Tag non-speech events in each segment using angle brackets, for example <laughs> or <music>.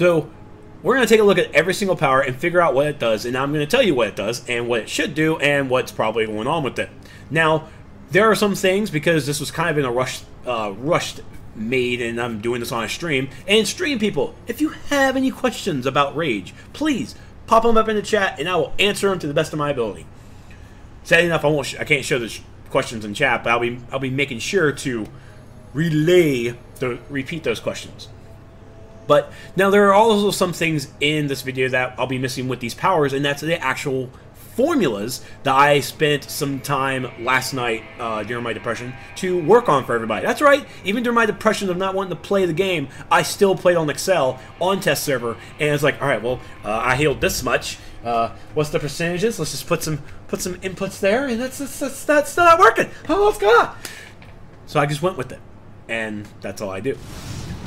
So we're going to take a look at every single power and figure out what it does, and I'm going to tell you what it does and what it should do and what's probably going on with it. Now, there are some things because this was kind of in a rush, uh, rushed made, and I'm doing this on a stream. And stream people, if you have any questions about Rage, please pop them up in the chat, and I will answer them to the best of my ability. Sad enough, I won't. I can't show the questions in chat, but I'll be I'll be making sure to relay the repeat those questions. But now there are also some things in this video that I'll be missing with these powers, and that's the actual formulas that I spent some time last night uh, during my depression to work on for everybody. That's right, even during my depression of not wanting to play the game, I still played on Excel on test server, and it's like, all right, well, uh, I healed this much. Uh, what's the percentages? Let's just put some put some inputs there, and that's that's, that's, that's not working. Oh, going on? So I just went with it, and that's all I do.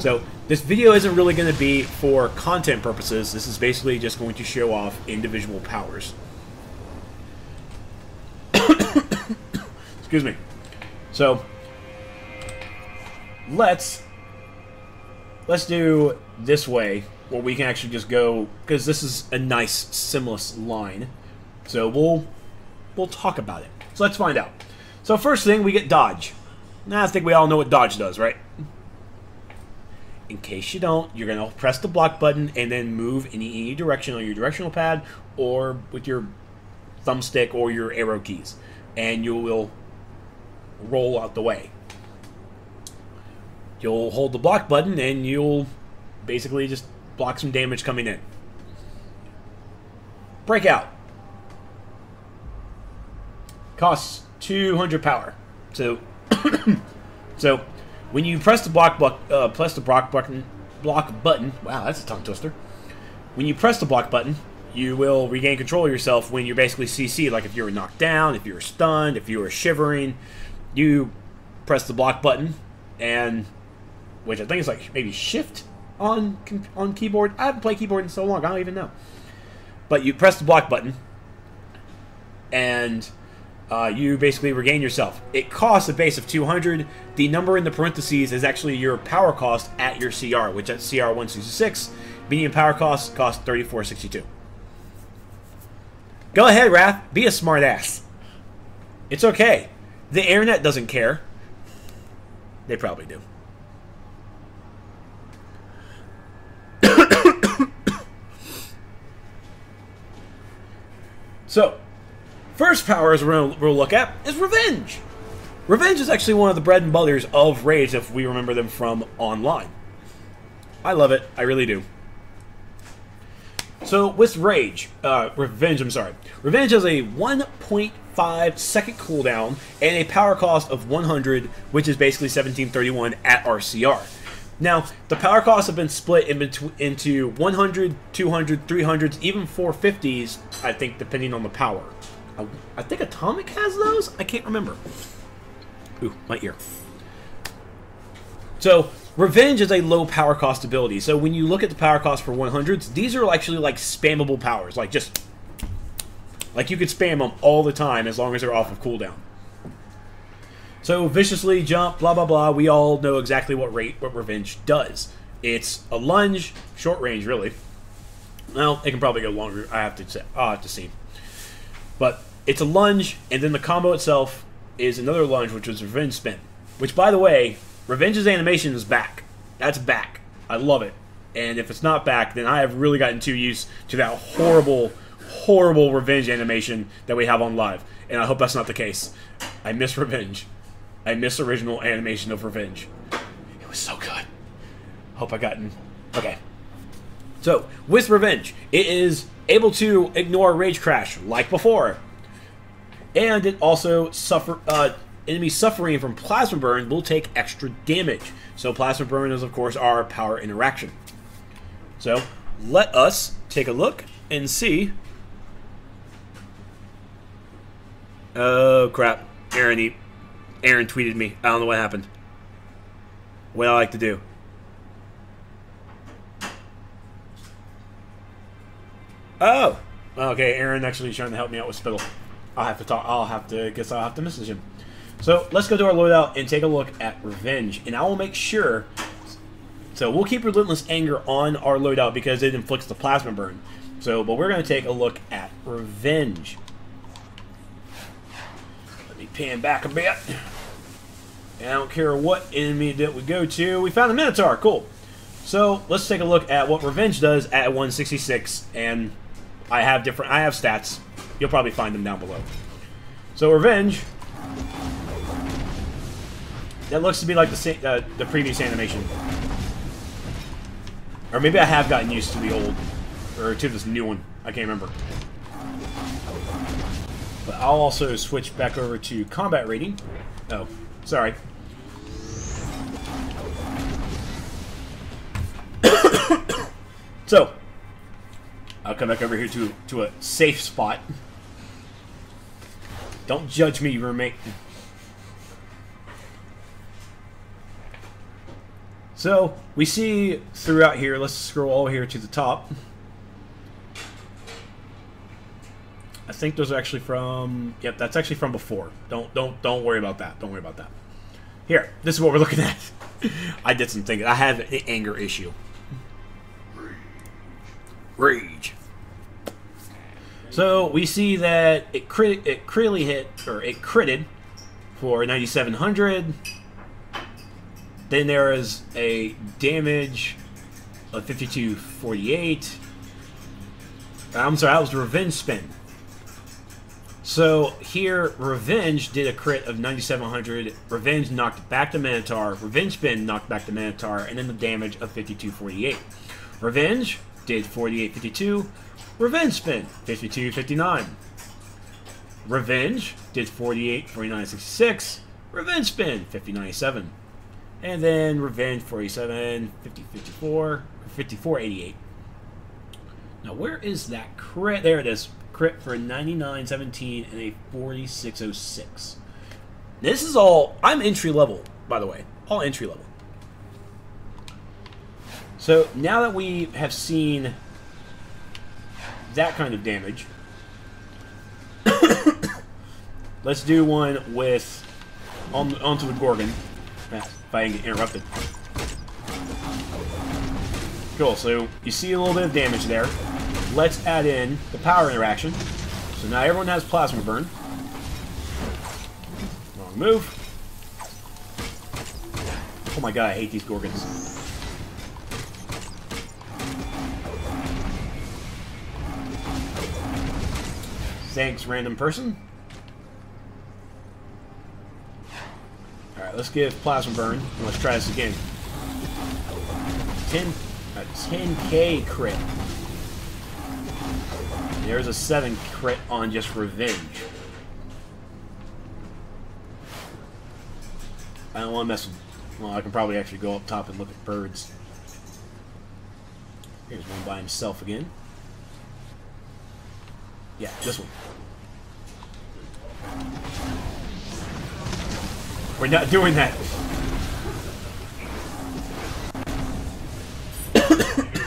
So this video isn't really going to be for content purposes. This is basically just going to show off individual powers. <coughs> Excuse me. So let's let's do this way where we can actually just go because this is a nice seamless line. So we'll we'll talk about it. So let's find out. So first thing we get dodge. Now I think we all know what dodge does, right? In case you don't, you're gonna press the block button and then move in any direction on your directional pad or with your thumbstick or your arrow keys, and you will roll out the way. You'll hold the block button and you'll basically just block some damage coming in. Breakout. Costs 200 power. So, <coughs> so when you press the block, uh, press the block button, block button. Wow, that's a tongue twister. When you press the block button, you will regain control of yourself when you're basically CC. Like if you were knocked down, if you were stunned, if you were shivering, you press the block button, and which I think is like maybe shift on on keyboard. I haven't played keyboard in so long, I don't even know. But you press the block button, and uh, you basically regain yourself. It costs a base of 200. The number in the parentheses is actually your power cost at your CR, which at CR 166, medium power cost costs 3462. Go ahead, Wrath. Be a smartass. It's okay. The internet doesn't care. They probably do. <coughs> so, first powers we'll, we'll look at is Revenge. Revenge is actually one of the bread and butters of Rage if we remember them from online. I love it. I really do. So with Rage, uh, Revenge, I'm sorry. Revenge has a 1.5 second cooldown and a power cost of 100, which is basically 1731 at RCR. Now, the power costs have been split in into 100, 200, 300s, even 450s, I think, depending on the power. I, I think Atomic has those? I can't remember. Ooh, my ear. So, Revenge is a low power cost ability, so when you look at the power cost for 100s, these are actually like spammable powers, like just like you could spam them all the time as long as they're off of cooldown. So viciously jump, blah blah blah. We all know exactly what rate what Revenge does. It's a lunge, short range really. Well, it can probably go longer. I have to I'll have to see. But it's a lunge, and then the combo itself is another lunge, which was Revenge Spin. Which, by the way, Revenge's animation is back. That's back. I love it. And if it's not back, then I have really gotten too used to that horrible, horrible Revenge animation that we have on live. And I hope that's not the case. I miss Revenge. I miss original animation of Revenge. It was so good. Hope I gotten. Okay. So, with Revenge, it is able to ignore Rage Crash like before. And it also suffer uh, enemies suffering from plasma burn will take extra damage. So plasma burn is, of course, our power interaction. So let us take a look and see. Oh, crap. Aaron, he, Aaron tweeted me. I don't know what happened. What I like to do. Oh! Okay, Aaron actually trying to help me out with Spytle. I'll have to talk. I'll have to. Guess I'll have to message him. So let's go to our loadout and take a look at Revenge. And I will make sure. So we'll keep Relentless Anger on our loadout because it inflicts the Plasma Burn. So, but we're going to take a look at Revenge. Let me pan back a bit. And I don't care what enemy that we go to. We found the Minotaur. Cool. So let's take a look at what Revenge does at 166. And I have different. I have stats. You'll probably find them down below. So Revenge. That looks to be like the uh, the previous animation. Or maybe I have gotten used to the old, or to this new one. I can't remember. But I'll also switch back over to combat rating. Oh, sorry. <coughs> so, I'll come back over here to, to a safe spot. Don't judge me, roommate. So, we see throughout here, let's scroll all here to the top. I think those are actually from, yep, that's actually from before. Don't, don't, don't worry about that. Don't worry about that. Here, this is what we're looking at. <laughs> I did some thinking. I have an anger issue. Rage. So we see that it crit it critically hit or it critted for 9700. Then there is a damage of 5248. I'm sorry, that was revenge spin. So here, Revenge did a crit of 9700. Revenge knocked back the Minotaur. Revenge spin knocked back the Minotaur, and then the damage of 5248. Revenge did 4852. Revenge spin 5259. Revenge did 48 4966. Revenge spin 5097. And then Revenge 47, 50, 54, 54, 88. Now, where is that crit? There it is. Crit for 99, 17, and a 4606. This is all. I'm entry level, by the way. All entry level. So now that we have seen that kind of damage, <coughs> let's do one with on onto the Gorgon if I can get interrupted. Cool, so you see a little bit of damage there. Let's add in the power interaction. So now everyone has plasma burn. Wrong move. Oh my god, I hate these Gorgons. Thanks, random person. Alright, let's give Plasma Burn. And let's try this again. 10, a 10k crit. There's a 7 crit on just Revenge. I don't want to mess with... Well, I can probably actually go up top and look at birds. Here's one by himself again. Yeah, this one. We're not doing that. <coughs>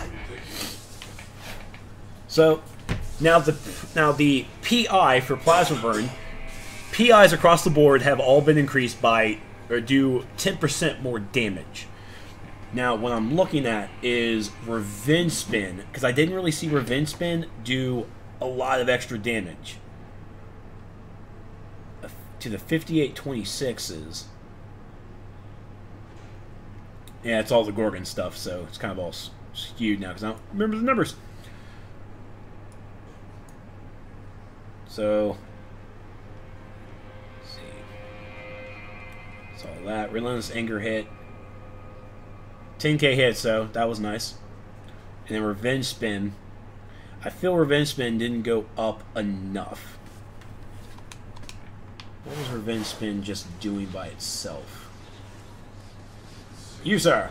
so, now the now the PI for plasma burn, PIs across the board have all been increased by or do 10% more damage. Now, what I'm looking at is Revenge Spin, because I didn't really see Revenge Spin do a lot of extra damage to the 5826s. Yeah, it's all the Gorgon stuff, so it's kind of all skewed now because I don't remember the numbers. So, see. So that relentless anger hit. 10k hit, so that was nice. And then revenge spin. I feel revenge spin didn't go up enough. What was Revenge Spin just doing by itself? You, sir.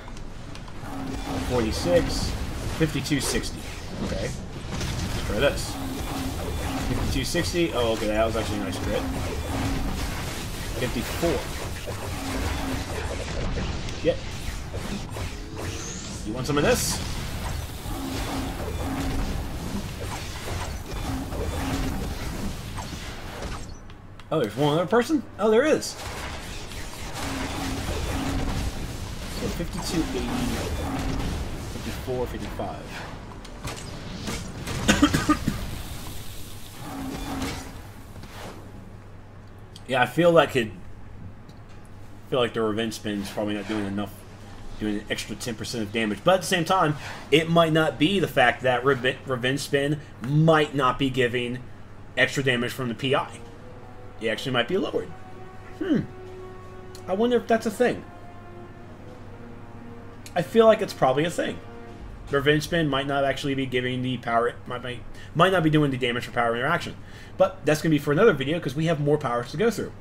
46. 5260. Okay. Let's try this. 5260. Oh, okay, that was actually a nice crit. 54. Shit. You want some of this? Oh, there's one other person? Oh, there is. So 52, 80, 54, 55. yeah, I feel like it. I feel like the revenge spin is probably not doing enough, doing an extra 10% of damage. But at the same time, it might not be the fact that Reve revenge spin might not be giving extra damage from the PI. It actually might be lowered. Hmm. I wonder if that's a thing. I feel like it's probably a thing. Revenge Spin might not actually be giving the power, might, might, might not be doing the damage for power interaction. But that's going to be for another video because we have more powers to go through.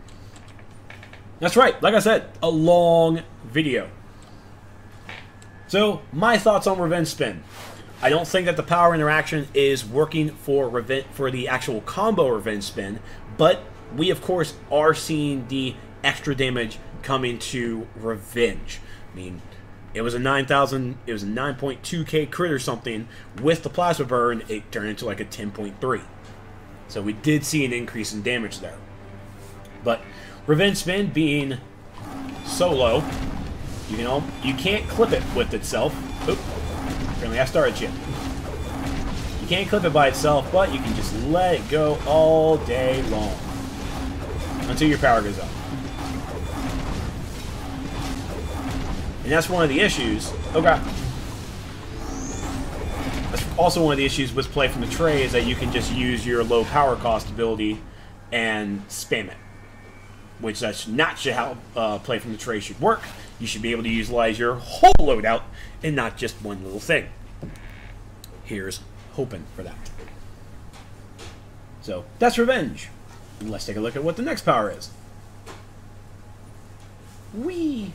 That's right, like I said, a long video. So, my thoughts on Revenge Spin. I don't think that the power interaction is working for for the actual combo Revenge Spin, but we of course are seeing the extra damage coming to Revenge. I mean, it was a 9,000, it was a 9.2k crit or something. With the plasma burn, it turned into like a 10.3. So we did see an increase in damage there. But Revenge Spin being solo, you know, you can't clip it with itself. Oop, apparently I started shit. You can't clip it by itself, but you can just let it go all day long. Until your power goes up. And that's one of the issues. Oh god. That's also one of the issues with play from the tray is that you can just use your low power cost ability and spam it. Which that's not how uh, play from the tray should work. You should be able to utilize your whole loadout and not just one little thing. Here's hoping for that. So, that's Revenge. Let's take a look at what the next power is. Whee!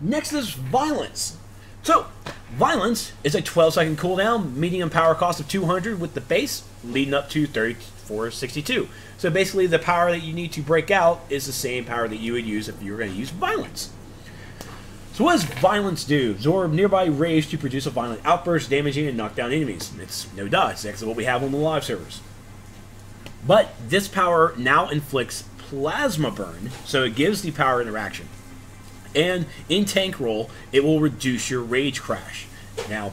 Next is Violence. So, Violence is a 12 second cooldown, medium power cost of 200 with the base, leading up to 3462. So basically, the power that you need to break out is the same power that you would use if you were going to use Violence. So what does Violence do? Absorb nearby rage to produce a violent outburst, damaging and knock down enemies. It's no it's exactly what we have on the live servers. But this power now inflicts Plasma Burn, so it gives the power interaction. And in tank roll, it will reduce your rage crash. Now,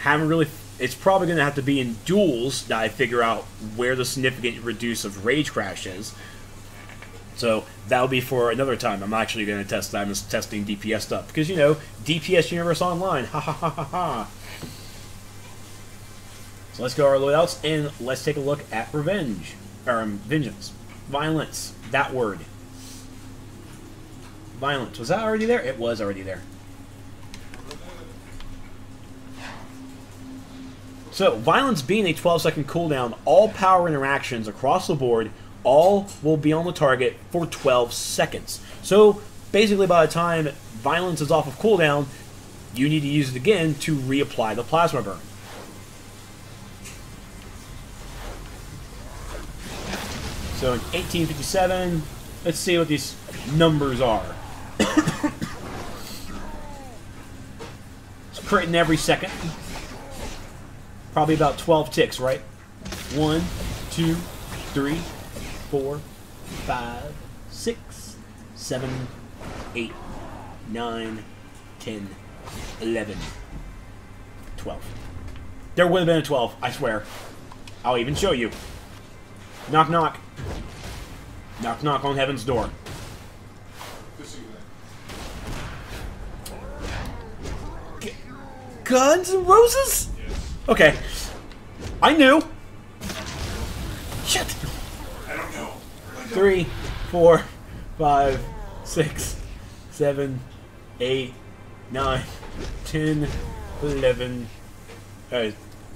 haven't really. It's probably going to have to be in duels that I figure out where the significant reduce of rage crash is. So that'll be for another time. I'm actually going to test. I'm just testing DPS stuff because you know DPS Universe Online. <laughs> Ha ha ha ha ha. So let's go our loadouts and let's take a look at revenge or um, vengeance, violence. That word. Violence. Was that already there? It was already there. So, Violence being a 12 second cooldown, all power interactions across the board, all will be on the target for 12 seconds. So, basically, by the time Violence is off of cooldown, you need to use it again to reapply the Plasma Burn. So, 1857, let's see what these numbers are. it's critting every second. Probably about 12 ticks, right? One, two, three, four, five, six, seven, eight, nine, ten, eleven, twelve. There would have been a 12, I swear. I'll even show you. Knock, knock. Knock, knock on heaven's door. Guns N' Roses? Okay. I knew. Shit. I don't know. Three, four, five, six, seven, eight, nine, ten, eleven. Uh,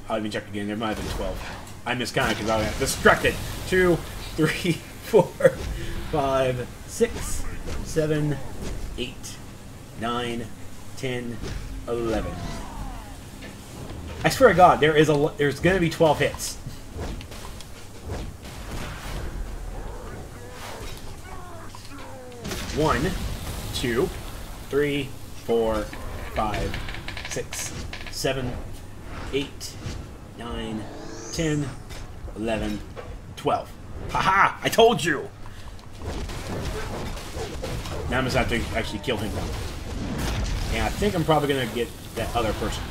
I'll even check again. There might have been twelve. I miscounted because I got distracted. Two, three, <laughs> four, five, six, seven, eight, nine, ten, eleven. I swear to God, there is a there's gonna be 12 hits. One, two, three, four, five, six, seven, eight, nine, ten, eleven, twelve. Haha! I told you! Now I'm just have to actually kill him. And I think I'm probably going to get that other person.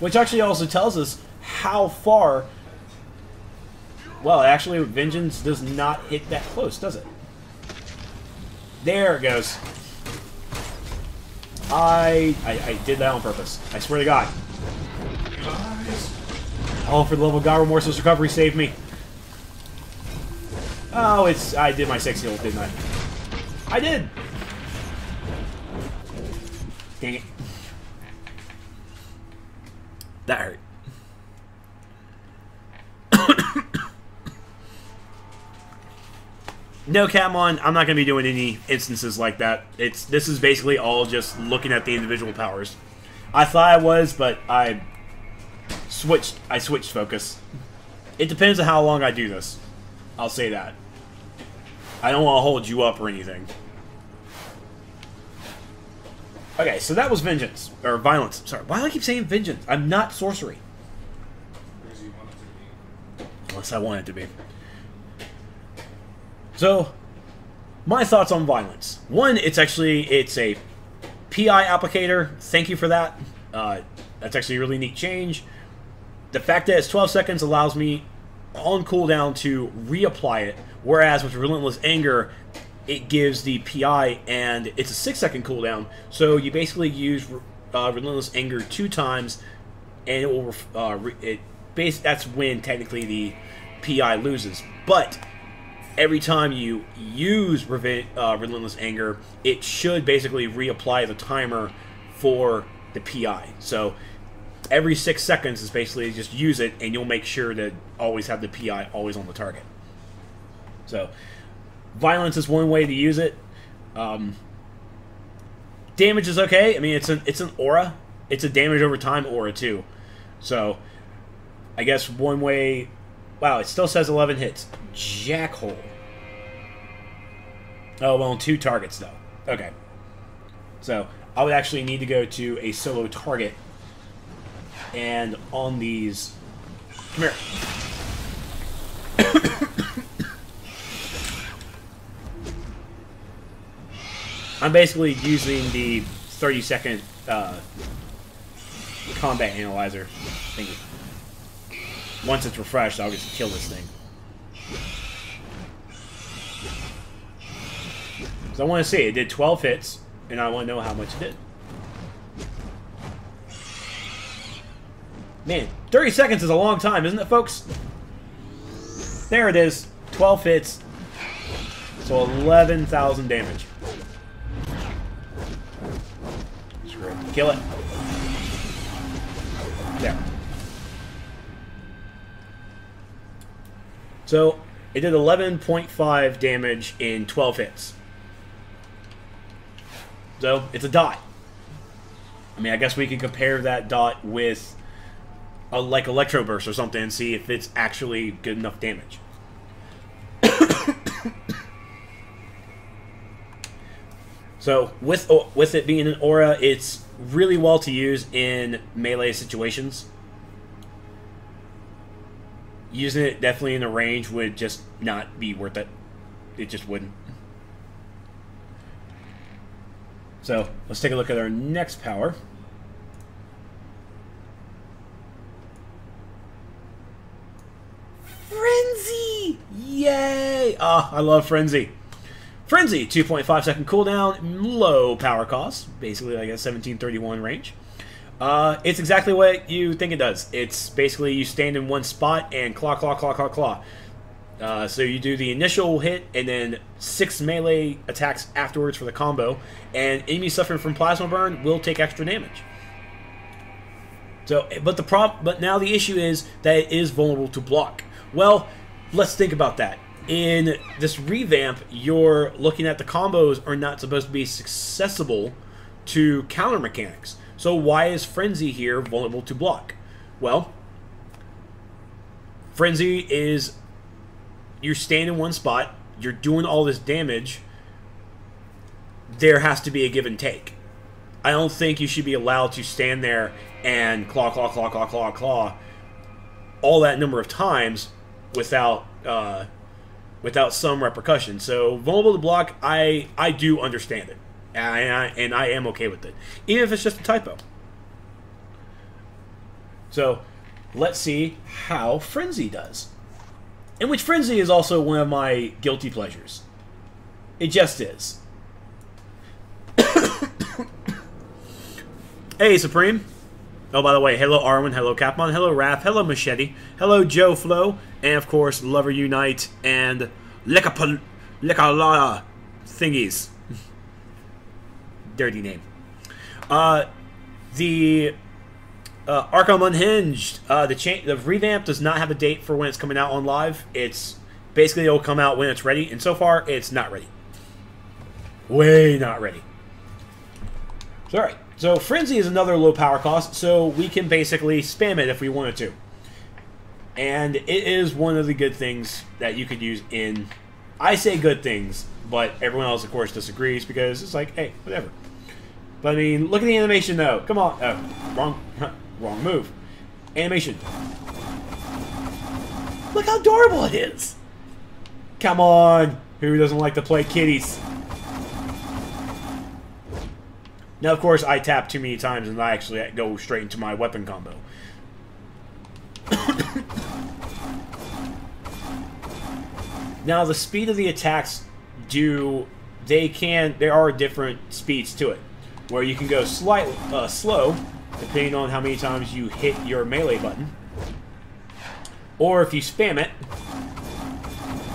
Which actually also tells us how far... Well, actually, Vengeance does not hit that close, does it? There it goes. I, I, I did that on purpose. I swear to God. Oh, for the love of God, Remorseless Recovery saved me. Oh, it's... I did my six heal, didn't I? I did! Dang it. That hurt. <coughs> no, Catmon, I'm not going to be doing any instances like that. It's This is basically all just looking at the individual powers. I thought I was, but I switched. I switched focus. It depends on how long I do this. I'll say that. I don't want to hold you up or anything. Okay, so that was Vengeance. Or Violence. Sorry, why do I keep saying Vengeance? I'm not Sorcery. Unless I want it to be. So, my thoughts on Violence. One, it's actually, it's a PI applicator. Thank you for that. Uh, that's actually a really neat change. The fact that it's 12 seconds allows me on cooldown to reapply it, whereas with Relentless Anger, it gives the PI and it's a 6 second cooldown, so you basically use uh, Relentless Anger two times, and it will, uh, it base, that's when technically the PI loses. But every time you use uh, Relentless Anger, it should basically reapply the timer for the PI. So every six seconds is basically just use it, and you'll make sure to always have the PI always on the target. So, violence is one way to use it. Um, damage is okay. I mean, it's an it's an aura. It's a damage over time aura too. So, I guess one way. Wow, it still says 11 hits. Jackhole. Oh well, two targets though. Okay. So I would actually need to go to a solo target and on these... Come here. I'm basically using the 30 second uh, combat analyzer. Thank you. Once it's refreshed, I'll just kill this thing. So I want to see, it did 12 hits, and I want to know how much it did. Man, 30 seconds is a long time, isn't it, folks? There it is. 12 hits. So 11,000 damage. Kill it. There. So, it did 11.5 damage in 12 hits. So, it's a dot. I mean, I guess we could compare that dot with a, like Electro Burst or something and see if it's actually good enough damage. <coughs> so with with it being an aura, it's really well to use in melee situations. Using it definitely in the range would just not be worth it. It just wouldn't. So let's take a look at our next power. Frenzy! Yay! Ah, oh, I love Frenzy. Frenzy, 2.5 second cooldown, low power cost, basically like a 1731 range. Uh, it's exactly what you think it does. It's basically you stand in one spot and claw, claw, claw, claw, claw. Uh, so you do the initial hit and then six melee attacks afterwards for the combo, and enemies suffering from plasma burn will take extra damage. So, but the prop, but now the issue is that it is vulnerable to block. Well, let's think about that. In this revamp, you're looking at the combos are not supposed to be accessible to counter mechanics. So why is Frenzy here vulnerable to block? Well, Frenzy is you're standing in one spot, you're doing all this damage. There has to be a give and take. I don't think you should be allowed to stand there and claw, claw, claw, claw, claw, claw all that number of times without uh, without some repercussion. So vulnerable to block, I I do understand it. And I, and I am okay with it. Even if it's just a typo. So, let's see how Frenzy does. In which Frenzy is also one of my guilty pleasures. It just is. <coughs> hey, Supreme. Oh, by the way, hello Arwen, hello Capmon, hello Raph, hello Machete, hello Joe Flo, and of course Lover Unite and Licka Licka thingies. <laughs> Dirty name. Uh, the uh, Arkham Unhinged. Uh, the cha- the revamp does not have a date for when it's coming out on live. It's basically it'll come out when it's ready, and so far it's not ready. Way not ready. Sorry. So Frenzy is another low power cost, so we can basically spam it if we wanted to. And it is one of the good things that you could use in. I say good things, but everyone else, of course, disagrees because it's like, hey, whatever. But I mean, look at the animation though. Come on. Oh, wrong. Wrong move. Animation. Look how adorable it is! Come on! Who doesn't like to play kitties? Now, of course, I tap too many times and I actually go straight into my weapon combo. <coughs> now, the speed of the attacks do... They can... There are different speeds to it. Where you can go slightly uh, slow, depending on how many times you hit your melee button. Or if you spam it,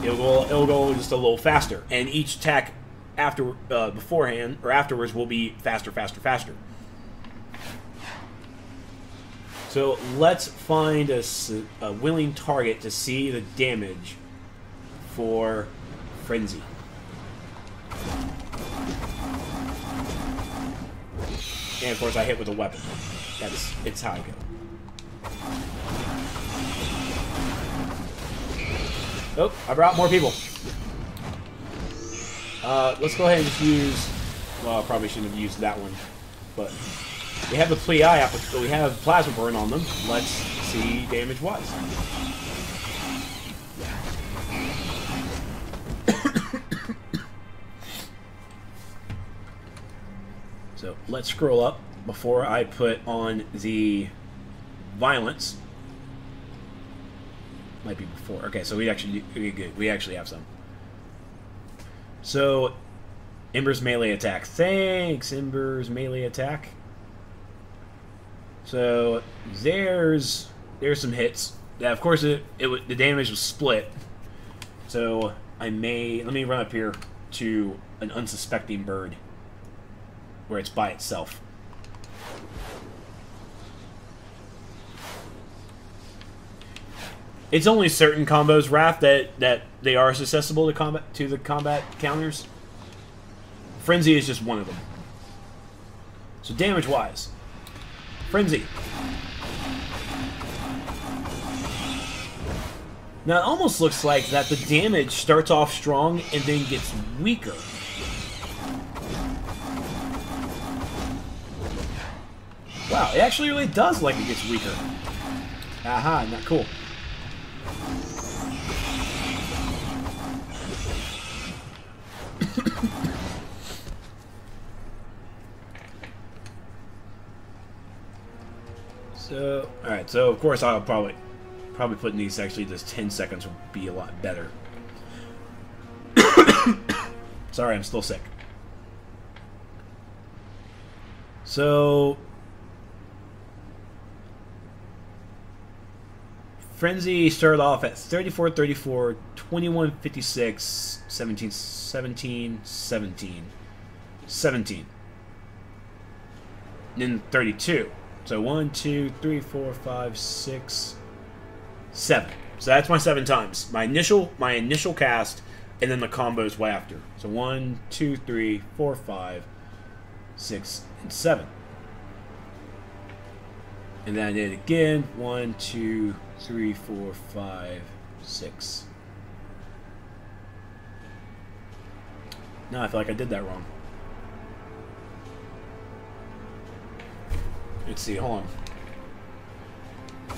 it'll go, it'll go just a little faster. And each attack after uh, beforehand or afterwards will be faster, faster, faster. So let's find a, a willing target to see the damage for Frenzy. And of course I hit with a weapon. That's it's how I go. Oh, I brought more people. Uh, let's go ahead and just use. Well, I probably shouldn't have used that one, but we have the PI so we have Plasma Burn on them. Let's see damage wise. <coughs> so let's scroll up before I put on the violence. Might be before. Okay, so we actually we good. we actually have some. So, Ember's melee attack. Thanks, Ember's melee attack. So there's there's some hits. Yeah, of course it, it the damage was split. So I may let me run up here to an unsuspecting bird where it's by itself. It's only certain combos, Wrath, that, that they are susceptible to combat to the combat counters. Frenzy is just one of them. So damage wise. Frenzy. Now it almost looks like that the damage starts off strong and then gets weaker. Wow, it actually really does like it gets weaker. Aha, not cool. So, alright, so of course I'll probably probably put in these actually just 10 seconds would be a lot better. <coughs> Sorry, I'm still sick. So, Frenzy started off at 34 34, 21 56, 17 17, 17, 17. then 32. So 1, 2, 3, 4, 5, 6, 7. So that's my seven times. My initial my initial cast, and then the combos way after. So 1, 2, 3, 4, 5, 6, and 7. And then I did it again. 1, 2, 3, 4, 5, 6. No, I feel like I did that wrong. Let's see, hold on.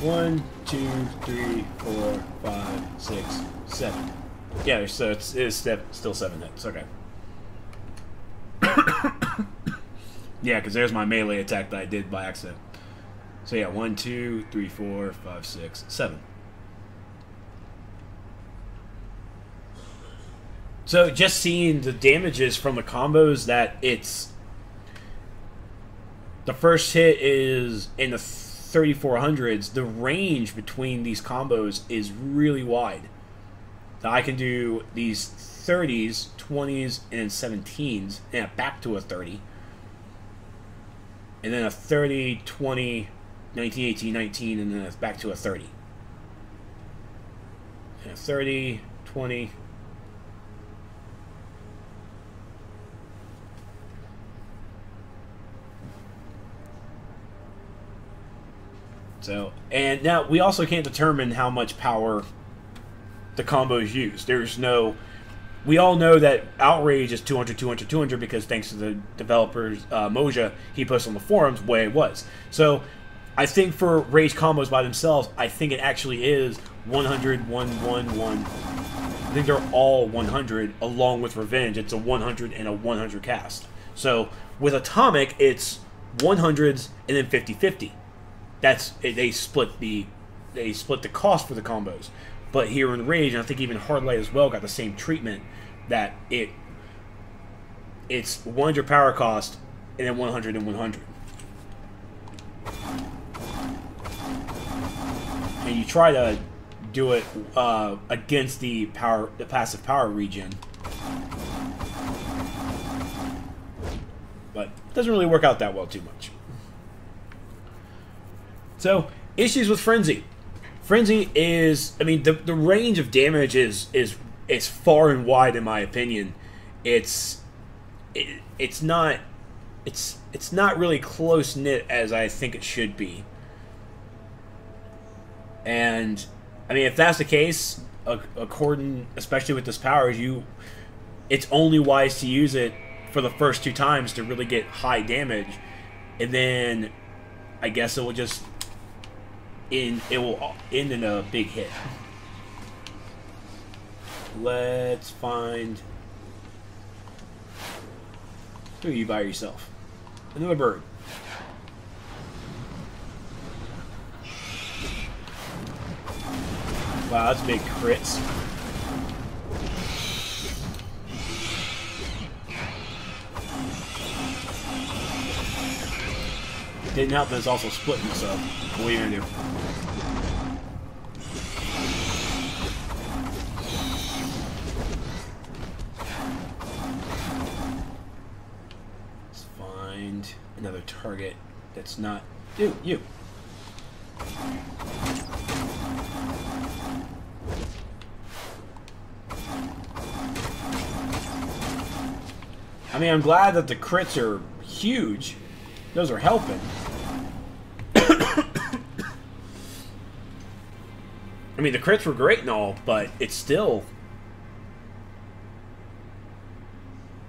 One, two, three, four, five, six, seven. Yeah, so it's, it's still seven hits. Okay. <coughs> Yeah, because there's my melee attack that I did by accident. So yeah, one, two, three, four, five, six, seven. So just seeing the damages from the combos that it's the first hit is in the 3400s, the range between these combos is really wide. Now I can do these 30s, 20s, and 17s, and back to a 30. And then a 30, 20, 19, 18, 19, and then back to a 30. And a 30, 20, So, and now we also can't determine how much power the combos use. There's no. We all know that Outrage is 200, 200, 200 because thanks to the developers, uh, Mojo, he posts on the forums way it was. So, I think for Rage combos by themselves, I think it actually is 100, 1, 1, 1. I think they're all 100 along with Revenge. It's a 100 and a 100 cast. So, with Atomic, it's 100s and then 50 50 that's they split the they split the cost for the combos. But here in Rage, and I think even Hardlight as well got the same treatment that it it's 100 power cost and then 100 and 100. And you try to do it uh, against the power the passive power regen. But it doesn't really work out that well too much. So, issues with Frenzy. Frenzy is, I mean, the, the range of damage is is is far and wide in my opinion. It's it, it's not it's it's not really close knit as I think it should be. And I mean, if that's the case, according especially with this power, you it's only wise to use it for the first two times to really get high damage, and then I guess it will just in it will end in a big hit. Let's find who you by yourself? Another bird. Wow, that's big crits. Didn't help that it's also splitting, so what are you gonna do? Let's find another target that's not you. You. I mean, I'm glad that the crits are huge. Those are helping. <coughs> I mean, the crits were great and all, but it's still...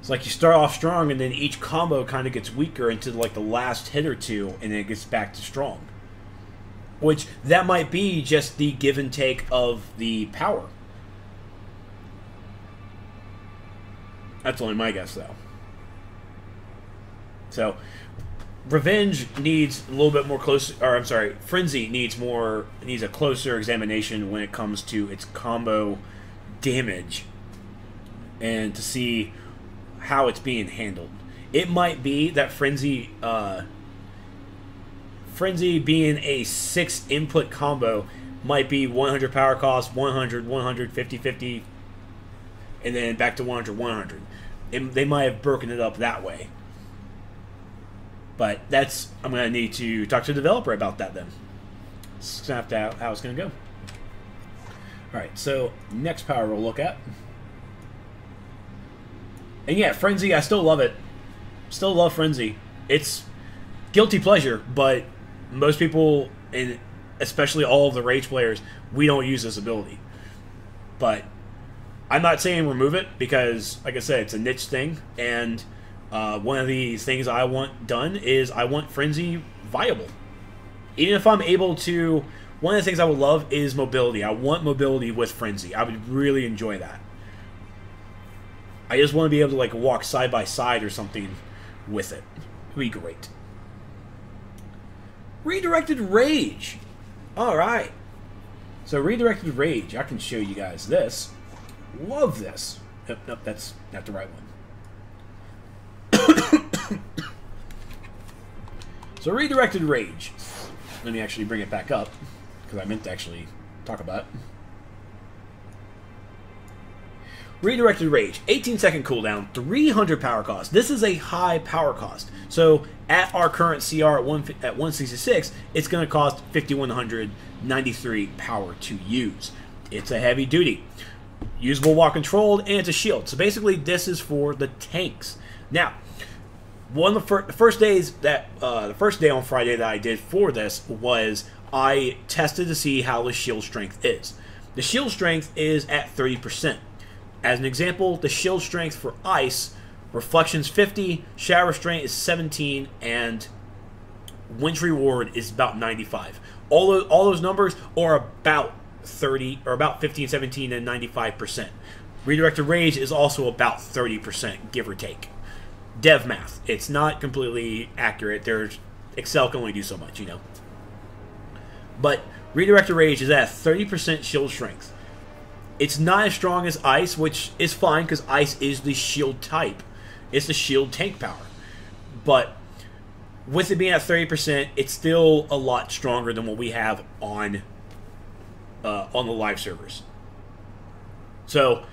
It's like you start off strong, and then each combo kind of gets weaker into like the last hit or two, and then it gets back to strong. Which, that might be just the give and take of the power. That's only my guess, though. So, Revenge needs a little bit more close, or I'm sorry, Frenzy needs more needs a closer examination when it comes to its combo damage, and to see how it's being handled. It might be that Frenzy, uh, Frenzy being a six input combo might be 100 power cost, 100, 100, 50, 50, and then back to 100, 100. It, they might have broken it up that way but that's I'm to need to talk to the developer about that then. Have to how it's to go. All right, so next power we'll look at. And yeah, Frenzy, I still love it. Still love Frenzy. It's guilty pleasure, but most people, and especially all of the Rage players, we don't use this ability. But I'm not saying remove it because, like I said, it's a niche thing, and uh, one of the things I want done is I want Frenzy viable. Even if I'm able to, one of the things I would love is mobility. I want mobility with Frenzy. I would really enjoy that. I just want to be able to like walk side by side or something with it. It would be great. Redirected Rage. Alright. So Redirected Rage, I can show you guys this. Love this. Nope, nope, that's not the right one. So Redirected Rage. Let me actually bring it back up, because I meant to actually talk about it. Redirected Rage, 18 second cooldown, 300 power cost. This is a high power cost. So at our current CR at, one, at 166, it's going to cost 5193 power to use. It's a heavy duty. Usable while controlled, and it's a shield. So basically, this is for the tanks. Now, one of the, fir the first days that uh, the first day on Friday that I did for this was I tested to see how the shield strength is. The shield strength is at 30%. As an example, the shield strength for ice, reflections 50, shatter restraint is 17, and wintry ward is about 95. All those, all those numbers are about 30 or about 15, 17, and 95%. Redirected Rage is also about 30%, give or take. Dev math. It's not completely accurate. There's Excel can only do so much, you know. But Redirected Rage is at 30% shield strength. It's not as strong as Ice, which is fine because Ice is the shield type. It's the shield tank power. But with it being at 30%, it's still a lot stronger than what we have on uh, on the live servers. So,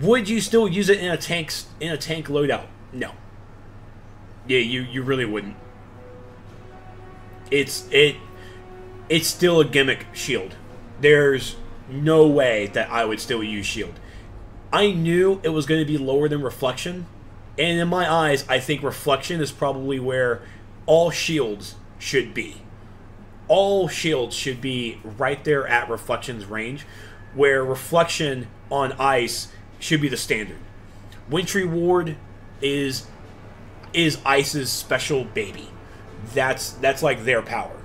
would you still use it in a tank in a tank loadout? No. Yeah, you you really wouldn't. It's it it's still a gimmick shield. There's no way that I would still use shield. I knew it was going to be lower than reflection, and in my eyes, I think reflection is probably where all shields should be. All shields should be right there at reflection's range, where reflection on ice should be the standard. Wintry Ward is is Ice's special baby. That's that's like their power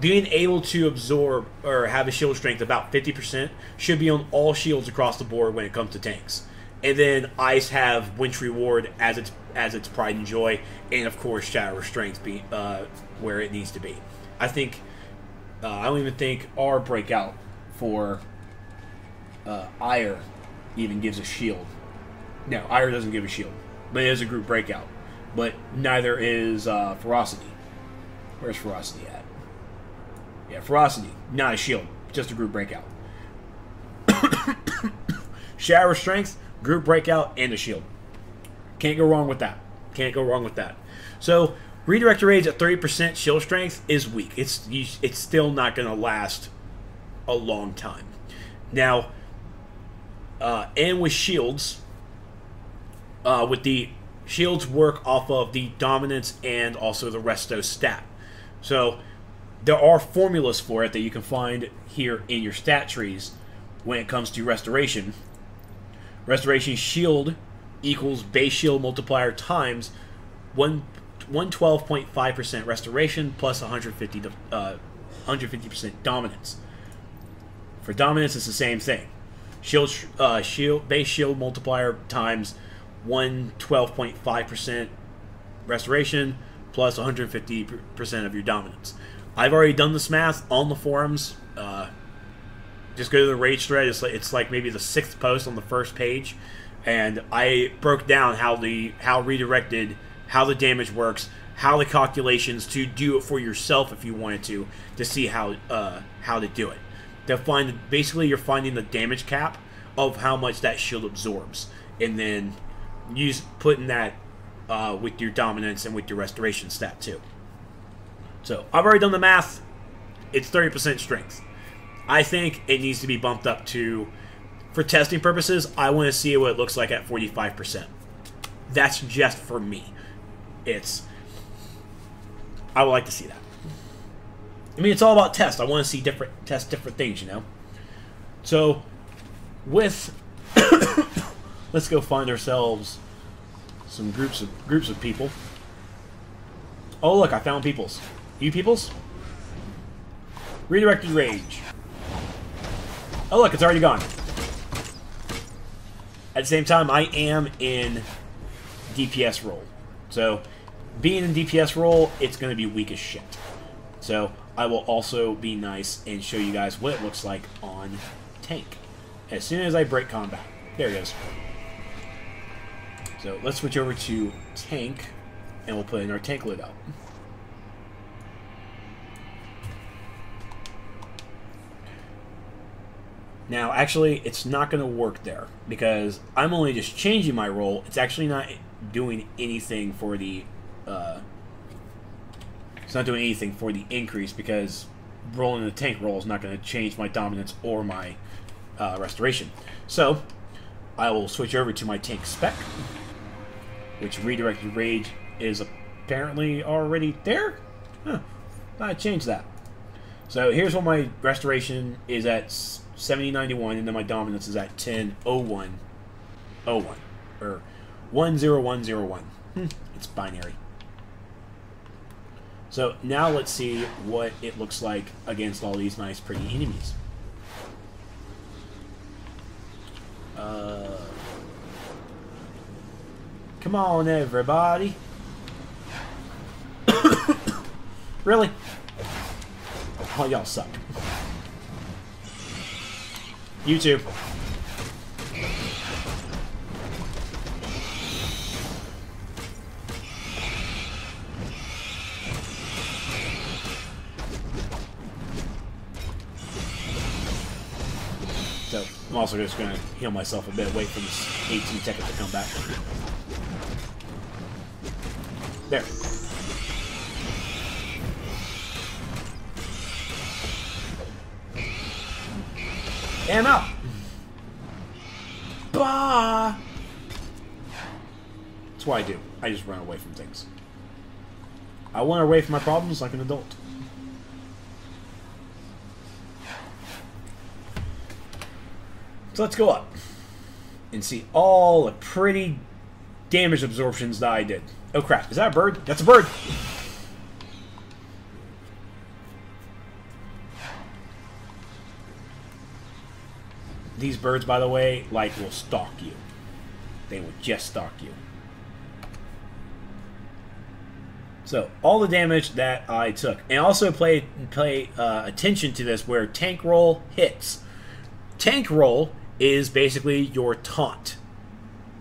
being able to absorb or have a shield strength about 50% should be on all shields across the board when it comes to tanks. And then ice have wintry ward as its as its pride and joy, and of course shatter restraint be uh, where it needs to be. I think uh, I don't even think our breakout for uh, Ire even gives a shield. No, Ire doesn't give a shield, but it is a group breakout. But neither is uh, Ferocity. Where's Ferocity at? Yeah, Ferocity, not a shield, just a group breakout. <coughs> Shatter Restraint, group breakout, and a shield. Can't go wrong with that. Can't go wrong with that. So, Redirected Rage at 30% shield strength is weak. It's it's still not going to last a long time. Now, uh, and with shields, uh, with the shields work off of the dominance and also the resto stat. So there are formulas for it that you can find here in your stat trees when it comes to restoration. Restoration shield equals base shield multiplier times one 112.5% restoration plus 150 uh, 150% dominance. For dominance, it's the same thing. Shield, uh, shield base shield multiplier times 112.5% restoration plus 150% of your dominance. I've already done this math on the forums. Uh, just go to the rage thread. It's like, it's like maybe the sixth post on the first page, and I broke down how the how redirected, how the damage works, how the calculations to do it for yourself if you wanted to, to see how uh, how to do it. To find basically you're finding the damage cap of how much that shield absorbs, and then use putting that uh, with your dominance and with your restoration stat too. So I've already done the math. It's 30% strength. I think it needs to be bumped up to, for testing purposes, I want to see what it looks like at 45%. That's just for me. It's, I would like to see that. I mean, it's all about test. I want to see different, test different things, you know? So, with, <coughs> let's go find ourselves some groups of, groups of people. Oh, look, I found peoples. You peoples? Redirected rage. Oh look, it's already gone. At the same time, I am in DPS role. So, being in DPS role, it's going to be weak as shit. So I will also be nice and show you guys what it looks like on tank. As soon as I break combat. There it is. So let's switch over to tank, and we'll put in our tank loadout. Now, actually, it's not going to work there because I'm only just changing my role. It's actually not doing anything for the. Uh, it's not doing anything for the increase because rolling the tank roll is not going to change my dominance or my uh, restoration. So, I will switch over to my tank spec, which redirected rage is apparently already there. Huh. I changed that. So here's what my restoration is at 7091, and then my dominance is at 100101. Or 10101. Hmm, it's binary. So now let's see what it looks like against all these nice, pretty enemies. Uh, come on, everybody. <coughs> really? Oh, y'all suck. YouTube. I'm also just going to heal myself a bit, wait for this 18 seconds to come back. There. And up. Bah. That's what I do. I just run away from things. I run away from my problems like an adult. So let's go up and see all the pretty damage absorptions that I did. Oh crap, is that a bird? That's a bird! These birds, by the way, like will stalk you. They will just stalk you. So all the damage that I took, and also play play uh, attention to this where tank roll hits. Tank roll is basically your taunt.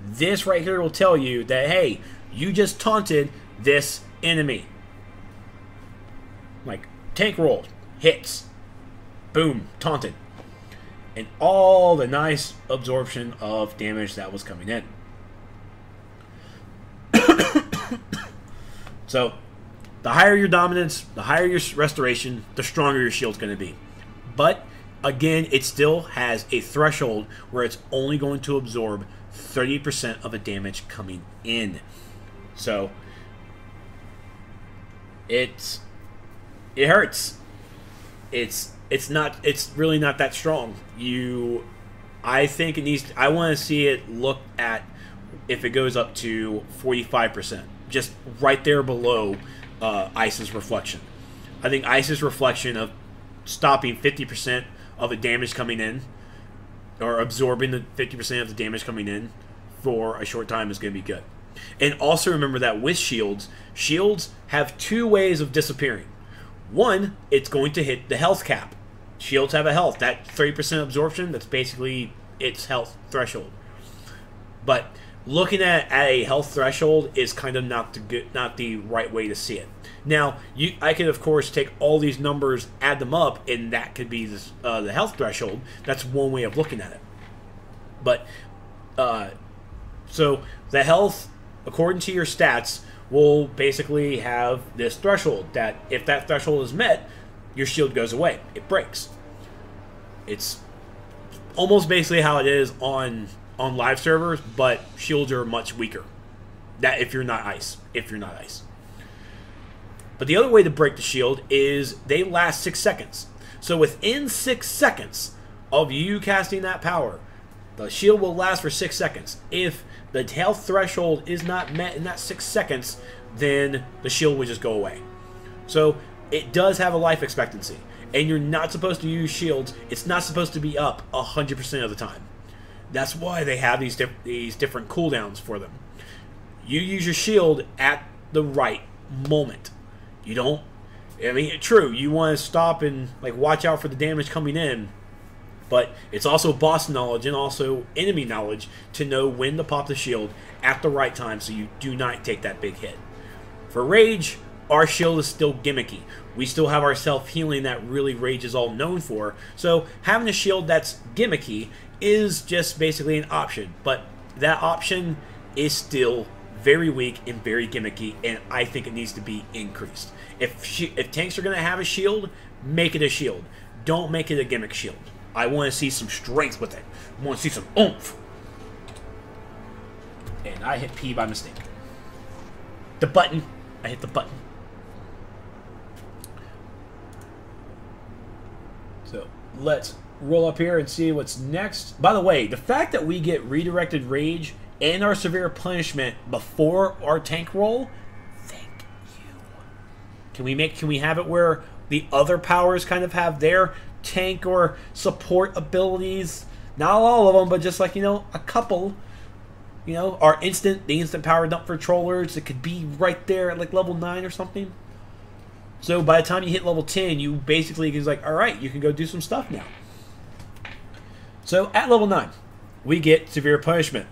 This right here will tell you that hey, you just taunted this enemy. Like tank roll hits, boom, taunted and all the nice absorption of damage that was coming in. <coughs> so, the higher your dominance, the higher your restoration, the stronger your shield's going to be. But, again, it still has a threshold where it's only going to absorb 30% of the damage coming in. So, it's it hurts. It's it's not it's really not that strong. You I think it needs I want to see it look at if it goes up to 45%, just right there below uh, Ice's reflection. I think Ice's reflection of stopping 50% of the damage coming in or absorbing the 50% of the damage coming in for a short time is going to be good. And also remember that with shields, shields have two ways of disappearing. One, it's going to hit the health cap. Shields have a health. That 30% absorption, that's basically its health threshold. But looking at, at a health threshold is kind of not the good, not the right way to see it. Now, you, I could of course take all these numbers, add them up, and that could be this, uh, the health threshold. That's one way of looking at it. But uh, so the health, according to your stats, will basically have this threshold. That if that threshold is met, your shield goes away. It breaks. It's almost basically how it is on on live servers, but shields are much weaker. That if you're not ice, if you're not ice. But the other way to break the shield is they last six seconds. So within six seconds of you casting that power, the shield will last for six seconds. If the health threshold is not met in that six seconds, then the shield will just go away. So it does have a life expectancy. And you're not supposed to use shields. It's not supposed to be up 100% of the time. That's why they have these, these different cooldowns for them. You use your shield at the right moment. You don't. I mean, true. You want to stop and like watch out for the damage coming in, but it's also boss knowledge and also enemy knowledge to know when to pop the shield at the right time so you do not take that big hit. For Rage, our shield is still gimmicky. We still have our self healing that really Rage is all known for. So having a shield that's gimmicky is just basically an option, but that option is still very weak and very gimmicky, and I think it needs to be increased. If if tanks are going to have a shield, make it a shield. Don't make it a gimmick shield. I want to see some strength with it. I want to see some oomph. And I hit P by mistake. The button. I hit the button. So let's roll up here and see what's next. By the way, the fact that we get redirected rage and our severe punishment before our tank roll, thank you. Can we make can we have it where the other powers kind of have their tank or support abilities? Not all of them, but just like, you know, a couple. You know, our instant the instant power dump for trollers, it could be right there at like level 9 or something. So by the time you hit level 10, you basically is like, all right, you can go do some stuff now. So at level 9, we get Severe Punishment.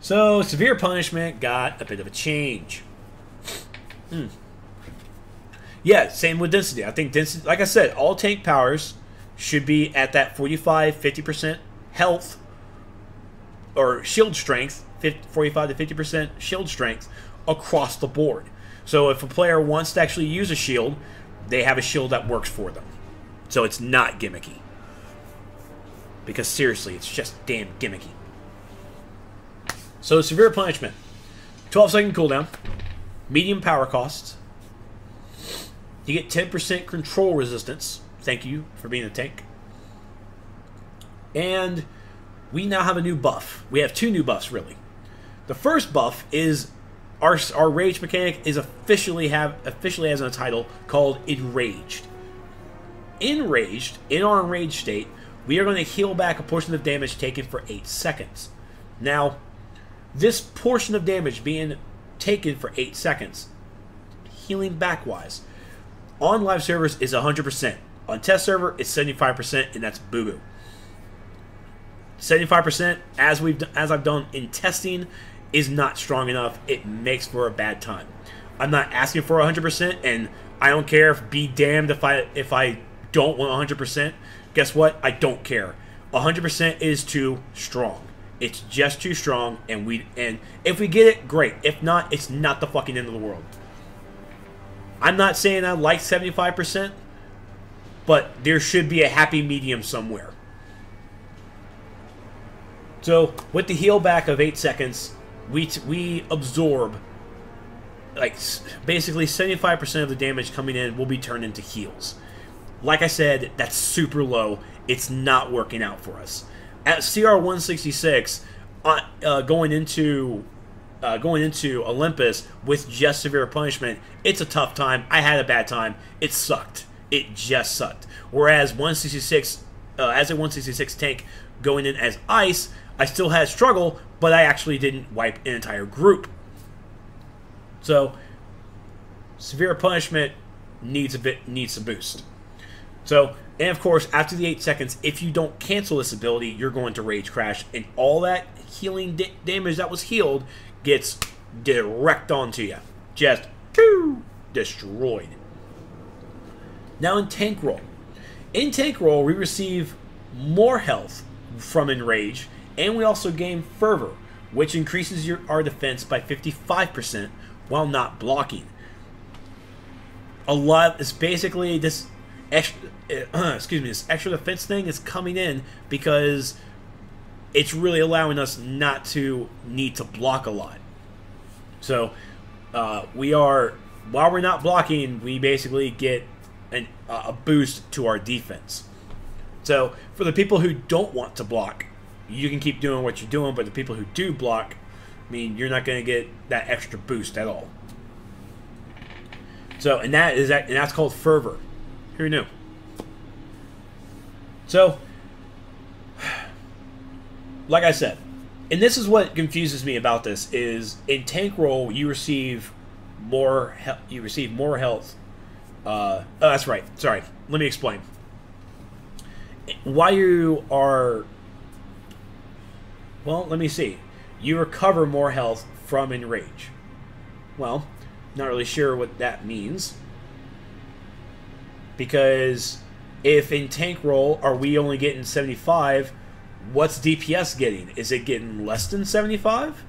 So Severe Punishment got a bit of a change. Hmm. Yeah, same with Density. I think Density, like I said, all tank powers should be at that 45, 50% health or shield strength, 50, 45 to 50% shield strength across the board. So if a player wants to actually use a shield, they have a shield that works for them. So it's not gimmicky. Because seriously, it's just damn gimmicky. So severe punishment. 12 second cooldown. Medium power costs. You get 10% control resistance. Thank you for being a tank. And we now have a new buff. We have two new buffs, really. The first buff is our, our rage mechanic is officially have officially has a title called Enraged. Enraged, in our enraged state, we are going to heal back a portion of damage taken for 8 seconds. Now, this portion of damage being taken for 8 seconds, healing back wise, on live servers is 100%. On test server, it's 75%, and that's boo boo. 75%, as we've as I've done in testing, is not strong enough. It makes for a bad time. I'm not asking for 100%, and I don't care if be damned if I if I don't want 100%. Guess what? I don't care. 100% is too strong. It's just too strong, and we and if we get it, great. If not, it's not the fucking end of the world. I'm not saying I like 75%, but there should be a happy medium somewhere. So with the heal back of eight seconds, we we absorb like basically 75% of the damage coming in will be turned into heals. Like I said, that's super low. It's not working out for us. At CR 166, uh, uh, going into uh, going into Olympus with just severe punishment, it's a tough time. I had a bad time. It sucked. It just sucked. Whereas 166, uh, as a 166 tank going in as ice, I still had struggle, but I actually didn't wipe an entire group. So severe punishment needs a bit needs a boost. So and of course after the eight seconds, if you don't cancel this ability, you're going to rage crash, and all that healing da damage that was healed gets direct onto you, just pooh, destroyed. Now in tank roll, in tank roll we receive more health from enrage and we also gain Fervor, which increases your, our defense by 55% while not blocking. A lot is basically this extra, uh, <clears throat> excuse me, this extra defense thing is coming in because it's really allowing us not to need to block a lot. So uh, we are while we're not blocking, we basically get an, uh, a boost to our defense. So for the people who don't want to block, you can keep doing what you're doing, but the people who do block, I mean, you're not going to get that extra boost at all. So, and that is that, and that's called fervor. Who knew? So, like I said, and this is what confuses me about this is in tank roll you receive more you receive more health. Uh, oh, that's right. Sorry. Let me explain. While you are, well, let me see. You recover more health from enrage. Well, not really sure what that means because if in tank roll are we only getting 75 what's dps getting? Is it getting less than 75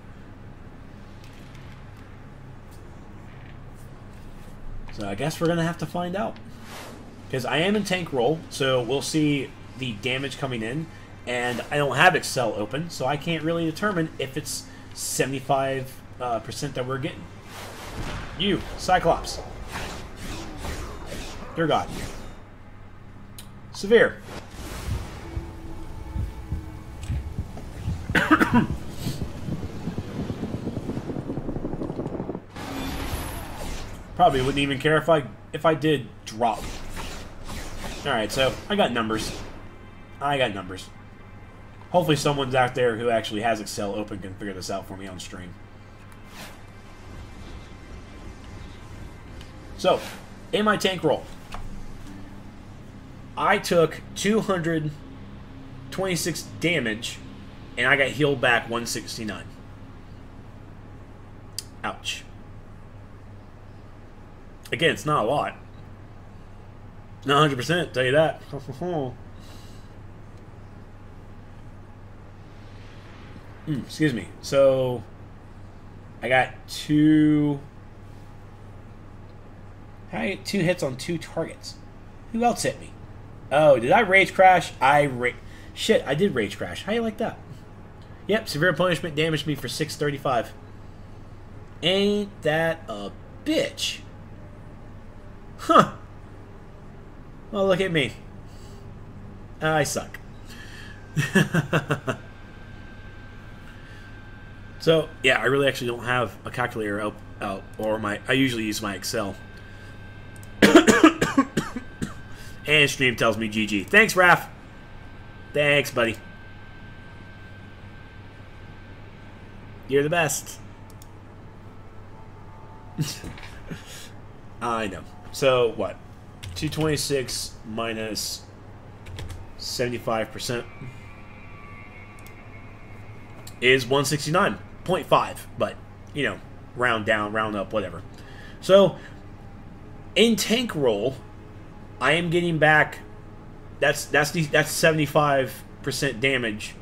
so i guess we're gonna have to find out. Because i am in tank roll so we'll see the damage coming in. And i don't have excel open so i can't really determine if it's 75 uh, percent that we're getting. You cyclops Dear God. Severe. <coughs> Probably wouldn't even care if I if I did drop. Alright, so I got numbers. I got numbers. Hopefully someone's out there who actually has Excel open can figure this out for me on stream. So, in my tank roll, I took 226 damage, and I got healed back 169. Ouch. Again, it's not a lot. Not 100%, tell you that. <laughs> mm, excuse me. So, I got two... I get two hits on two targets? Who else hit me? Oh, did I rage crash? I ra- Shit, I did rage crash. How you like that? Yep, severe punishment damaged me for 635. Ain't that a bitch? Huh. Well, look at me. I suck. <laughs> so, yeah, I really actually don't have a calculator out, out or my I usually use my Excel. <coughs> And stream tells me GG. Thanks, Raph. Thanks, buddy. You're the best. <laughs> I know. So, what? 226 minus 75% is 169.5. But, you know, round down, round up, whatever. So, in tank roll, I am getting back. That's that's the that's seventy five percent damage.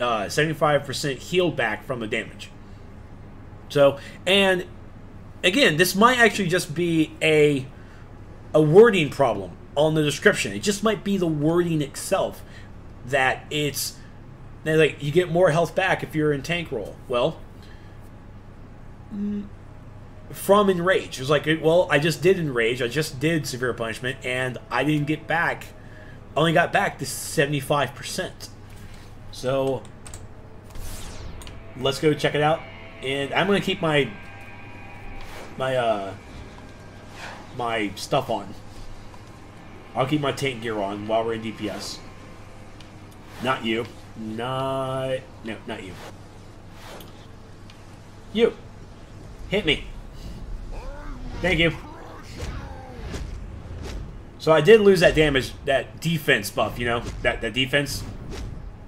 Uh, seventy five percent healed back from the damage. So and again, this might actually just be a a wording problem on the description. It just might be the wording itself that it's like you get more health back if you're in tank roll. Well, from Enrage. It was like, well, I just did Enrage. I just did Severe Punishment, and I didn't get back. Only got back to 75%. So, let's go check it out. And I'm going to keep my, my, uh, my stuff on. I'll keep my tank gear on while we're in DPS. Not you. Not... No, not you. You. Hit me. Thank you. So I did lose that damage, that defense buff, you know? That, that defense.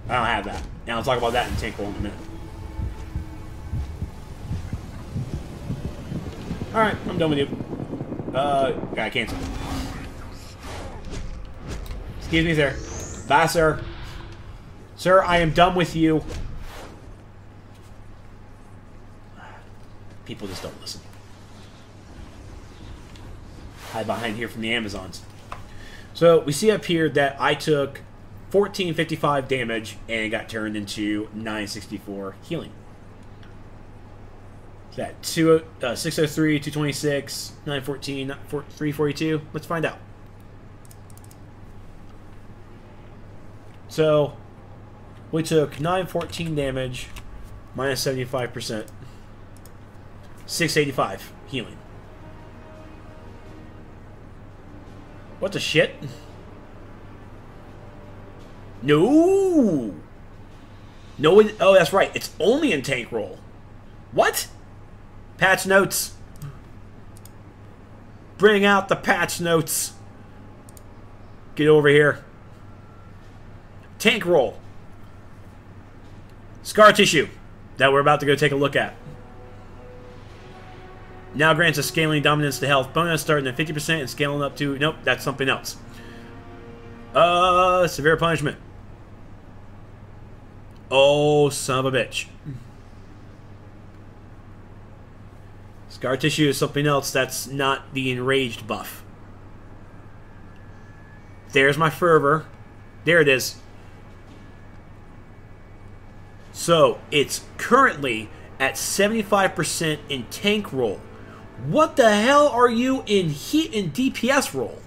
I don't have that. And I'll talk about that in tank roll in a minute. Alright, I'm done with you. Uh, gotta cancel. Excuse me, sir. Bye, sir. Sir, I am done with you. People just don't listen hide behind here from the Amazons. So we see up here that I took 1455 damage and got turned into 964 healing. that two, uh, 603, 226, 914, 342. Let's find out. So we took 914 damage minus 75%. 685 healing. What the shit? No! No, it, oh, that's right. It's only in tank roll. What? Patch notes. Bring out the patch notes. Get over here. Tank roll. Scar tissue that we're about to go take a look at. Now grants a scaling dominance to health bonus starting at 50% and scaling up to... Nope, that's something else. Uh, severe punishment. Oh, son of a bitch. Scar tissue is something else that's not the enraged buff. There's my fervor. There it is. So, it's currently at 75% in tank roll. What the hell are you in heat and DPS roll?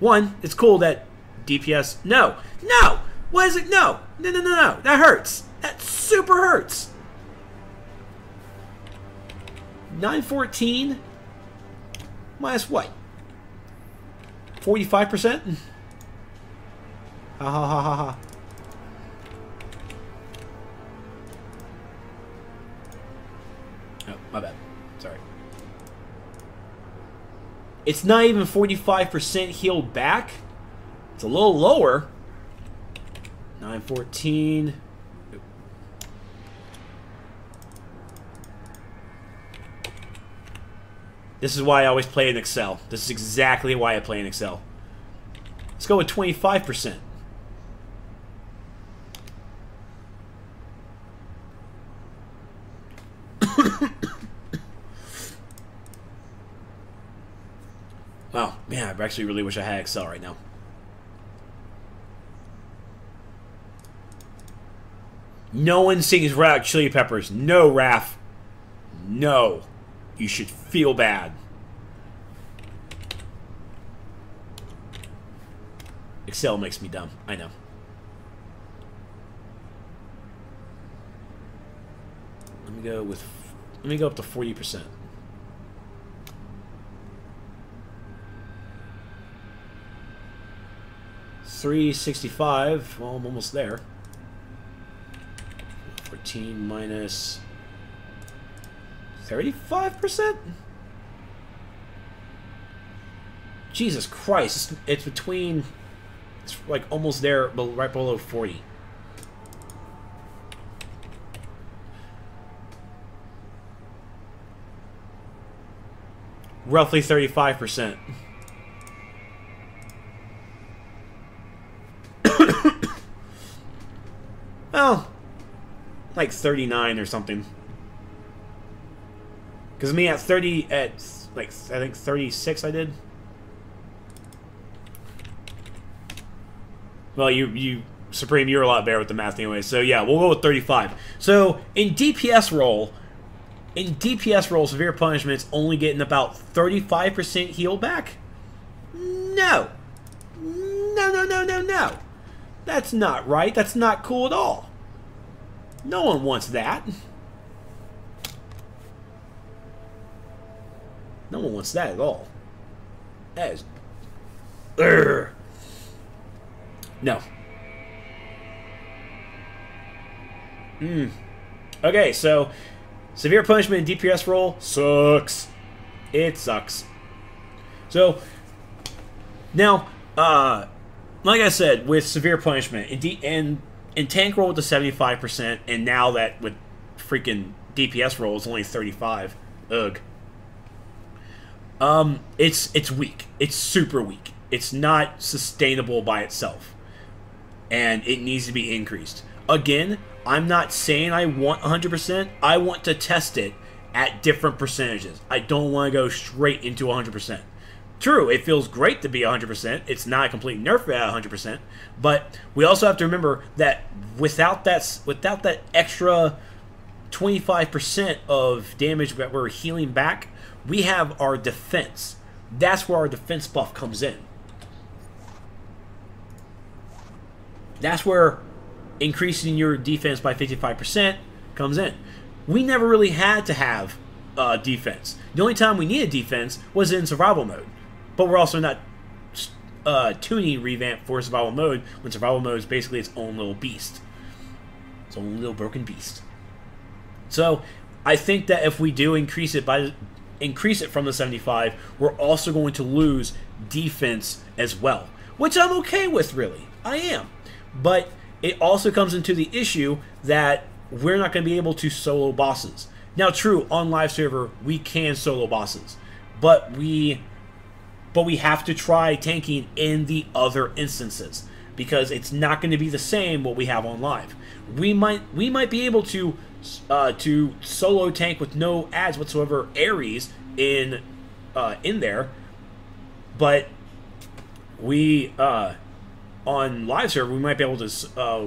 One, it's cool that DPS. No, no. What is it? No, no, no, no, no. That hurts. That super hurts. 914 minus what? 45%? <laughs> Ha ha ha ha ha. Oh, my bad. It's not even 45% healed back. It's a little lower. 914. This is why I always play in Excel. This is exactly why I play in Excel. Let's go with 25%. Wow, man, I actually really wish I had Excel right now. No one sings Red Hot Chili Peppers. No, Raph. No. You should feel bad. Excel makes me dumb. I know. Let me go with... Let me go up to 40%. Three sixty-five. Well, I'm almost there. 14 minus 35%? Jesus Christ, it's, it's between, it's like almost there, but right below 40. Roughly 35%. Like 39 or something. Because me at 30, at like, I think 36 I did. Well, you, you, Supreme, you're a lot better with the math anyway. So yeah, we'll go with 35. So in DPS roll, in DPS roll, severe punishments only getting about 35% heal back? No. No, no, no, no, no. That's not right. That's not cool at all. No one wants that. No one wants that at all. Urgh. No. Hmm. Okay, so... Severe punishment in DPS roll sucks. It sucks. So, now, uh, like I said, with severe punishment, in, D and in tank roll with the 75%, and now that with freaking DPS roll is only 35. Ugh. Um, it's it's weak. It's super weak. It's not sustainable by itself, and it needs to be increased. Again, I'm not saying I want 100%. I want to test it at different percentages. I don't want to go straight into 100%. True, it feels great to be 100%. It's not a complete nerf at 100%, but we also have to remember that without that without that extra 25% of damage that we're healing back, we have our defense. That's where our defense buff comes in. That's where increasing your defense by 55% comes in. We never really had to have uh, defense. The only time we needed defense was in survival mode. But we're also not uh, tuning revamp for survival mode when survival mode is basically its own little beast. It's own little broken beast. So I think that if we do increase it by increase it from the 75, we're also going to lose defense as well, which I'm okay with really. I am. But it also comes into the issue that we're not going to be able to solo bosses. Now, true, on live server we can solo bosses, but we but we have to try tanking in the other instances because it's not going to be the same what we have on live. We might we might be able to uh, to solo tank with no ads whatsoever Ares in uh, in there, but we uh, on live server we might be able to uh,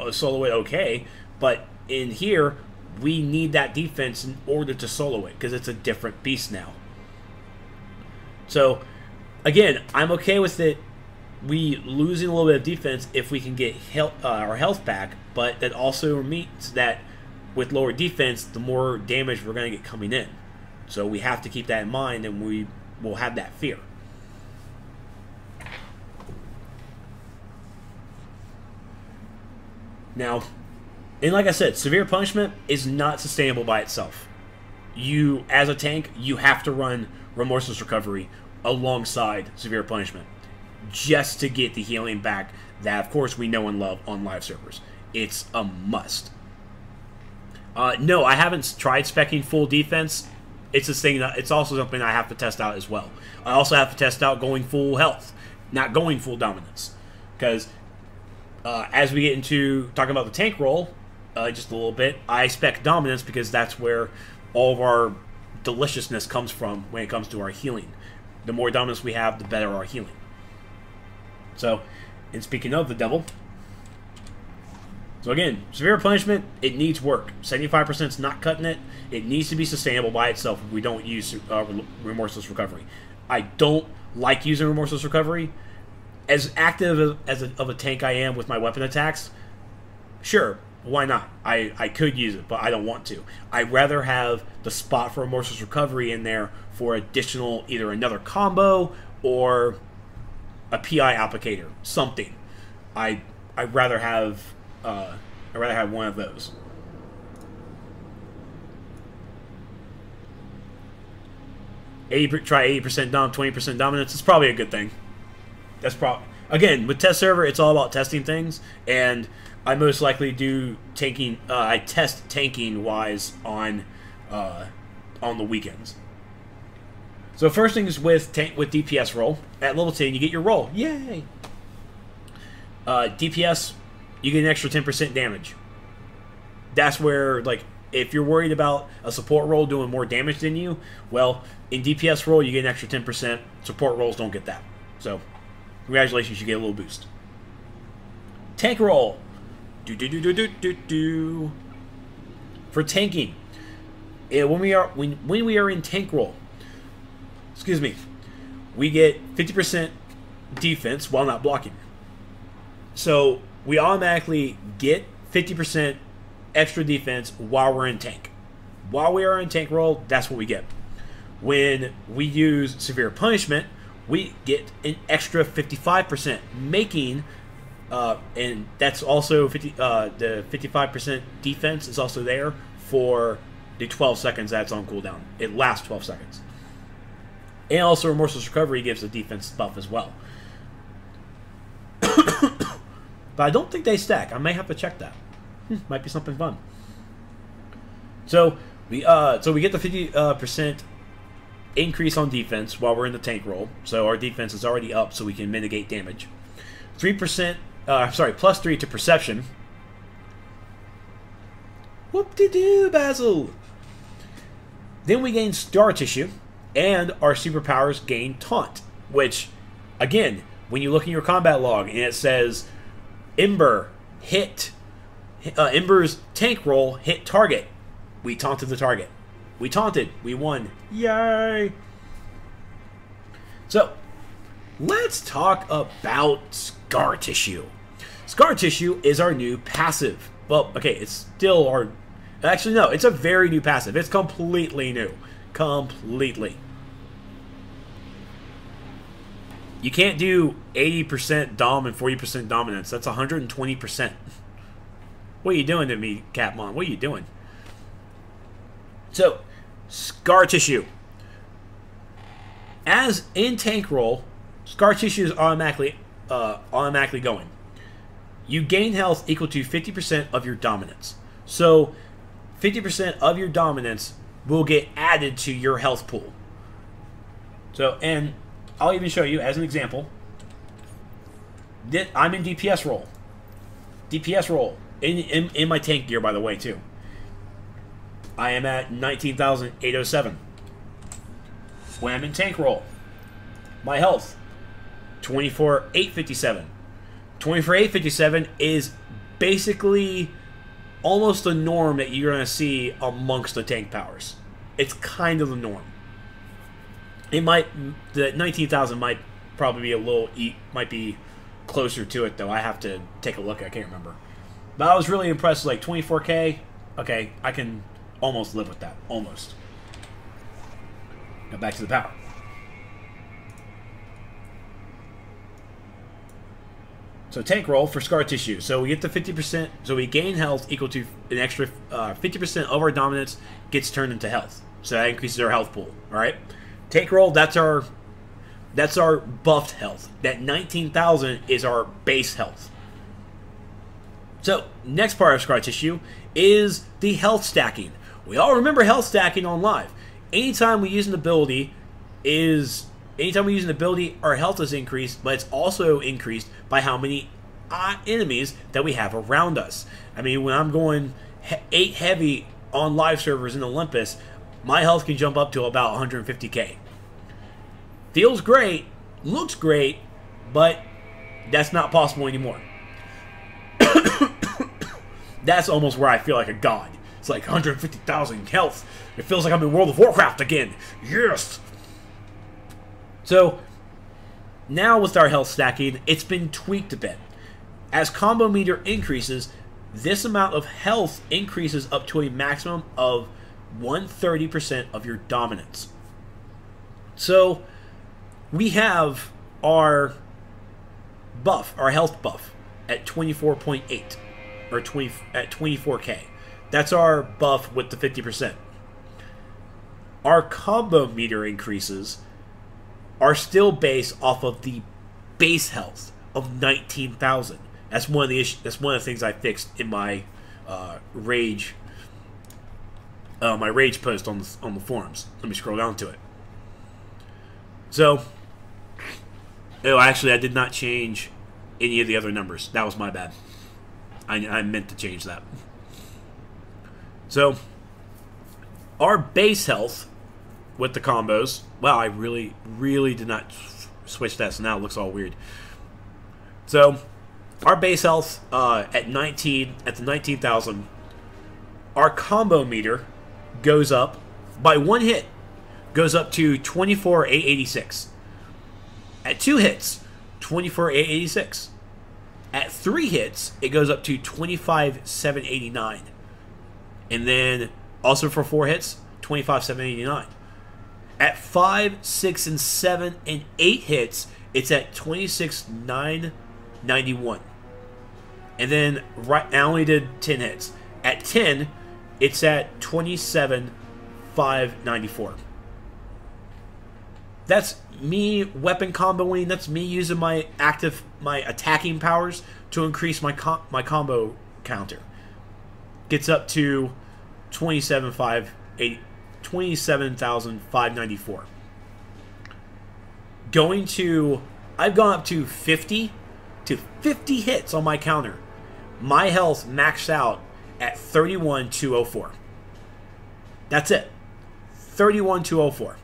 uh, solo it okay, but in here we need that defense in order to solo it because it's a different beast now. So again, I'm okay with it. We losing a little bit of defense if we can get health, uh, our health back, but that also means that with lower defense, the more damage we're going to get coming in. So we have to keep that in mind, and we will have that fear. Now, and like I said, severe punishment is not sustainable by itself. You, as a tank, you have to run remorseless recovery alongside severe punishment just to get the healing back that, of course, we know and love on live servers. It's a must. Uh, no, I haven't tried specking full defense. It's a thing that it's also something I have to test out as well. I also have to test out going full health, not going full dominance, because uh, as we get into talking about the tank role, uh, just a little bit, I spec dominance because that's where all of our deliciousness comes from when it comes to our healing. The more dominance we have, the better our healing. So, and speaking of the devil, so again, severe punishment, it needs work. 75% is not cutting it. It needs to be sustainable by itself if we don't use uh, remorseless recovery. I don't like using remorseless recovery. As active as a, of a tank I am with my weapon attacks, sure, why not? I, I could use it, but I don't want to. I'd rather have the spot for remorseless recovery in there for additional either another combo or a PI applicator, something. I I'd rather have uh, I'd rather have one of those. Eighty try eighty percent dom, twenty percent dominance. It's probably a good thing. That's probably again with test server. It's all about testing things, and I most likely do tanking. Uh, I test tanking wise on uh, on the weekends. So first things with tank with DPS roll at level ten, you get your roll. Yay! Uh, DPS you get an extra 10% damage. That's where, like, if you're worried about a support role doing more damage than you, well, in DPS roll you get an extra 10%. Support roles don't get that. So, congratulations, you get a little boost. Tank roll. Do do do do do do do. For tanking, yeah, when we are when when we are in tank roll, excuse me, we get 50% defense while not blocking. So we automatically get 50% extra defense while we're in tank. While we are in tank roll, that's what we get. When we use severe punishment, we get an extra 55%, making uh, and that's also 50, uh, the 55% defense is also there for the 12 seconds that's on cooldown. It lasts 12 seconds. And also, Remorseless Recovery gives a defense buff as well. <coughs> But I don't think they stack. I may have to check that. Hmm, might be something fun. So we uh so we get the fifty uh, percent increase on defense while we're in the tank role. So our defense is already up, so we can mitigate damage. Three percent. Uh, I'm sorry, plus three to perception. Whoop de doo, Basil. Then we gain scar tissue, and our superpowers gain taunt, which, again, when you look in your combat log and it says Ember hit. Uh, Ember's tank roll hit target. We taunted the target. We taunted. We won. Yay! So, let's talk about scar tissue. Scar tissue is our new passive. Well, okay, it's still our. Actually, no, it's a very new passive. It's completely new. Completely. You can't do 80% dom and 40% dominance. That's 120%. What are you doing to me, Capmon? What are you doing? So, scar tissue. As in tank roll, scar tissue is automatically uh, automatically going. You gain health equal to 50% of your dominance. So, 50% of your dominance will get added to your health pool. So, and I'll even show you as an example. I'm in DPS role. DPS role. In, in, in my tank gear, by the way, too. I am at 19,807. When I'm in tank role, my health, 24,857. 24,857 is basically almost the norm that you're going to see amongst the tank powers. It's kind of the norm. It might, the 19,000 might probably be a little, might be closer to it, though. I have to take a look. I can't remember. But I was really impressed. Like 24k. Okay, I can almost live with that. Almost. Now back to the power. So tank role for scar tissue. So we get the 50%. So we gain health equal to an extra 50% uh, of our dominance gets turned into health. So that increases our health pool. All right. Tank role. That's our that's our buffed health. That 19,000 is our base health. So, next part of scar tissue is the health stacking. We all remember health stacking on live. Anytime we use an ability is anytime we use an ability, our health is increased, but it's also increased by how many uh, enemies that we have around us. I mean, when I'm going he- eight heavy on live servers in Olympus, my health can jump up to about 150k feels great, looks great, but that's not possible anymore. <coughs> that's almost where I feel like a god. It's like 150,000 health. It feels like I'm in World of Warcraft again. Yes! So, now with our health stacking, it's been tweaked a bit. As combo meter increases, this amount of health increases up to a maximum of 130% of your dominance. So, we have our buff, our health buff at 24.8 or 20 at 24k. That's our buff with the 50%. Our combo meter increases are still based off of the base health of 19,000. That's one of the issues, that's one of the things I fixed in my uh, rage uh, my rage post on the, on the forums. Let me scroll down to it. So Oh, actually, I did not change any of the other numbers. That was my bad. I, I meant to change that. So, our base health with the combos. Wow, I really, really did not switch that, so now it looks all weird. So, our base health uh, at 19, at the 19,000, our combo meter goes up by one hit, goes up to 24,886. At two hits, 24,886. At three hits, it goes up to 25,789. And then also for four hits, 25,789. At five, six, and seven, and eight hits, it's at 26,991. And then right I only did 10 hits. At 10, it's at 27,594. That's me weapon comboing. That's me using my active, my attacking powers to increase my com my combo counter. Gets up to 27,594. Going to, I've gone up to 50 to 50 hits on my counter. My health maxed out at 31,204. That's it. 31,204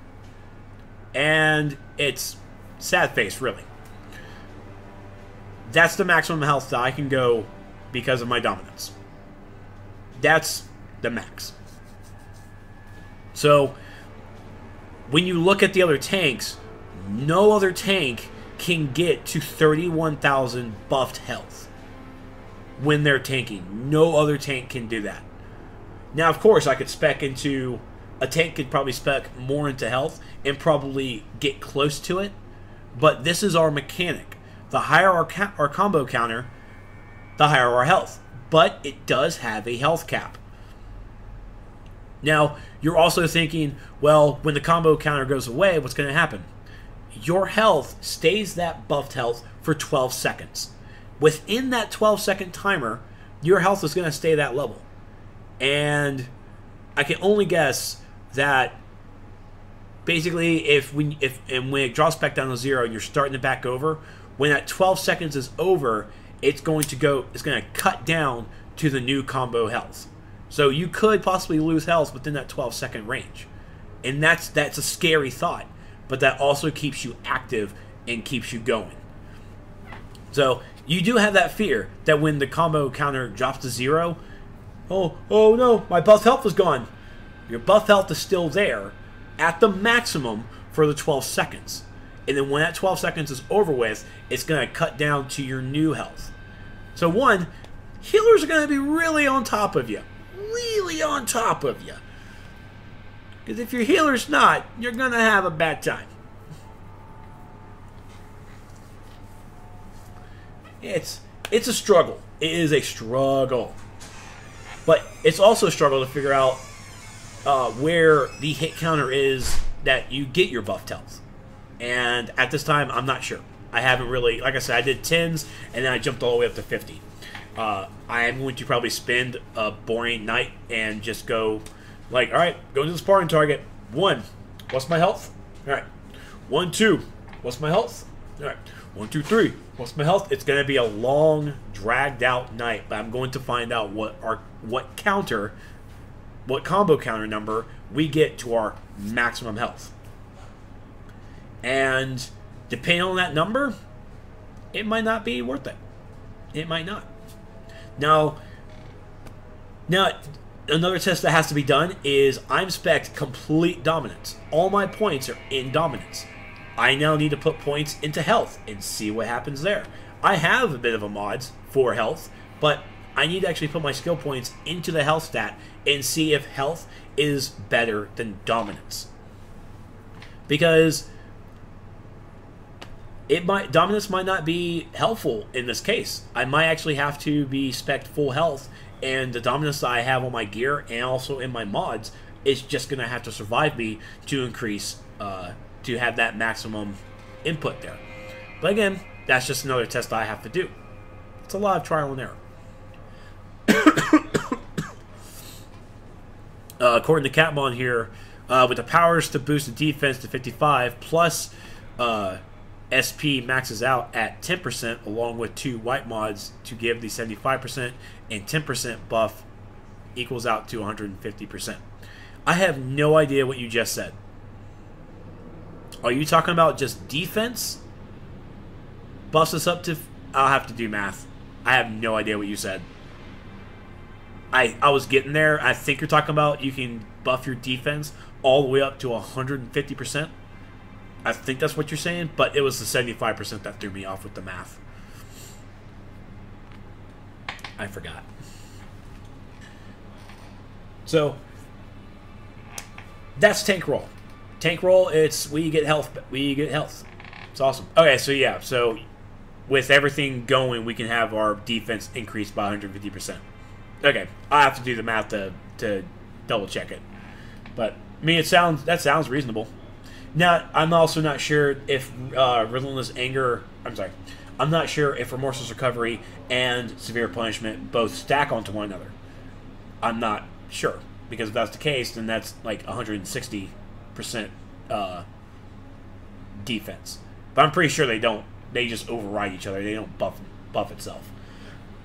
and it's sad face, really. That's the maximum health that I can go because of my dominance. That's the max. So, when you look at the other tanks, no other tank can get to 31,000 buffed health when they're tanking. No other tank can do that. Now, of course, I could spec into a tank could probably spec more into health and probably get close to it. But this is our mechanic. The higher our, our combo counter, the higher our health. but it does have a health cap. Now, you're also thinking, well, when the combo counter goes away, what's going to happen? Your health stays that buffed health for 12 seconds. Within that 12 second timer, your health is going to stay that level. And I can only guess that basically if when if and when it drops back down to zero and you're starting to back over, when that 12 seconds is over, it's going to go it's going to cut down to the new combo health. So you could possibly lose health within that 12 second range. And that's that's a scary thought, but that also keeps you active and keeps you going. So you do have that fear that when the combo counter drops to zero, oh, oh no, my buff health is gone. Your buff health is still there at the maximum for the 12 seconds. And then when that 12 seconds is over with, it's going to cut down to your new health. So, one, healers are going to be really on top of you. Really on top of you. Because if your healer's not, you're going to have a bad time. It's it's a struggle. It is a struggle. But it's also a struggle to figure out uh, where the hit counter is that you get your buff tells. And at this time, I'm not sure. I haven't really, like I said, I did 10s and then I jumped all the way up to 50. Uh, I am going to probably spend a boring night and just go, like, all right, go to the sparring target. One, what's my health? All right. One, two, what's my health? All right. One, two, three, what's my health? It's going to be a long, dragged out night, but I'm going to find out what our what counter what combo counter number we get to our maximum health. And depending on that number, it might not be worth it. It might not. Now, now another test that has to be done is I'm spec complete dominance. All my points are in dominance. I now need to put points into health and see what happens there. I have a bit of a mods for health, but I need to actually put my skill points into the health stat and see if health is better than dominance. Because it might dominance might not be helpful in this case. I might actually have to be spec full health, and the dominance that I have on my gear and also in my mods is just gonna have to survive me to increase uh, to have that maximum input there. But again, that's just another test I have to do. It's a lot of trial and error. <coughs> Uh, according to Catmon here, uh, with the powers to boost the defense to 55, plus uh, SP maxes out at 10%, along with two white mods to give the 75% and 10% buff equals out to 150%. I have no idea what you just said. Are you talking about just defense? Buffs us up to. I'll have to do math. I have no idea what you said. I, I was getting there. I think you're talking about you can buff your defense all the way up to 150%. I think that's what you're saying, but it was the 75% that threw me off with the math. I forgot. So, that's tank role. Tank role, it's we get health. We get health. It's awesome. Okay, so yeah, so with everything going, we can have our defense increased by 150%. Okay, I have to do the math to to double check it. But I mean, it sounds that sounds reasonable. Now, I'm also not sure if uh, relentless anger. I'm sorry. I'm not sure if remorseless recovery and severe punishment both stack onto one another. I'm not sure because if that's the case, then that's like 160 percent uh, defense. But I'm pretty sure they don't. They just override each other. They don't buff buff itself. <coughs>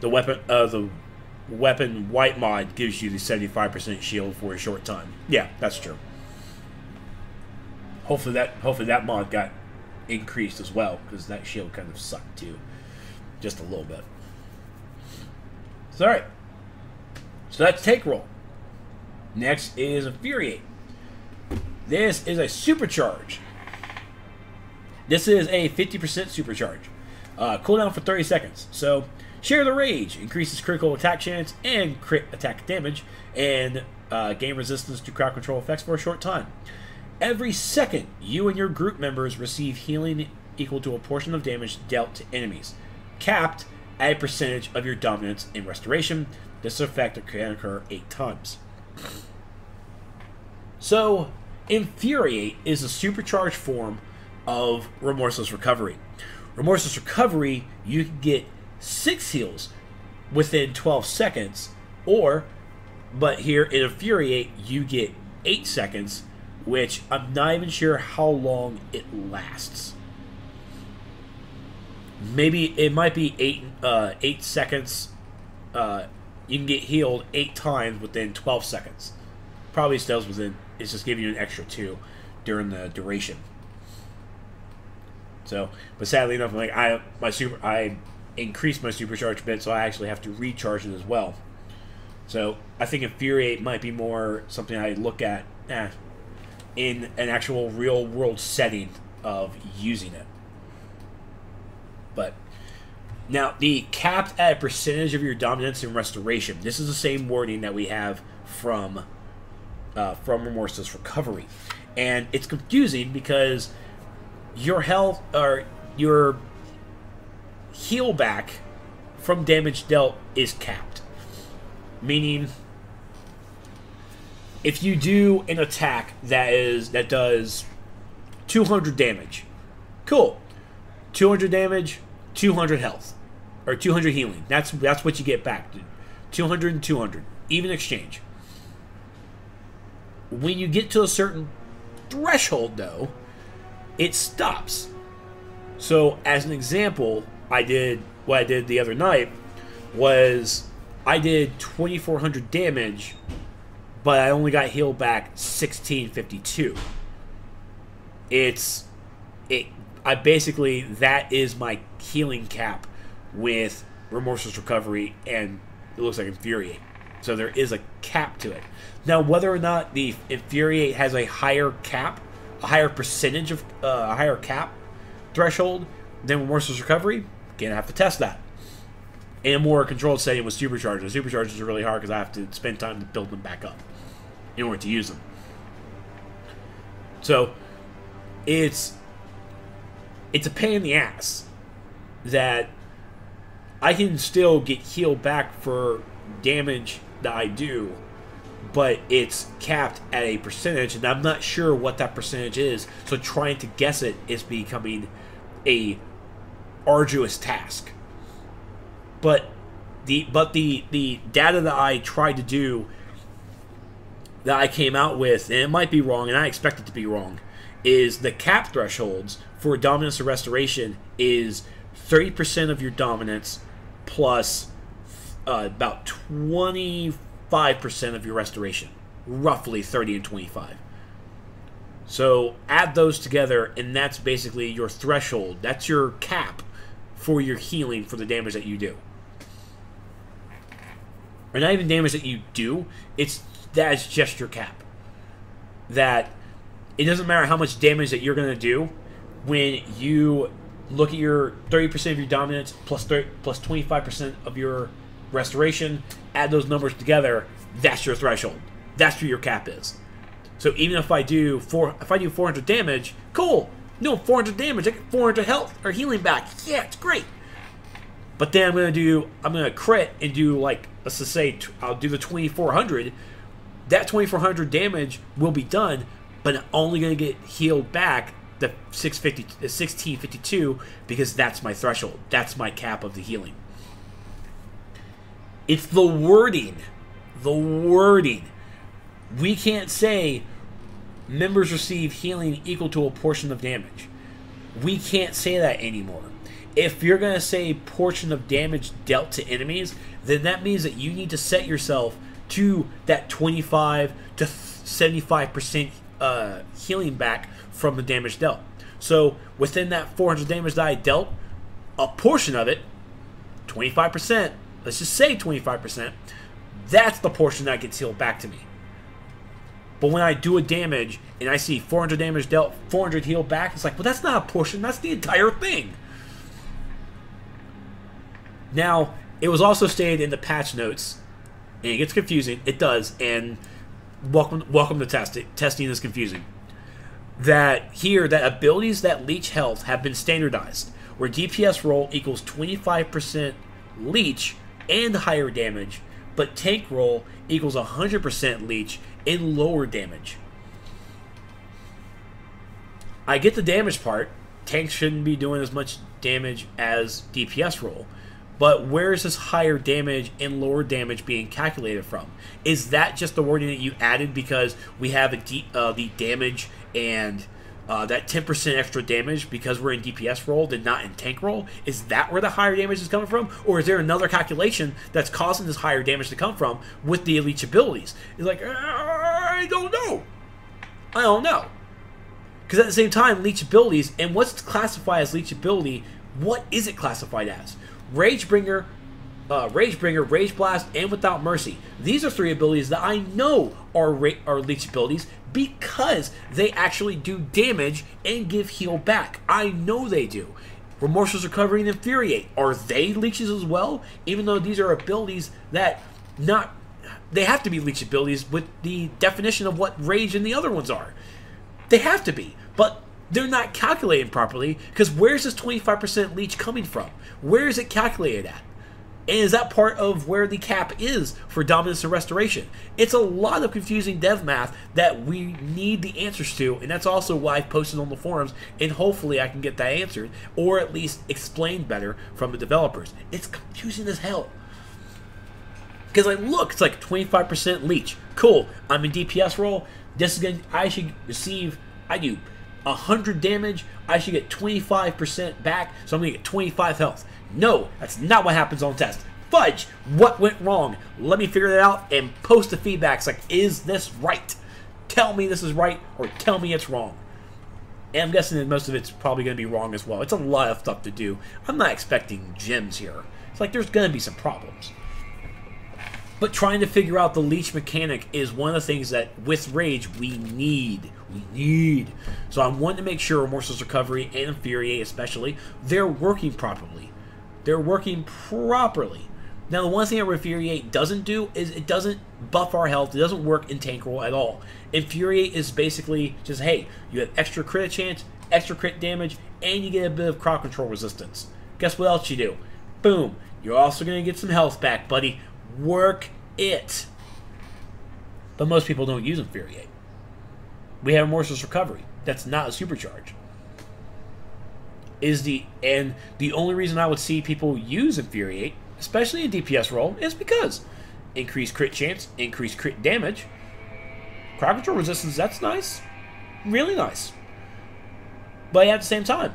the weapon uh, the weapon white mod gives you the 75% shield for a short time. Yeah, that's true. Hopefully that hopefully that mod got increased as well because that shield kind of sucked too, just a little bit. So all right, so that's take role. Next is infuriate. This is a supercharge. This is a 50% supercharge. Uh, cooldown for 30 seconds. So Share the Rage increases critical attack chance and crit attack damage, and uh, gain resistance to crowd control effects for a short time. Every second, you and your group members receive healing equal to a portion of damage dealt to enemies, capped at a percentage of your dominance in restoration. This effect can occur eight times. So, Infuriate is a supercharged form of Remorseless Recovery. Remorseless Recovery, you can get six heals within 12 seconds, or, but here in Infuriate, you get eight seconds, which I'm not even sure how long it lasts. Maybe it might be eight uh, eight seconds. Uh, you can get healed eight times within 12 seconds. Probably still within. It's just giving you an extra two during the duration. So, but sadly enough, I'm like I my super I increased my supercharge bit, so I actually have to recharge it as well. So I think Infuriate might be more something I look at eh, in an actual real world setting of using it. But now the capped at a percentage of your dominance and restoration. This is the same wording that we have from uh, from Remorseless Recovery, and it's confusing because your health or your heal back from damage dealt is capped. Meaning if you do an attack that is that does 200 damage, cool. 200 damage, 200 health or 200 healing. That's that's what you get back. Dude. 200 and 200, even exchange. When you get to a certain threshold though, it stops. So, as an example, I did what I did the other night was I did 2400 damage, but I only got healed back 1652. It's it I basically that is my healing cap with remorseless recovery and it looks like infuriate. So there is a cap to it. Now whether or not the infuriate has a higher cap a higher percentage of uh, a higher cap threshold than Remorseless Recovery, gonna have to test that. In a more controlled setting with superchargers. Superchargers are really hard because I have to spend time to build them back up in order to use them. So it's it's a pain in the ass that I can still get healed back for damage that I do but it's capped at a percentage, and I'm not sure what that percentage is. So trying to guess it is becoming a arduous task. But the but the the data that I tried to do that I came out with, and it might be wrong, and I expect it to be wrong, is the cap thresholds for dominance or restoration is 30% of your dominance plus uh, about 20 5% of your restoration, roughly 30 and 25. So add those together, and that's basically your threshold. That's your cap for your healing for the damage that you do. Or not even damage that you do, it's that's just your cap. That it doesn't matter how much damage that you're going to do when you look at your 30% of your dominance plus 30, plus 25% of your restoration, add those numbers together, that's your threshold. That's where your cap is. So even if I do four, if I do 400 damage, cool. No, 400 damage. I get 400 health or healing back. Yeah, it's great. But then I'm gonna do, I'm gonna crit and do like, let's just say, I'll do the 2400. That 2400 damage will be done, but I'm only gonna get healed back the 650, the 1652 because that's my threshold. That's my cap of the healing. It's the wording. The wording. We can't say members receive healing equal to a portion of damage. We can't say that anymore. If you're going to say portion of damage dealt to enemies, then that means that you need to set yourself to that 25 to 75% uh, healing back from the damage dealt. So within that 400 damage that I dealt, a portion of it, 25%, let's just say 25%, that's the portion that gets healed back to me. But when I do a damage and I see 400 damage dealt, 400 healed back, it's like, well, that's not a portion, that's the entire thing. Now, it was also stated in the patch notes, and it gets confusing. It does, and welcome welcome to testing. Testing is confusing. that here that abilities that leech health have been standardized, where DPS role equals 25% leech and higher damage, but tank role equals 100% leech and lower damage. I get the damage part. Tanks shouldn't be doing as much damage as DPS role. But where is this higher damage and lower damage being calculated from? Is that just the wording that you added because we have uh, the damage and uh, that 10% extra damage because we're in DPS role and not in tank role? Is that where the higher damage is coming from? Or is there another calculation that's causing this higher damage to come from with the elite abilities? It's like, I don't know. I don't know. Because at the same time, leech abilities, and what's classified as leech ability, what is it classified as? Ragebringer, uh, Ragebringer, Rage Blast, and Without Mercy. These are three abilities that I know are, are leech abilities because they actually do damage and give heal back. I know they do. Remorseless Recovery and Infuriate. Are they leeches as well? Even though these are abilities that not they have to be leech abilities with the definition of what rage and the other ones are. They have to be, but they're not calculated properly because where's this 25% leech coming from? Where is it calculated at? And is that part of where the cap is for dominance and restoration? It's a lot of confusing dev math that we need the answers to, and that's also why I've posted on the forums, and hopefully I can get that answered, or at least explained better from the developers. It's confusing as hell. Because like, look, it's like 25% leech. Cool. I'm in DPS role. This is gonna. I should receive. I do 100 damage. I should get 25% back, so I'm gonna get 25 health. No, that's not what happens on test. Fudge! What went wrong? Let me figure that out and post the feedbacks like, is this right? Tell me this is right or tell me it's wrong. And I'm guessing that most of it's probably going to be wrong as well. It's a lot of stuff to do. I'm not expecting gems here. It's like there's going to be some problems. But trying to figure out the leech mechanic is one of the things that with Rage we need. We need. So I want to make sure Remorseless Recovery and Infuriate especially, they're working properly. They're working properly. Now the one thing that Infuriate doesn't do is it doesn't buff our health. It doesn't work in tank role at all. Infuriate is basically just, hey, you have extra crit chance, extra crit damage, and you get a bit of crowd control resistance. Guess what else you do? Boom. You're also going to get some health back, buddy. Work it. But most people don't use Infuriate. We have Remorseless Recovery. That's not a supercharge. Is the and the only reason I would see people use Infuriate, especially in DPS role, is because increased crit chance, increased crit damage, crowd control resistance. That's nice, really nice. But at the same time,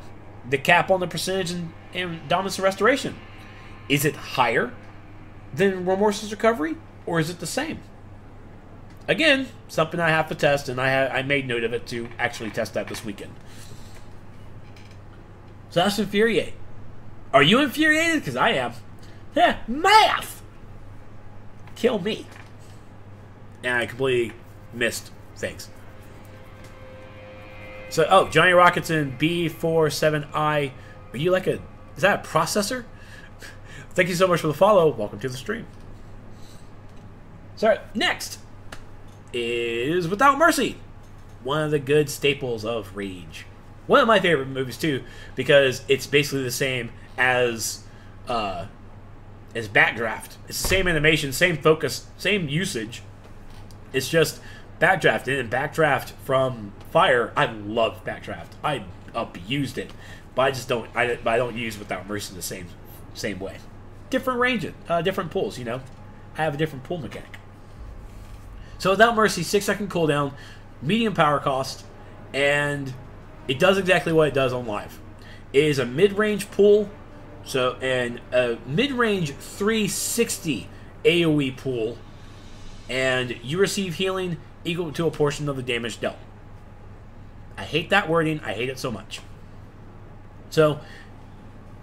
the cap on the percentage and, and dominance and restoration is it higher than remorseless recovery, or is it the same? Again, something I have to test, and I ha- I made note of it to actually test that this weekend. So that's infuriate. Are you infuriated? Because I am. Yeah, math. Kill me. And I completely missed things. So, oh, Johnny Rocketson B47I. Are you like a. Is that a processor? <laughs> Thank you so much for the follow. Welcome to the stream. So, next is Without Mercy. One of the good staples of Rage. One of my favorite movies, too, because it's basically the same as. Uh, as Backdraft. It's the same animation, same focus, same usage. It's just Backdraft. And Backdraft from Fire, I love Backdraft. I abused it, but I just don't. I, I don't use Without Mercy the same same way. Different range, uh, different pulls. You know, I have a different pull mechanic. So Without Mercy, six second cooldown, medium power cost, and it does exactly what it does on live. It is a mid range pull so, and a mid-range 360 AoE pool, and you receive healing equal to a portion of the damage dealt. I hate that wording. I hate it so much. So,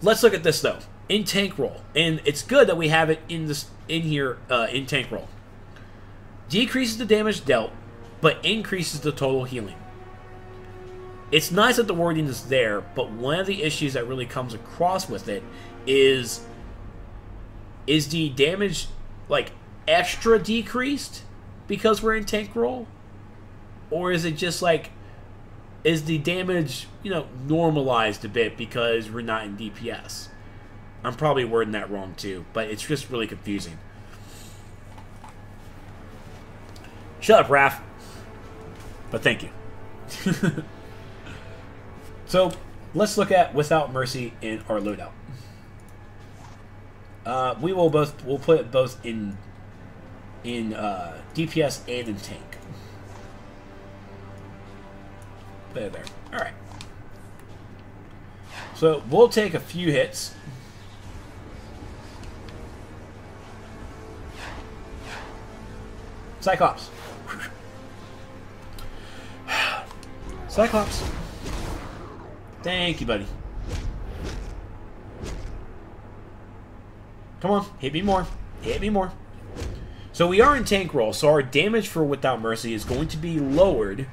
let's look at this though. In tank role, and it's good that we have it in this in here uh, in tank role. Decreases the damage dealt, but increases the total healing it's nice that the wording is there, but one of the issues that really comes across with it is is the damage like extra decreased because we're in tank role? Or is it just like is the damage, you know, normalized a bit because we're not in DPS? I'm probably wording that wrong too, but it's just really confusing. Shut up, Raph. But thank you. <laughs> so, let's look at Without Mercy in our loadout. Uh, we will both we'll put it both in in uh, DPS and in tank. There, there. All right. So we'll take a few hits. Cyclops. <sighs> Cyclops. Thank you, buddy. Come on, hit me more. Hit me more. So we are in tank role, so our damage for Without Mercy is going to be lowered,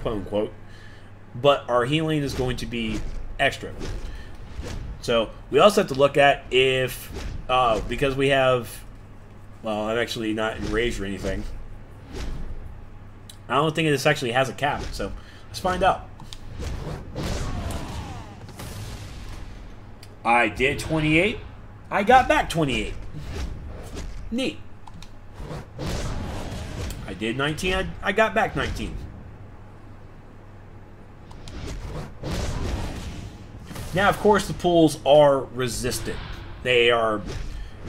quote unquote, but our healing is going to be extra. So we also have to look at if, uh, because we have, well, I'm actually not enraged or anything. I don't think this actually has a cap, so let's find out. I did 28. I got back 28. Neat. I did 19. I, I got back 19. Now, of course, the pools are resistant. They are...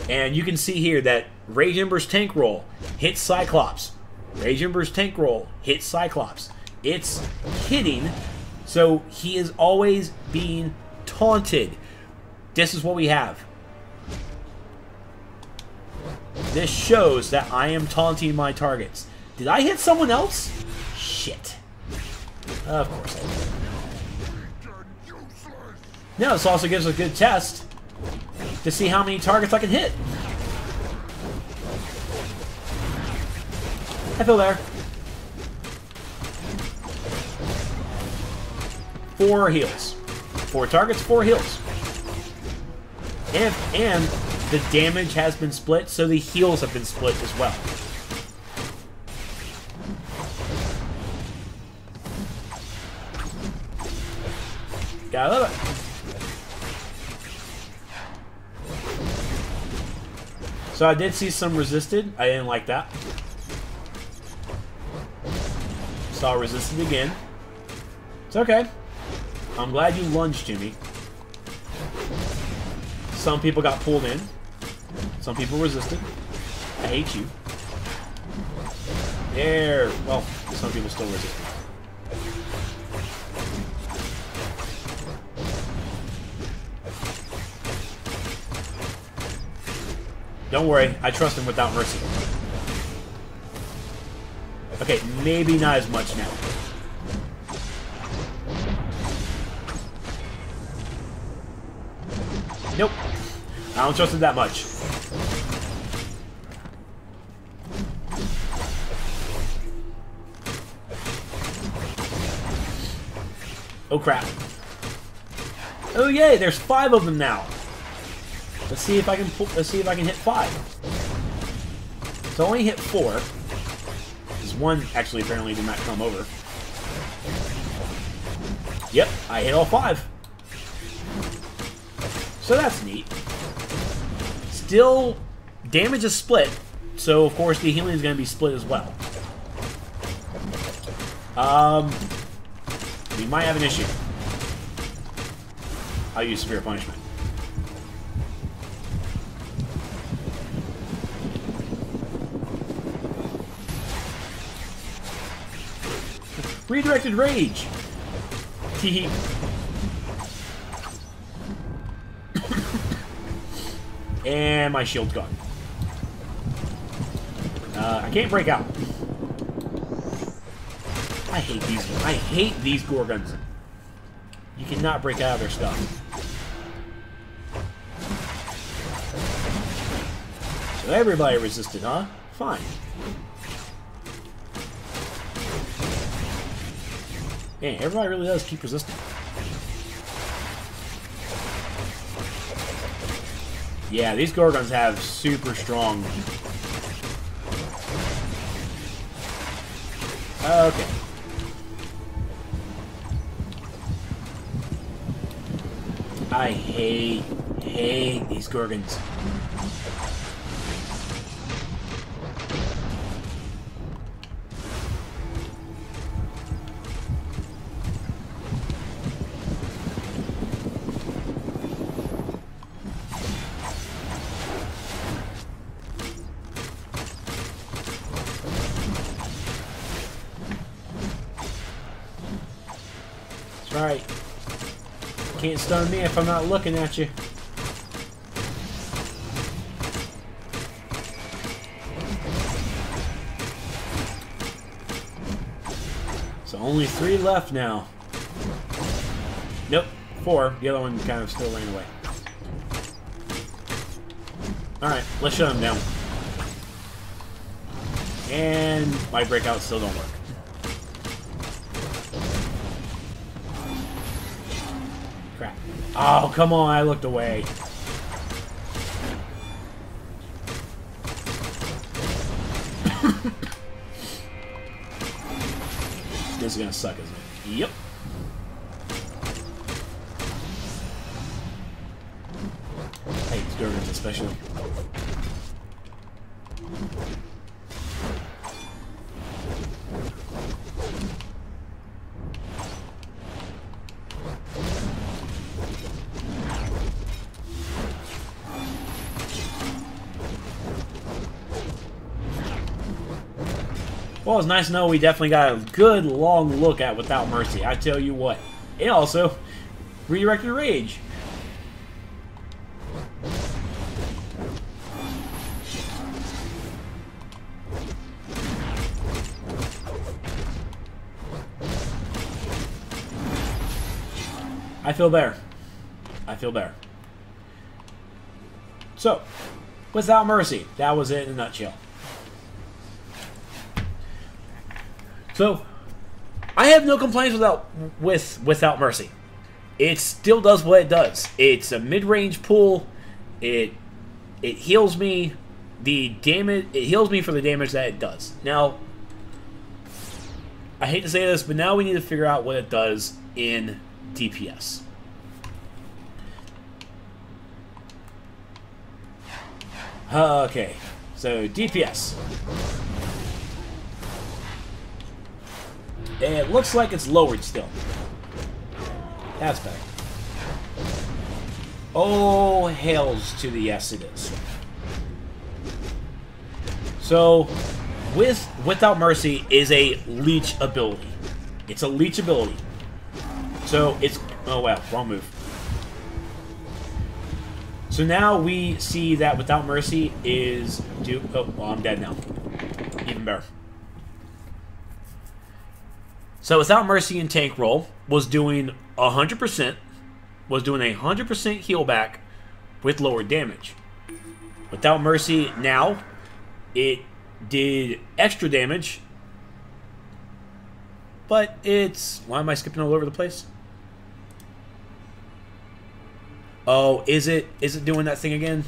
And you can see here that Rage Ember's tank roll hits Cyclops. Rage Ember's tank roll hits Cyclops. It's hitting, so he is always being taunted. This is what we have. This shows that I am taunting my targets. Did I hit someone else? Shit. Of course I did. Now, this also gives a good test to see how many targets I can hit. I feel there. Four heals. Four targets, four heals. And, and the damage has been split, so the heals have been split as well. Love it. So I did see some resisted. I didn't like that. Saw resisted again. It's okay. I'm glad you lunged to me. Some people got pulled in. Some people resisted. I hate you. There. Well, some people still resist. Don't worry, I trust him without mercy. Okay, maybe not as much now. Nope. I don't trust it that much. Oh crap. Oh yay, there's five of them now. Let's see if I can pull, let's see if I can hit five. So I only hit four. Because one actually apparently did not come over. Yep, I hit all five. So that's neat. Still, damage is split, so of course the healing is going to be split as well. Um, we might have an issue. I'll use Severe Punishment. Redirected Rage! Teehee. And my shield's gone. Uh, I can't break out. I hate these. I hate these Gorgons. You cannot break out of their stuff. So everybody resisted, huh? Fine. Man, everybody really does keep resisting. Yeah, these Gorgons have super strong... Okay. I hate, hate these Gorgons. Right. Can't stun me if I'm not looking at you. So only three left now. Nope, four. The other one kind of still ran away. Alright, let's shut him down. And my breakout still don't work. Oh, come on, I looked away. <coughs> this is gonna suck, isn't it? Yep. Hey, it's Gorgons especially. Well, it's nice to know we definitely got a good long look at Without Mercy. I tell you what. And also, redirected Rage. I feel better. I feel better. So, Without Mercy, that was it in a nutshell. So, I have no complaints without with without mercy. It still does what it does. It's a mid-range pull. It it heals me the damage. It heals me for the damage that it does. Now, I hate to say this, but now we need to figure out what it does in DPS. Uh, okay, so DPS. It looks like it's lowered still. That's better. Oh, hails to the yes it is. So, with Without Mercy is a leech ability. It's a leech ability. So, it's... Oh, well, wrong move. So now we see that Without Mercy is... Do, oh, well, I'm dead now. Even better. So Without Mercy and Tank Role was doing 100%, was doing a 100% heal back with lower damage. Without Mercy now, it did extra damage, but it's... Why am I skipping all over the place? Oh, is it is it doing that thing again?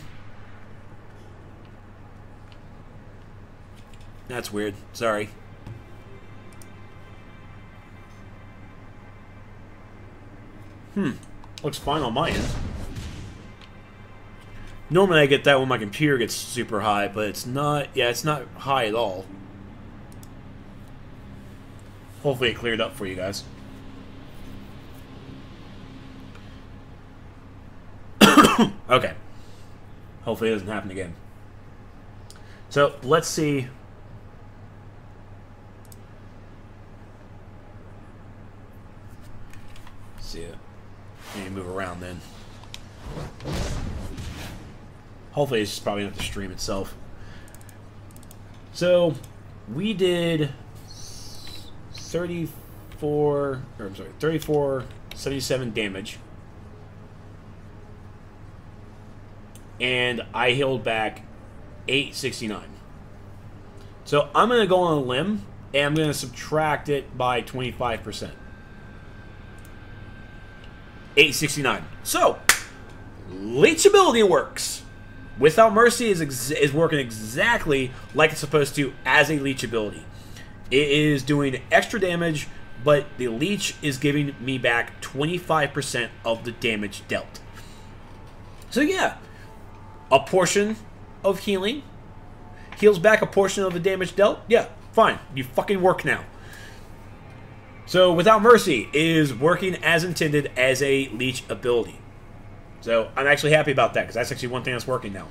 That's weird. Sorry. Hmm. Looks fine on my end. Normally I get that when my computer gets super high, but it's not... Yeah, it's not high at all. Hopefully it cleared up for you guys. <coughs> okay. Hopefully it doesn't happen again. So, let's see see Maybe move around then. Hopefully it's probably not the stream itself. So, we did 34, or I'm sorry, 34, 77 damage. And I healed back 869. So I'm going to go on a limb, and I'm going to subtract it by 25%. 869. So, leechability works. Without Mercy is, is working exactly like it's supposed to as a leech ability. It is doing extra damage, but the leech is giving me back 25% of the damage dealt. So yeah, a portion of healing heals back a portion of the damage dealt. Yeah, fine. You fucking work now. So Without Mercy is working as intended as a leech ability. So I'm actually happy about that because that's actually one thing that's working now.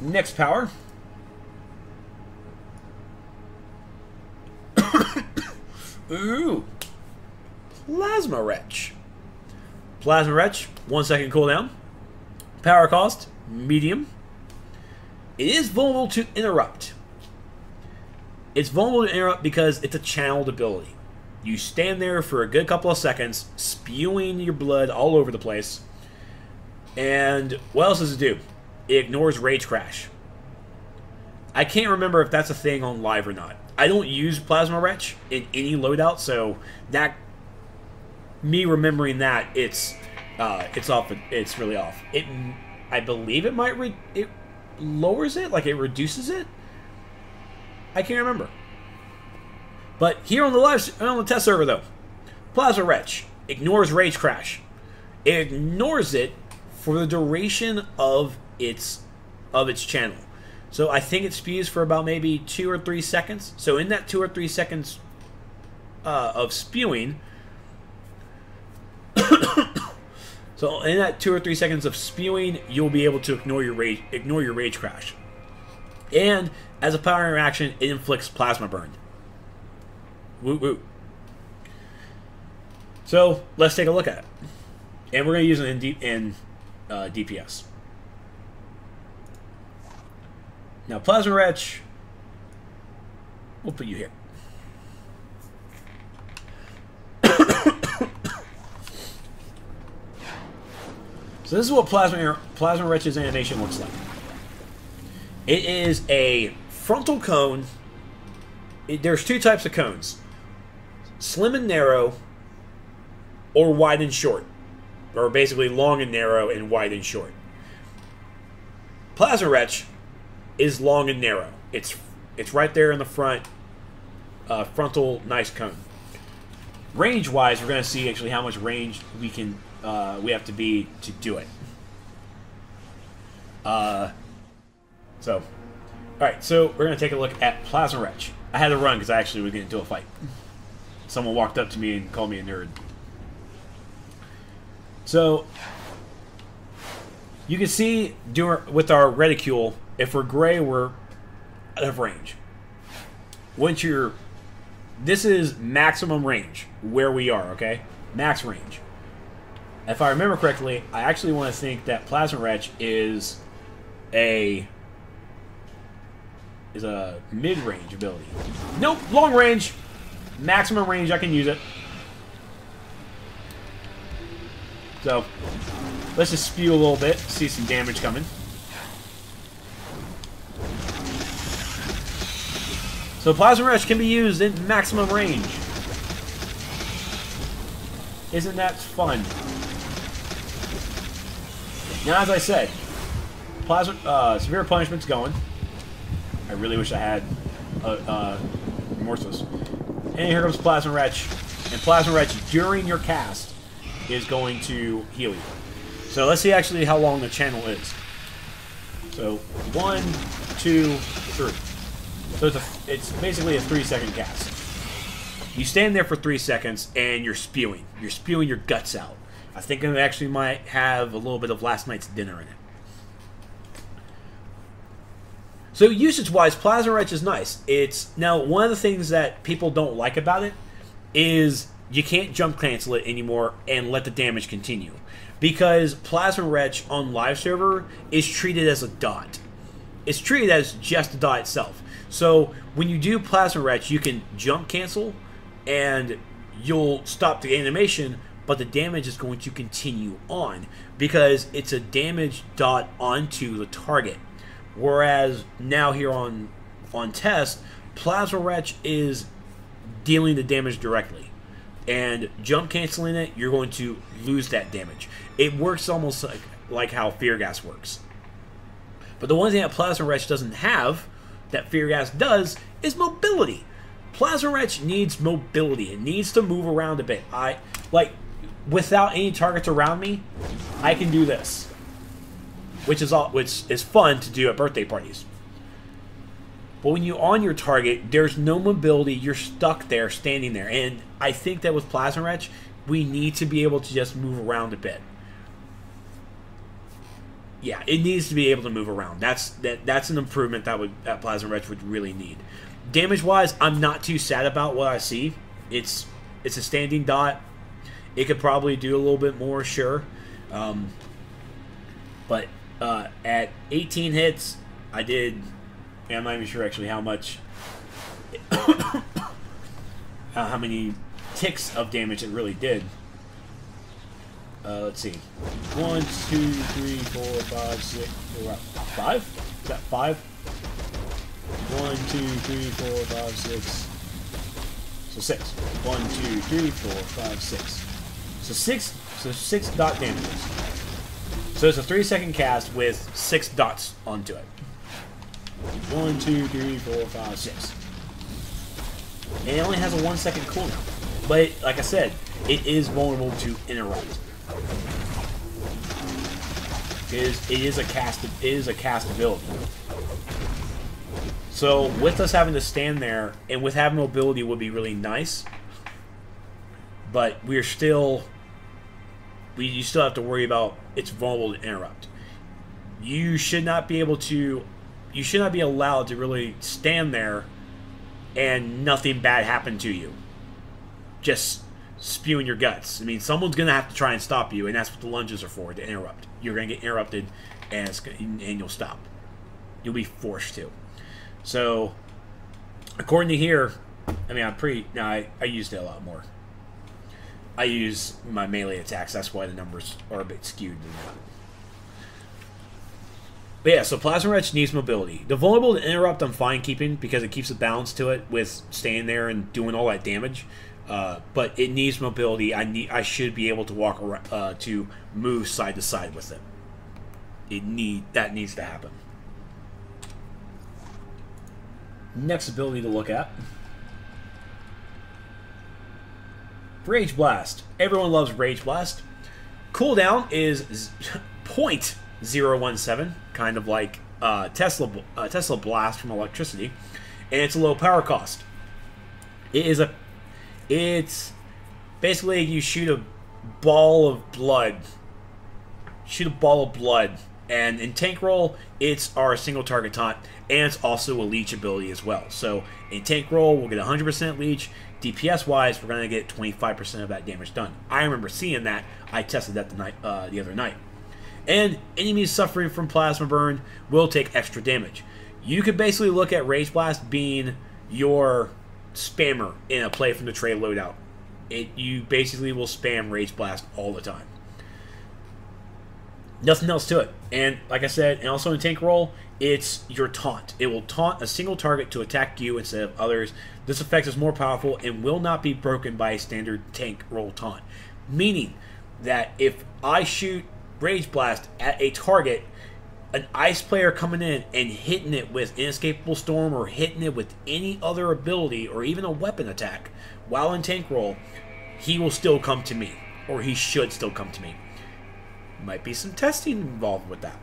Next power. <coughs> Ooh. Plasma Retch. Plasma Retch, one second cooldown. Power cost, medium. It is vulnerable to interrupt. It's vulnerable to interrupt because it's a channeled ability. You stand there for a good couple of seconds, spewing your blood all over the place. And what else does it do? It ignores Rage Crash. I can't remember if that's a thing on live or not. I don't use Plasma Retch in any loadout, so that me remembering that it's uh, it's off. It's really off. It, I believe it might re- it lowers it, like it reduces it. I can't remember. But here on the live on the test server though, Plasma Retch ignores Rage Crash. It ignores it for the duration of its of its channel. So I think it spews for about maybe two or three seconds. So in that two or three seconds uh, of spewing, <coughs> so in that two or three seconds of spewing, you'll be able to ignore your rage, ignore your rage crash. And as a power interaction, it inflicts plasma burn. Woo woo. So let's take a look at it, and we're going to use it in, D- in uh, DPS. Now, Plasma Retch, we'll put you here. <coughs> so this is what Plasma, Plasma Retch's animation looks like. It is a frontal cone. It, there's two types of cones. Slim and narrow, or wide and short. Or basically long and narrow and wide and short. Plasma Retch is long and narrow. It's it's right there in the front, uh, frontal nice cone. Range wise, we're going to see actually how much range we can uh, we have to be to do it. Uh, so, all right, so we're going to take a look at Plasma Retch. I had to run because I actually was getting into a fight. Someone walked up to me and called me a nerd. So, you can see doing with our reticule if we're gray, we're out of range. Once you're... This is maximum range, where we are, okay? Max range. If I remember correctly, I actually want to think that Plasma Retch is a... is a mid-range ability. Nope, long range. Maximum range, I can use it. So, let's just spew a little bit, see some damage coming. So Plasma Retch can be used in maximum range. Isn't that fun? Now, as I said, Plasma uh, Severe Punishment's going. I really wish I had uh, uh, Remorseless. And here comes Plasma Retch. And Plasma Retch, during your cast, is going to heal you. So let's see actually how long the channel is. So, one, two, three. So it's, a, it's basically a three second cast. You stand there for three seconds and you're spewing. You're spewing your guts out. I think it actually might have a little bit of last night's dinner in it. So usage-wise, Plasma Retch is nice. It's now one of the things that people don't like about it is you can't jump cancel it anymore and let the damage continue because Plasma Retch on live server is treated as a dot. It's treated as just a dot itself. So when you do Plasma Retch, you can jump cancel and you'll stop the animation, but the damage is going to continue on because it's a damage dot onto the target. Whereas now here on on test, Plasma Retch is dealing the damage directly. And jump canceling it, you're going to lose that damage. It works almost like, like how Fear Gas works. But the one thing that Plasma Retch doesn't have that Fear Gas does is mobility. Plasma Retch needs mobility. It needs to move around a bit. I like without any targets around me, I can do this, which is all which is fun to do at birthday parties. But when you're on your target, there's no mobility. You're stuck there, standing there. And I think that with Plasma Retch, we need to be able to just move around a bit. Yeah, it needs to be able to move around. That's that. That's an improvement that would that Plasma Retch would really need. Damage wise, I'm not too sad about what I see. It's it's a standing dot. It could probably do a little bit more, sure. Um, but uh, at 18 hits, I did. I'm not even sure actually how much, <coughs> uh, how many ticks of damage it really did. Uh, let's see. One, two, three, four, five, six, four, five? Is that five? One, two, three, four, five, six. So six. One, two, three, four, five, six. So six. So six dot damages. So it's a three second cast with six dots onto it. One, two, three, four, five, six. And it only has a one second cooldown. But like I said, it is vulnerable to interrupt. It is, it is a cast it is a cast ability. So with us having to stand there and with having mobility would be really nice. But we're still you still have to worry about it's vulnerable to interrupt. You should not be able to you should not be allowed to really stand there and nothing bad happen to you. Just spewing your guts. I mean, someone's gonna have to try and stop you, and that's what the lunges are for—to interrupt. You're gonna get interrupted, and, and you'll stop. You'll be forced to. So, according to here, I mean, I'm pretty. Now, I, I used it a lot more. I use my melee attacks. That's why the numbers are a bit skewed. But yeah, so Plasma Retch needs mobility. The vulnerable to interrupt, I'm fine keeping because it keeps a balance to it with staying there and doing all that damage. Uh, but it needs mobility. I need. I should be able to walk around, uh, to move side to side with it. It need that needs to happen. Next ability to look at. Rage Blast. Everyone loves Rage Blast. Cooldown is <laughs> 0.017, kind of like uh, Tesla uh, Tesla Blast from electricity, and it's a low power cost. It is a, it's basically you shoot a ball of blood, shoot a ball of blood, and in Tank Role, it's our single target taunt, and it's also a leech ability as well. So in Tank Role, we'll get 100% leech. DPS wise, we're going to get 25% of that damage done. I remember seeing that. I tested that the night uh, the other night. And enemies suffering from plasma burn will take extra damage. You could basically look at Rage Blast being your spammer in a play from the tray loadout. It you basically will spam Rage Blast all the time. Nothing else to it. And like I said, and also in Tank Role, it's your taunt. It will taunt a single target to attack you instead of others. This effect is more powerful and will not be broken by a standard tank role taunt. Meaning that if I shoot Rage Blast at a target, an ice player coming in and hitting it with Inescapable Storm or hitting it with any other ability or even a weapon attack while in tank role, he will still come to me. Or he should still come to me. Might be some testing involved with that.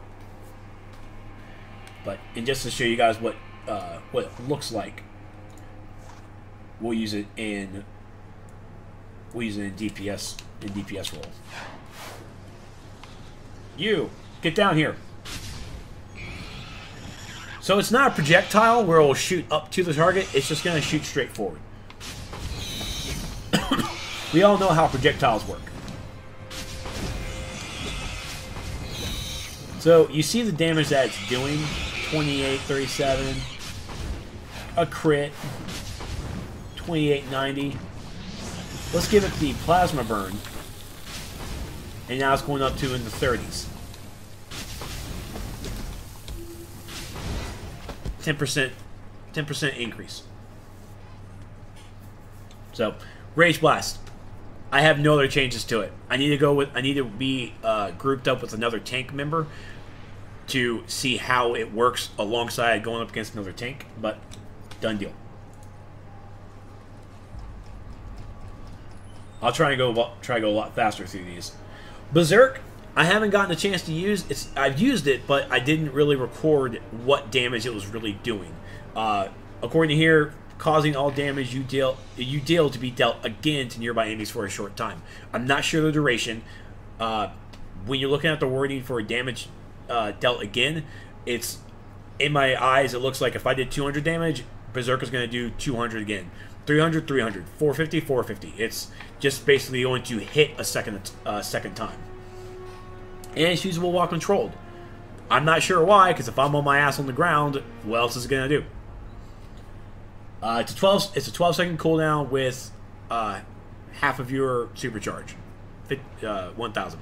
But and just to show you guys what uh, what it looks like, we'll use it in we'll use it in DPS in DPS role. You get down here. So it's not a projectile where it will shoot up to the target. It's just going to shoot straight forward. <coughs> we all know how projectiles work. So you see the damage that it's doing 28, 37. A crit. 2890. Let's give it the plasma burn. And now it's going up to in the 30s. 10% 10% increase. So, Rage Blast. I have no other changes to it. I need to go with I need to be uh, grouped up with another tank member to see how it works alongside going up against another tank, but done deal. I'll try and go try go a lot faster through these. Berserk, I haven't gotten a chance to use. It's I've used it, but I didn't really record what damage it was really doing. Uh, according to here, causing all damage you deal you deal to be dealt again to nearby enemies for a short time. I'm not sure the duration. Uh, when you're looking at the wording for damage uh, dealt again, it's in my eyes. It looks like if I did 200 damage, Berserk is going to do 200 again. 300, 300, 450, 450. It's just basically going to hit a second uh, second time. And it's usable while controlled. I'm not sure why, because if I'm on my ass on the ground, what else is it going to do? Uh, it's a 12. It's a 12 second cooldown with uh, half of your supercharge, uh, 1,000.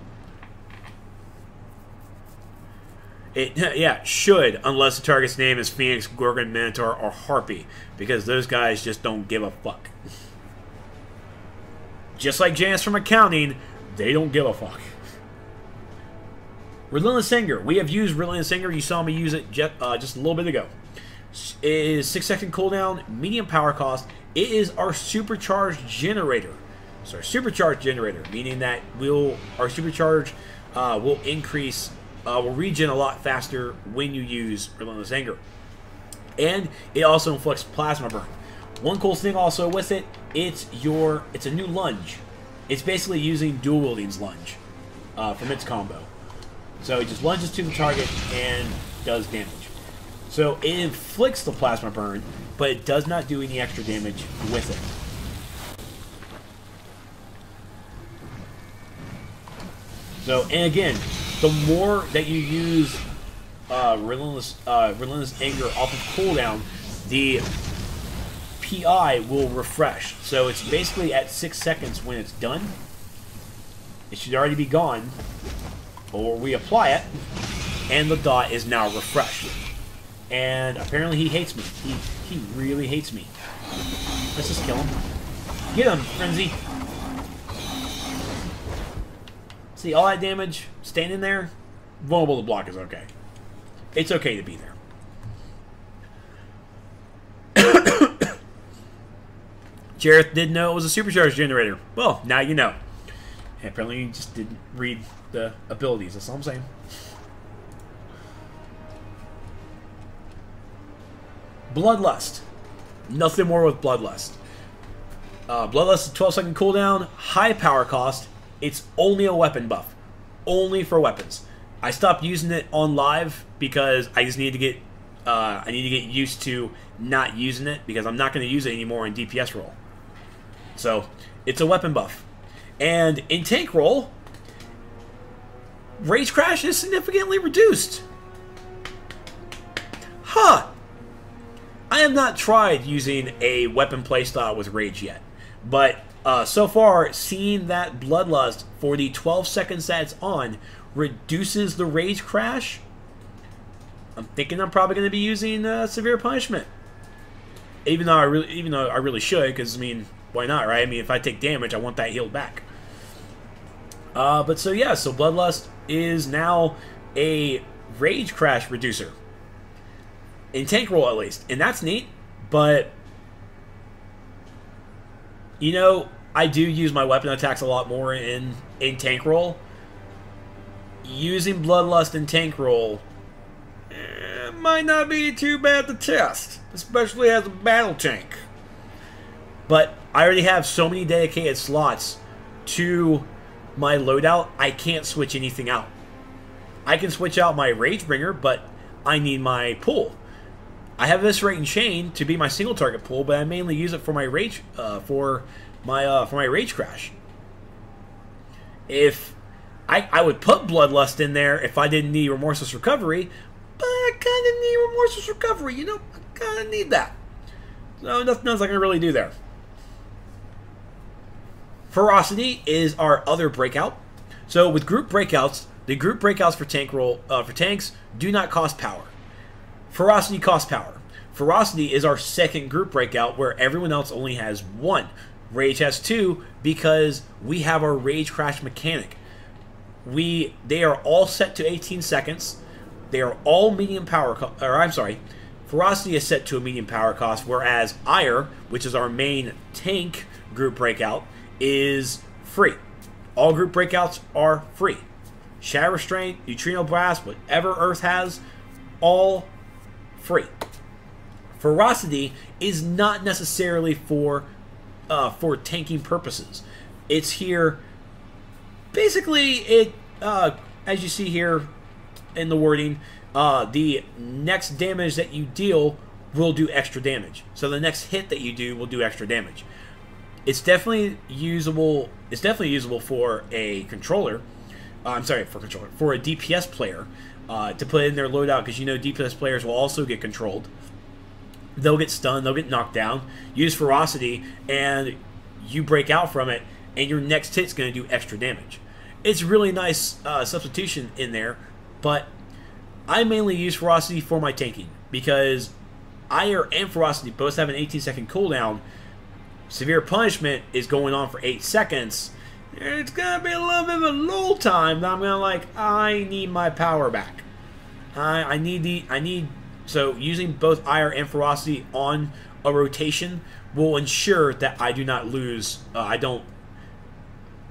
It <laughs> yeah should unless the target's name is Phoenix, Gorgon, Minotaur, or Harpy because those guys just don't give a fuck. Just like Janus from accounting, they don't give a fuck. Relentless Anger. We have used Relentless Anger. You saw me use it just, uh, just a little bit ago. It is 6 second cooldown, medium power cost. It is our supercharged generator. So our supercharged generator, meaning that we'll our supercharge uh, will increase uh, will regen a lot faster when you use Relentless Anger. And it also inflicts Plasma Burn. One cool thing also with it, it's your it's a new lunge. It's basically using dual wielding's lunge uh, from its combo. So it just lunges to the target and does damage. So it inflicts the plasma burn, but it does not do any extra damage with it. So, and again, the more that you use uh, relentless, uh, relentless anger off of cooldown, the PI will refresh. So it's basically at six seconds when it's done. It should already be gone, or we apply it, and the dot is now refreshed. And apparently he hates me. He he really hates me. Let's just kill him. Get him, Frenzy. See, all that damage, standing there, vulnerable to block is okay. It's okay to be there. <coughs> Jareth did know it was a supercharged generator. Well, now you know. apparently you just didn't read the abilities, that's all I'm saying. Bloodlust. Nothing more with Bloodlust. Uh, Bloodlust 12 second cooldown, high power cost, it's only a weapon buff. Only for weapons. I stopped using it on live because I just need to get uh, I need to get used to not using it because I'm not going to use it anymore in DPS role. So it's a weapon buff, and in tank role, rage crash is significantly reduced. Huh. I have not tried using a weapon playstyle with rage yet, but uh, so far, seeing that Bloodlust for the 12 seconds that's on reduces the Rage Crash, I'm thinking I'm probably going to be using uh, Severe Punishment. Even though I really, even though I really should, because I mean, why not, right? I mean, if I take damage, I want that healed back. Uh, but so yeah, so Bloodlust is now a Rage Crash reducer in tank role at least, and that's neat. But you know, I do use my weapon attacks a lot more in in tank Role. Using bloodlust in tank Role eh, might not be too bad to test, especially as a battle tank. But I already have so many dedicated slots to my loadout, I can't switch anything out. I can switch out my Ragebringer, but I need my pull. I have this in chain to be my single target pool, but I mainly use it for my rage uh, for my uh, for my rage crash. If I I would put bloodlust in there if I didn't need remorseless recovery, but I kind of need remorseless recovery. You know, I kind of need that. So nothing else I can really do there. Ferocity is our other breakout. So with group breakouts, the group breakouts for tank role uh, for tanks do not cost power. Ferocity costs power. Ferocity is our second group breakout where everyone else only has one. Rage has two because we have our Rage Crash mechanic. We They are all set to 18 seconds. They are all medium power, or I'm sorry, Ferocity is set to a medium power cost, whereas Ire, which is our main tank group breakout, is free. All group breakouts are free. Shatter Restraint, Neutrino Blast, whatever Earth has, all free. Ferocity is not necessarily for uh, for tanking purposes. It's here. Basically, it uh, as you see here in the wording, uh, the next damage that you deal will do extra damage. So the next hit that you do will do extra damage. It's definitely usable. It's definitely usable for a controller. Uh, I'm sorry, for controller for a DPS player uh, to put in their loadout because you know DPS players will also get controlled. They'll get stunned. They'll get knocked down. Use ferocity, and you break out from it, and your next hit's going to do extra damage. It's really nice uh, substitution in there, but I mainly use ferocity for my tanking because Ire and Ferocity both have an 18 second cooldown. Severe Punishment is going on for 8 seconds. It's going to be a little bit of a lull time that I'm going to like, I need my power back. I, I need the, I need, so using both Ire and Ferocity on a rotation will ensure that I do not lose, uh, I don't,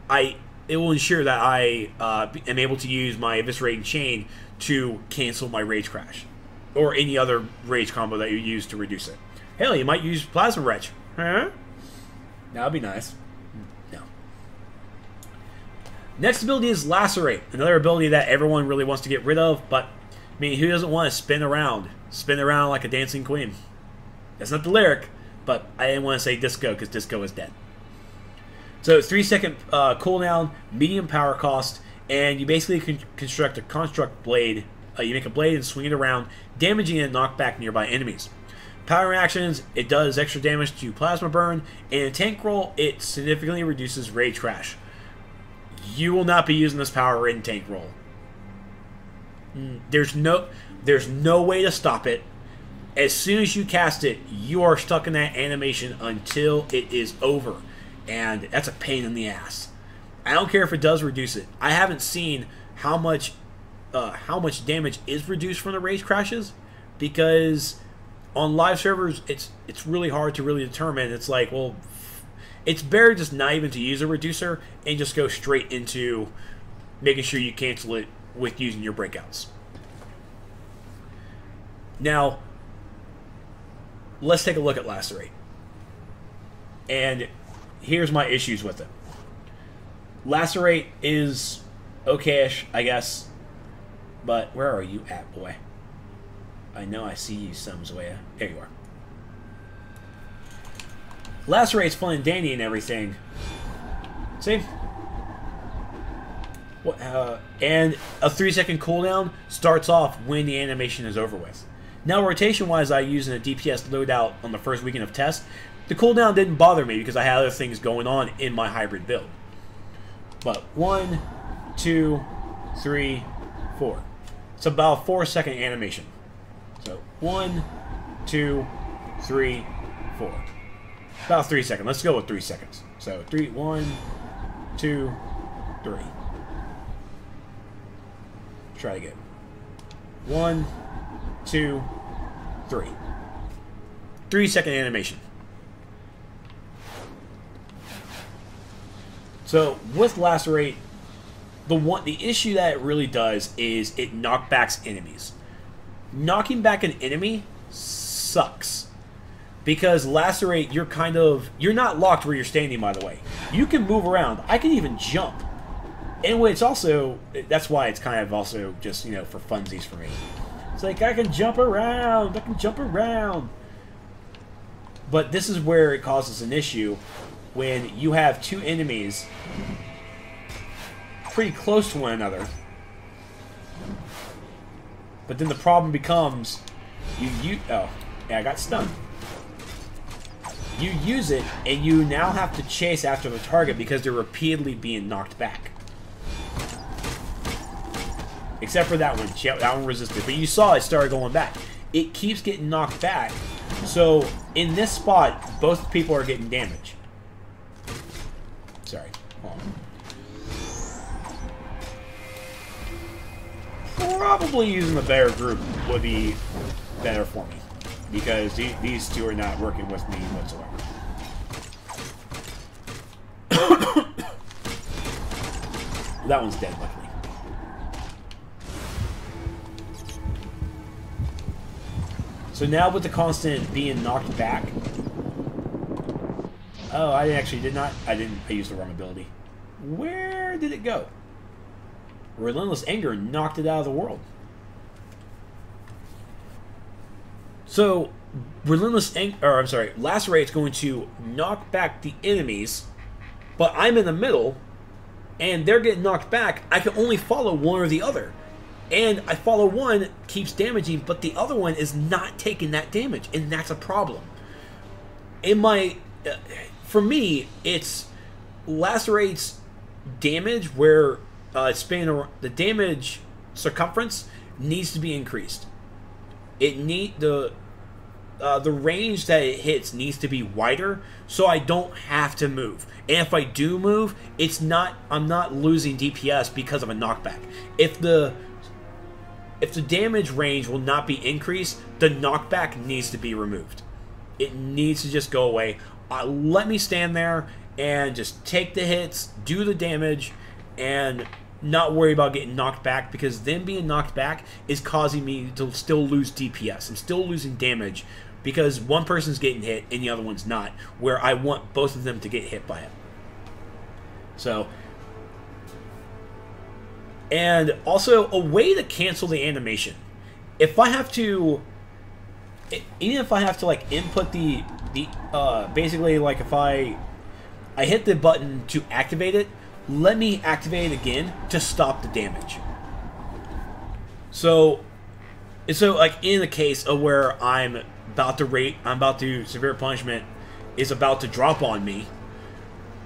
I, it will ensure that I uh, am able to use my Eviscerating Chain to cancel my Rage Crash or any other rage combo that you use to reduce it. Hell, you might use Plasma Retch. Huh? That would be nice. Next ability is Lacerate, another ability that everyone really wants to get rid of, but I mean, who doesn't want to spin around? Spin around like a dancing queen. That's not the lyric, but I didn't want to say disco because disco is dead. So, three second uh, cooldown, medium power cost, and you basically con construct a construct blade uh, you make a blade and swing it around, damaging and knock back nearby enemies. Power actions, it does extra damage to Plasma Burn, and in Tank Role, it significantly reduces Rage Crash. You will not be using this power in Tank Role. There's no, there's no way to stop it. As soon as you cast it, you are stuck in that animation until it is over. And that's a pain in the ass. I don't care if it does reduce it. I haven't seen how much uh, how much damage is reduced from the rage crashes because on live servers it's it's really hard to really determine. It's like well, it's better just not even to use a reducer and just go straight into making sure you cancel it with using your breakouts. Now, let's take a look at Lacerate. And here's my issues with it. Lacerate is okayish, I guess. But where are you at, boy? I know I see you, Sumswaya. There you are. Lacerate's fun and dandy and everything. See? What, uh, and a three second cooldown starts off when the animation is over with. Now, rotation wise, I use in a DPS loadout on the first weekend of test. The cooldown didn't bother me because I had other things going on in my hybrid build. But one, two, three, four. It's about four second animation. So one, two, three, four. About three seconds. Let's go with three seconds. So three, one, two, three. Try again. One, two, three. Three second animation. So with Lacerate, the one the issue that it really does is it knockbacks enemies. Knocking back an enemy sucks. Because lacerate, you're kind of you're not locked where you're standing, by the way. You can move around. I can even jump. And it's also that's why it's kind of also just, you know, for funsies for me. It's like I can jump around, I can jump around. But this is where it causes an issue when you have two enemies pretty close to one another. But then the problem becomes, you you oh yeah I got stunned. You use it and you now have to chase after the target because they're repeatedly being knocked back. Except for that one, that one resisted. But you saw it started going back. It keeps getting knocked back. So in this spot, both people are getting damage. Sorry. probably using the better group would be better for me. Because these two are not working with me whatsoever. <coughs> that one's dead, luckily. So now with the constant being knocked back... Oh, I actually did not... I didn't... I used the wrong ability. Where did it go? Relentless Anger knocked it out of the world. So, Relentless. Or, I'm sorry, Lacerate's going to knock back the enemies, but I'm in the middle, and they're getting knocked back. I can only follow one or the other. And I follow one, keeps damaging, but the other one is not taking that damage, and that's a problem. In my... Uh, for me, it's lacerates damage where uh, span the damage circumference needs to be increased. It need the uh, the range that it hits needs to be wider, so I don't have to move. And if I do move, it's not I'm not losing DPS because of a knockback. If the if the damage range will not be increased, the knockback needs to be removed. It needs to just go away. Uh, let me stand there and just take the hits, do the damage, and not worry about getting knocked back because then being knocked back is causing me to still lose DPS. I'm still losing damage because one person's getting hit and the other one's not, where I want both of them to get hit by it. So, and also a way to cancel the animation. If I have to, even if I have to like input the the uh, basically like if I I hit the button to activate it, let me activate it again to stop the damage. So, so like in the case of where I'm about to rate, I'm about to severe punishment is about to drop on me,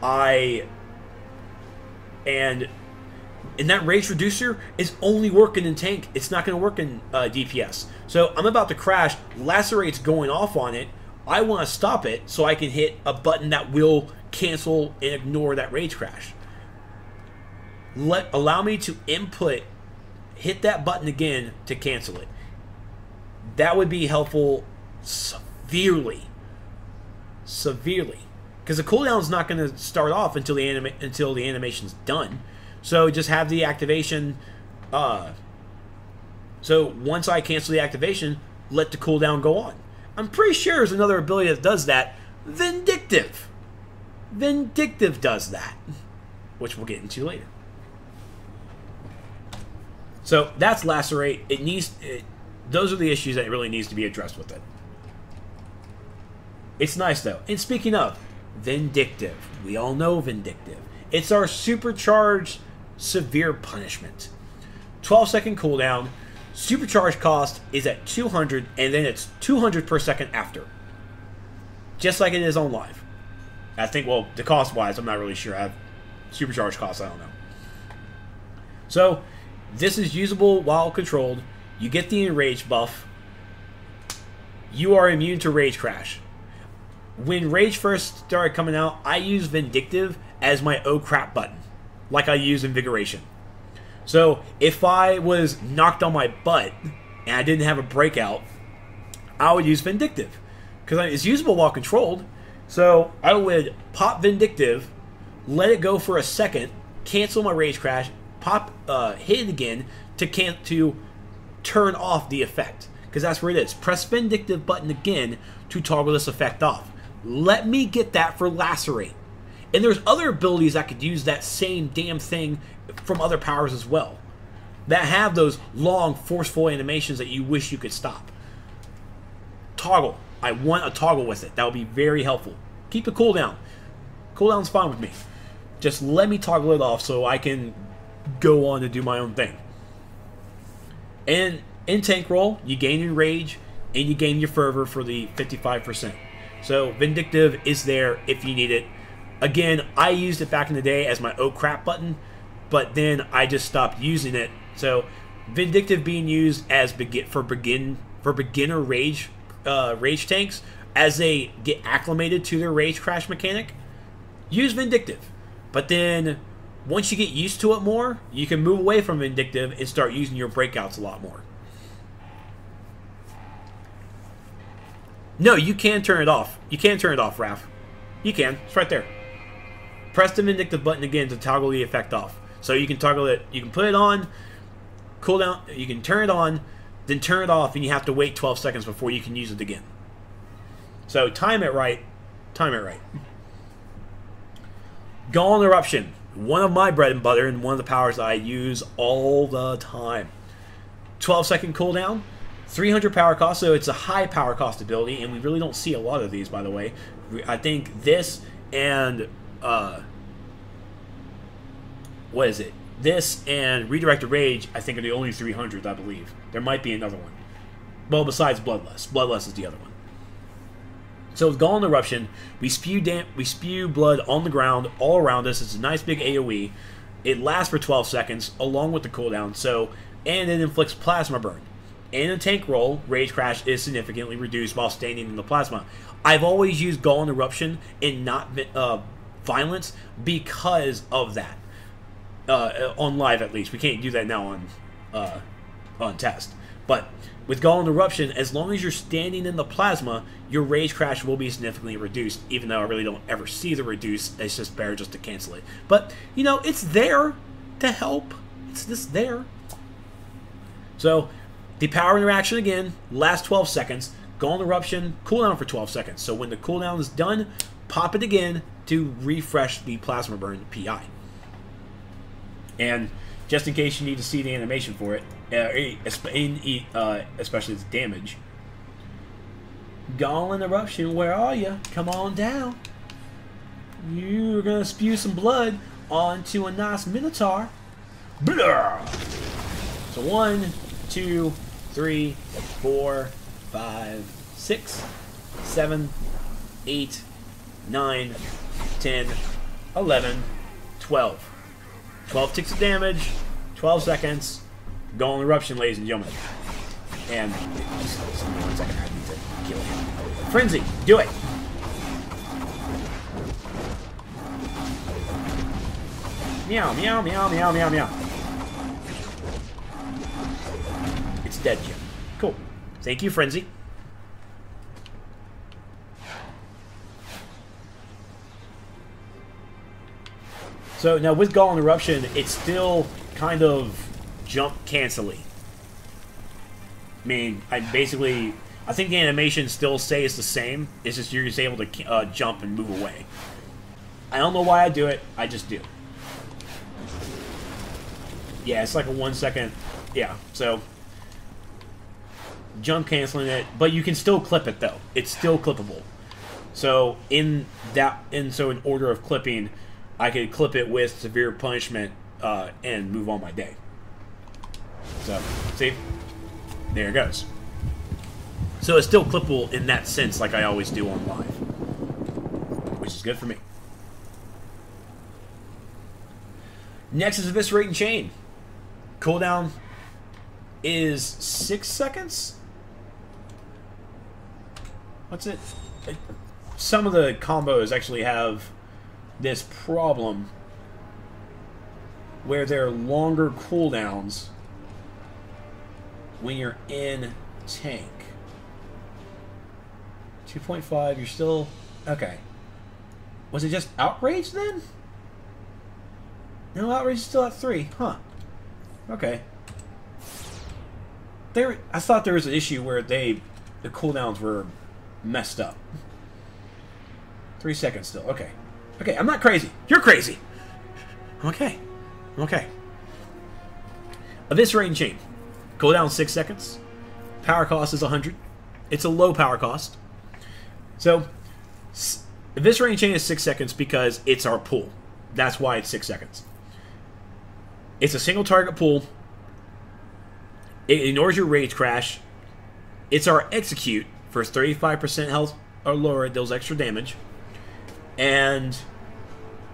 I and and that rage reducer is only working in tank. It's not going to work in uh, DPS. So I'm about to crash. Lacerate's going off on it. I want to stop it so I can hit a button that will cancel and ignore that rage crash. Let allow me to input, hit that button again to cancel it. That would be helpful severely, severely, because the cooldown is not going to start off until the anima- until the animation's done. So just have the activation. Uh, so once I cancel the activation, let the cooldown go on. I'm pretty sure there's another ability that does that. Vindictive. Vindictive does that, which we'll get into later. So that's lacerate. It needs. It, those are the issues that really needs to be addressed with it. It's nice though. And speaking of vindictive, we all know vindictive. It's our supercharged severe punishment. 12 second cooldown. Supercharge cost is at 200, and then it's 200 per second after. Just like it is on live. I think, well, the cost wise, I'm not really sure. I have supercharge costs, I don't know. So, this is usable while controlled. You get the enrage buff. You are immune to rage crash. When rage first started coming out, I used vindictive as my oh crap button, like I use invigoration. So if I was knocked on my butt and I didn't have a breakout, I would use Vindictive because it's usable while controlled. So I would pop Vindictive, let it go for a second, cancel my Rage Crash, pop, uh, hit it again to can to turn off the effect because that's where it is. Press Vindictive button again to toggle this effect off. Let me get that for Lacerate. And there's other abilities that could use that same damn thing from other powers as well that have those long, forceful animations that you wish you could stop. Toggle. I want a toggle with it. That would be very helpful. Keep the cooldown. Cooldown's fine with me. Just let me toggle it off so I can go on to do my own thing. And in tank role, you gain your rage and you gain your fervor for the 55%. So Vindictive is there if you need it. Again, I used it back in the day as my oh crap button but then I just stopped using it. So Vindictive being used as begin for begin for beginner rage uh, rage tanks as they get acclimated to their rage crash mechanic. Use Vindictive, but then once you get used to it more, you can move away from Vindictive and start using your breakouts a lot more. No, you can turn it off. You can turn it off, Raf. You can. It's right there. Press the Vindictive button again to toggle the effect off. So you can toggle it. You can put it on, cool down. You can turn it on, then turn it off, and you have to wait 12 seconds before you can use it again. So time it right. Time it right. Gore Eruption. One of my bread and butter and one of the powers I use all the time. 12 second cooldown, 300 power cost, so it's a high power cost ability, and we really don't see a lot of these, by the way. I think this and, uh, what is it? This and Redirected Rage, I think, are the only 300s, I believe. There might be another one. Well, besides Bloodlust. Bloodlust is the other one. So with Gore Eruption, we spew damp, we spew blood on the ground all around us. It's a nice big AoE. It lasts for 12 seconds, along with the cooldown. So, and it inflicts plasma burn. In a tank role, Rage Crash is significantly reduced while standing in the plasma. I've always used Gore Eruption and not uh, violence because of that. Uh, on live, at least, we can't do that now on uh, on test. But with Gore Eruption, as long as you're standing in the plasma, your rage crash will be significantly reduced, even though I really don't ever see the reduce. It's just better just to cancel it. But, you know, it's there to help. It's just there. So, the power interaction again, last 12 seconds. Gore Eruption, cooldown for 12 seconds. So when the cooldown is done, pop it again to refresh the plasma burn PI. And just in case you need to see the animation for it, uh, in, uh, especially its damage. Gore Eruption, where are you? Come on down. You're gonna spew some blood onto a nice Minotaur. Blah! So one, two, three, four, five, six, seven, eight, nine, ten, eleven, twelve. 12 ticks of damage, 12 seconds, Gore Eruption, ladies and gentlemen. And one second, I need to kill him. Frenzy, do it! Meow, meow, meow, meow, meow, meow. Dead, Jim. Cool. Thank you, Frenzy. So now with Gore Eruption, it's still kind of jump canceling. I mean, I basically, I think the animation still stays the same. It's just you're just able to uh, jump and move away. I don't know why I do it. I just do. Yeah, it's like a one second. Yeah, so jump canceling it, but you can still clip it though. It's still clippable. So in that, and so in order of clipping, I could clip it with severe punishment uh, and move on my day. So, see? There it goes. So it's still clippable in that sense, like I always do on live. Which is good for me. Next is Eviscerating Chain. Cooldown is six seconds? What's it? Some of the combos actually have this problem where there are longer cooldowns when you're in tank. 2.5, you're still... Okay. Was it just Outrage then? No, Outrage is still at 3. Huh. Okay. There, I thought there was an issue where they... The cooldowns were messed up. Three seconds still. Okay. Okay, I'm not crazy. You're crazy. Okay. Okay. Eviscerating Chain. Go down 6 seconds. Power cost is 100. It's a low power cost. So, Eviscerating Chain is 6 seconds because it's our pull. That's why it's 6 seconds. It's a single target pull. It ignores your Rage Crash. It's our Execute for 35% health or lower, it deals extra damage. And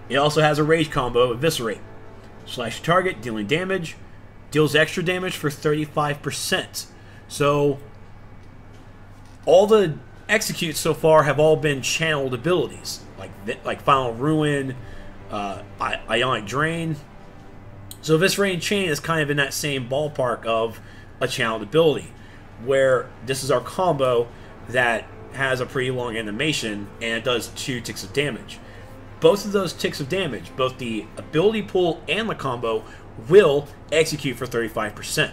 it also has a rage combo, Eviscerate. Slash target, dealing damage. Deals extra damage for 35%. So, all the executes so far have all been channeled abilities. Like, like Final Ruin, uh, Ionic Drain. So Eviscerating Chain is kind of in that same ballpark of a channeled ability. Where this is our combo that has a pretty long animation and it does two ticks of damage. both of those ticks of damage, both the ability pull and the combo, will execute for 35%.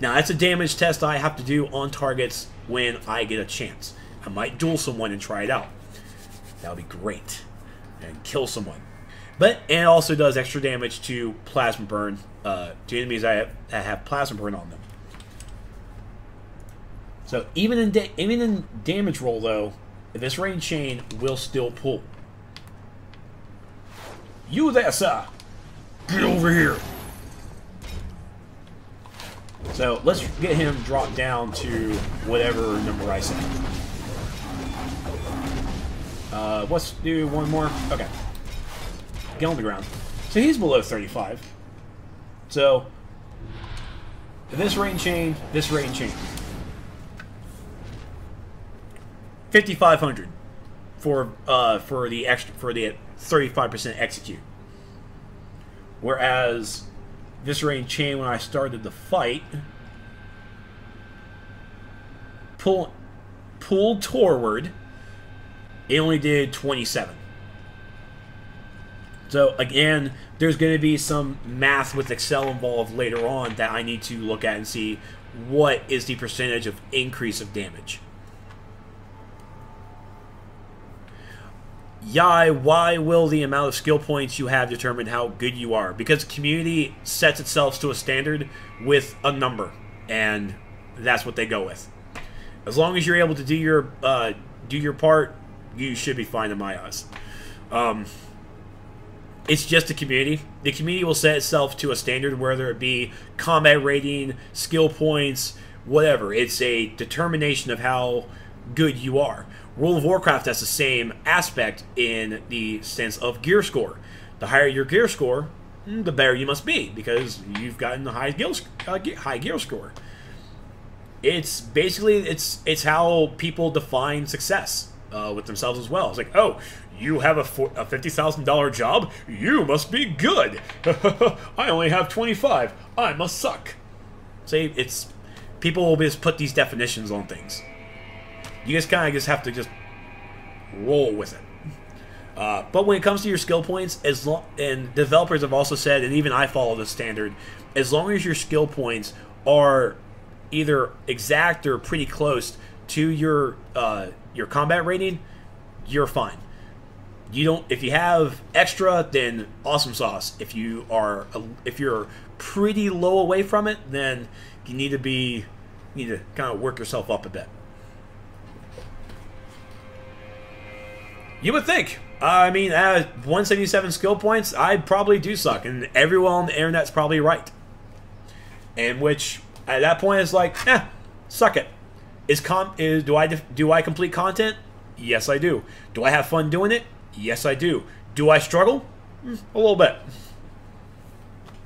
Now, that's a damage test I have to do on targets when I get a chance. I might duel someone and try it out. That would be great. And kill someone. But it also does extra damage to Plasma Burn, uh, to enemies that have, that have Plasma Burn on them. So even in even in damage role though, this rain chain will still pull. You there, sir! Get over here! So let's get him dropped down to whatever number I say. Uh, let's do one more. Okay. Get on the ground. So he's below 35. So this rain chain, this rain chain. 5500 for uh for the extra for the 35% execute. Whereas this rain chain when I started the fight pull pulled toward it only did 27. So again, there's going to be some math with Excel involved later on that I need to look at and see what is the percentage of increase of damage. Yai, why will the amount of skill points you have determine how good you are? Because community sets itself to a standard with a number, and that's what they go with. As long as you're able to do your uh, do your part, you should be fine in my eyes. Um, it's just a community. The community will set itself to a standard, whether it be combat rating, skill points, whatever. It's a determination of how good you are. World of Warcraft has the same aspect in the sense of gear score. The higher your gear score, mm, the better you must be because you've gotten the high gear, uh, high gear score. It's basically it's it's how people define success uh, with themselves as well. It's like, oh, you have a, a fifty thousand dollar job, you must be good. <laughs> I only have twenty five. I must suck. See, it's people will just put these definitions on things. You just kind of just have to just roll with it. Uh, but when it comes to your skill points, as long and developers have also said, and even I follow this standard, as long as your skill points are either exact or pretty close to your uh, your combat rating, you're fine. You don't. If you have extra, then awesome sauce. If you are if you're pretty low away from it, then you need to be you need to kind of work yourself up a bit. You would think. I mean, at 177 skill points, I probably do suck, and everyone on the internet's probably right. And which, at that point, is like, eh, suck it. Is com is do I do I complete content? Yes, I do. Do I have fun doing it? Yes, I do. Do I struggle? Mm, a little bit.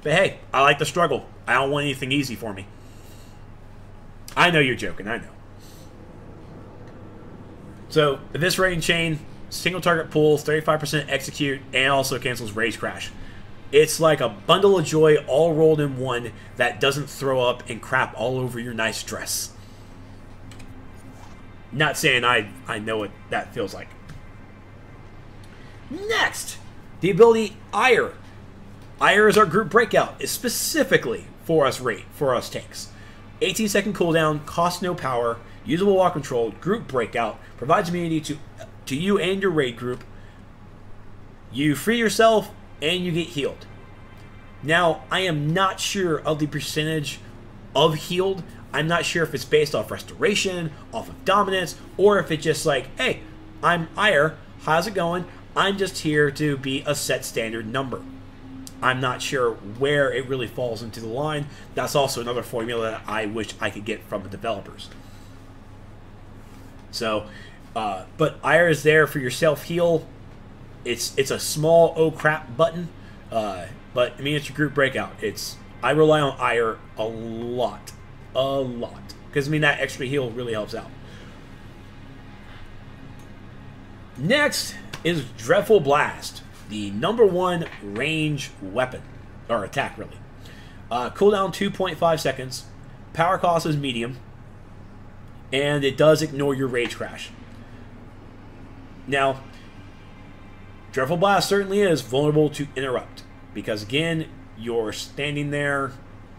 But hey, I like the struggle. I don't want anything easy for me. I know you're joking. I know. So this rain chain single target pulls, 35% execute, and also cancels Rage Crash. It's like a bundle of joy all rolled in one that doesn't throw up and crap all over your nice dress. Not saying I, I know what that feels like. Next, the ability Ire. Ire is our group breakout, is specifically for us rate, for us tanks. 18 second cooldown, costs no power, usable while controlled, group breakout, provides immunity to to you and your raid group. You free yourself and you get healed. Now, I am not sure of the percentage of healed. I'm not sure if it's based off restoration, off of dominance, or if it's just like, hey, I'm Ire, how's it going? I'm just here to be a set standard number. I'm not sure where it really falls into the line. That's also another formula that I wish I could get from the developers. So uh, but Ire is there for your self heal. It's it's a small oh crap button, uh, but I mean it's your group breakout. It's I rely on Ire a lot, a lot because I mean that extra heal really helps out. Next is Dreadful Blast, the number one range weapon or attack really. Uh, cooldown 2.5 seconds. Power cost is medium, and it does ignore your rage crash. Now, Dreadful Blast certainly is vulnerable to interrupt because again, you're standing there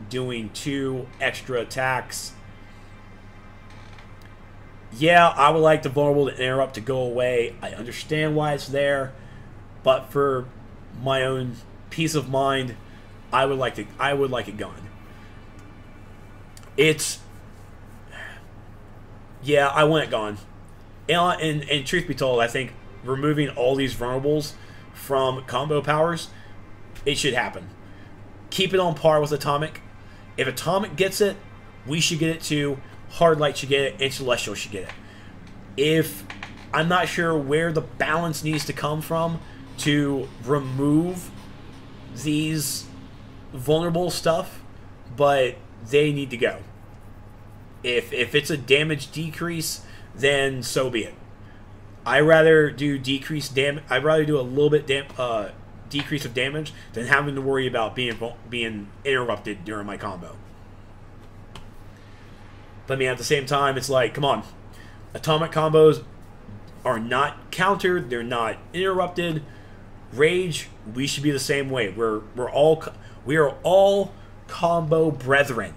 doing two extra attacks. Yeah, I would like the vulnerable to interrupt to go away. I understand why it's there, but for my own peace of mind, I would like to I would like it gone. It's yeah, I want it gone. And, uh, and, and truth be told, I think removing all these vulnerables from combo powers, it should happen. Keep it on par with Atomic. If Atomic gets it, we should get it too. Hard Light should get it, and Celestial should get it. If I'm not sure where the balance needs to come from to remove these vulnerable stuff, but they need to go. If if it's a damage decrease, then so be it. I rather do decrease damage. I'd rather do a little bit dam- uh, decrease of damage than having to worry about being being interrupted during my combo. But I mean, at the same time, it's like, come on, atomic combos are not countered. They're not interrupted. Rage, we should be the same way. We're we're all we are all combo brethren.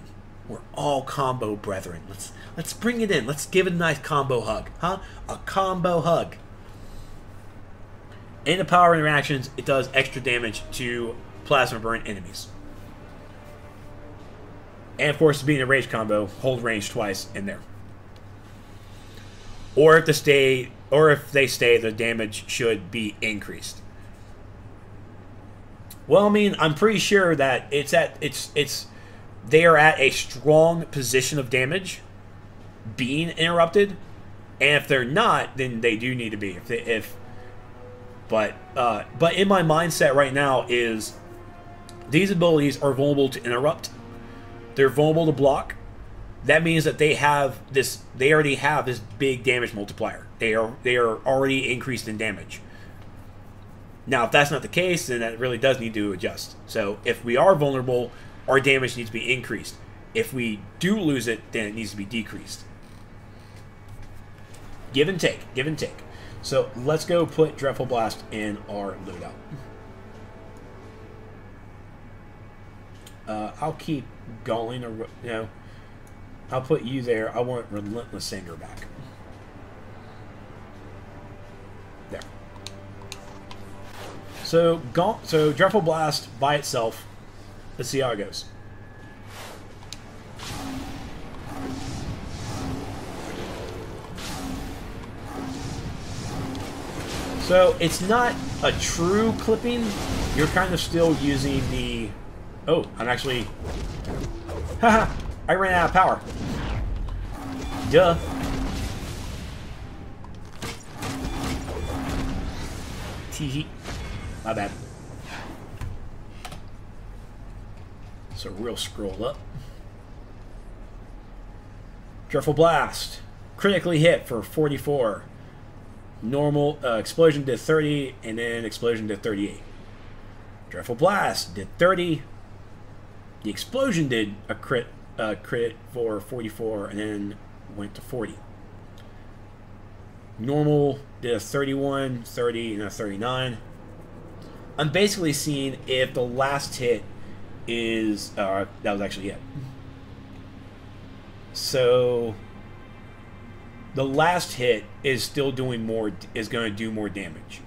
We're all combo brethren. Let's let's bring it in. Let's give it a nice combo hug, huh? A combo hug. In the power interactions, it does extra damage to plasma burn enemies. And of course, being a rage combo, hold range twice in there. Or if the stay, or if they stay, the damage should be increased. Well, I mean, I'm pretty sure that it's at it's it's they are at a strong position of damage being interrupted, and if they're not, then they do need to be. If, they, if but uh, but in my mindset right now is these abilities are vulnerable to interrupt. They're vulnerable to block. That means that they have this. They already have this big damage multiplier. They are they are already increased in damage. Now, if that's not the case, then that really does need to adjust. So, if we are vulnerable, our damage needs to be increased. If we do lose it, then it needs to be decreased. Give and take, give and take. So let's go put Dreadful Blast in our loadout. Uh, I'll keep going, or you know, I'll put you there. I want Relentless Anger back. There. So, Gaunt, so Dreadful Blast by itself. Let's see how it goes. So it's not a true clipping. You're kind of still using the... Oh, I'm actually... Haha! I ran out of power. Duh. Tee My bad. So real scroll up. Dreadful Blast. Critically hit for 44 normal uh, explosion did 30 and then explosion did 38 dreadful blast did 30 the explosion did a crit uh, crit for 44 and then went to 40 normal did a 31 30 and a 39 i'm basically seeing if the last hit is uh, that was actually it. So the last hit is still doing more is going to do more damage.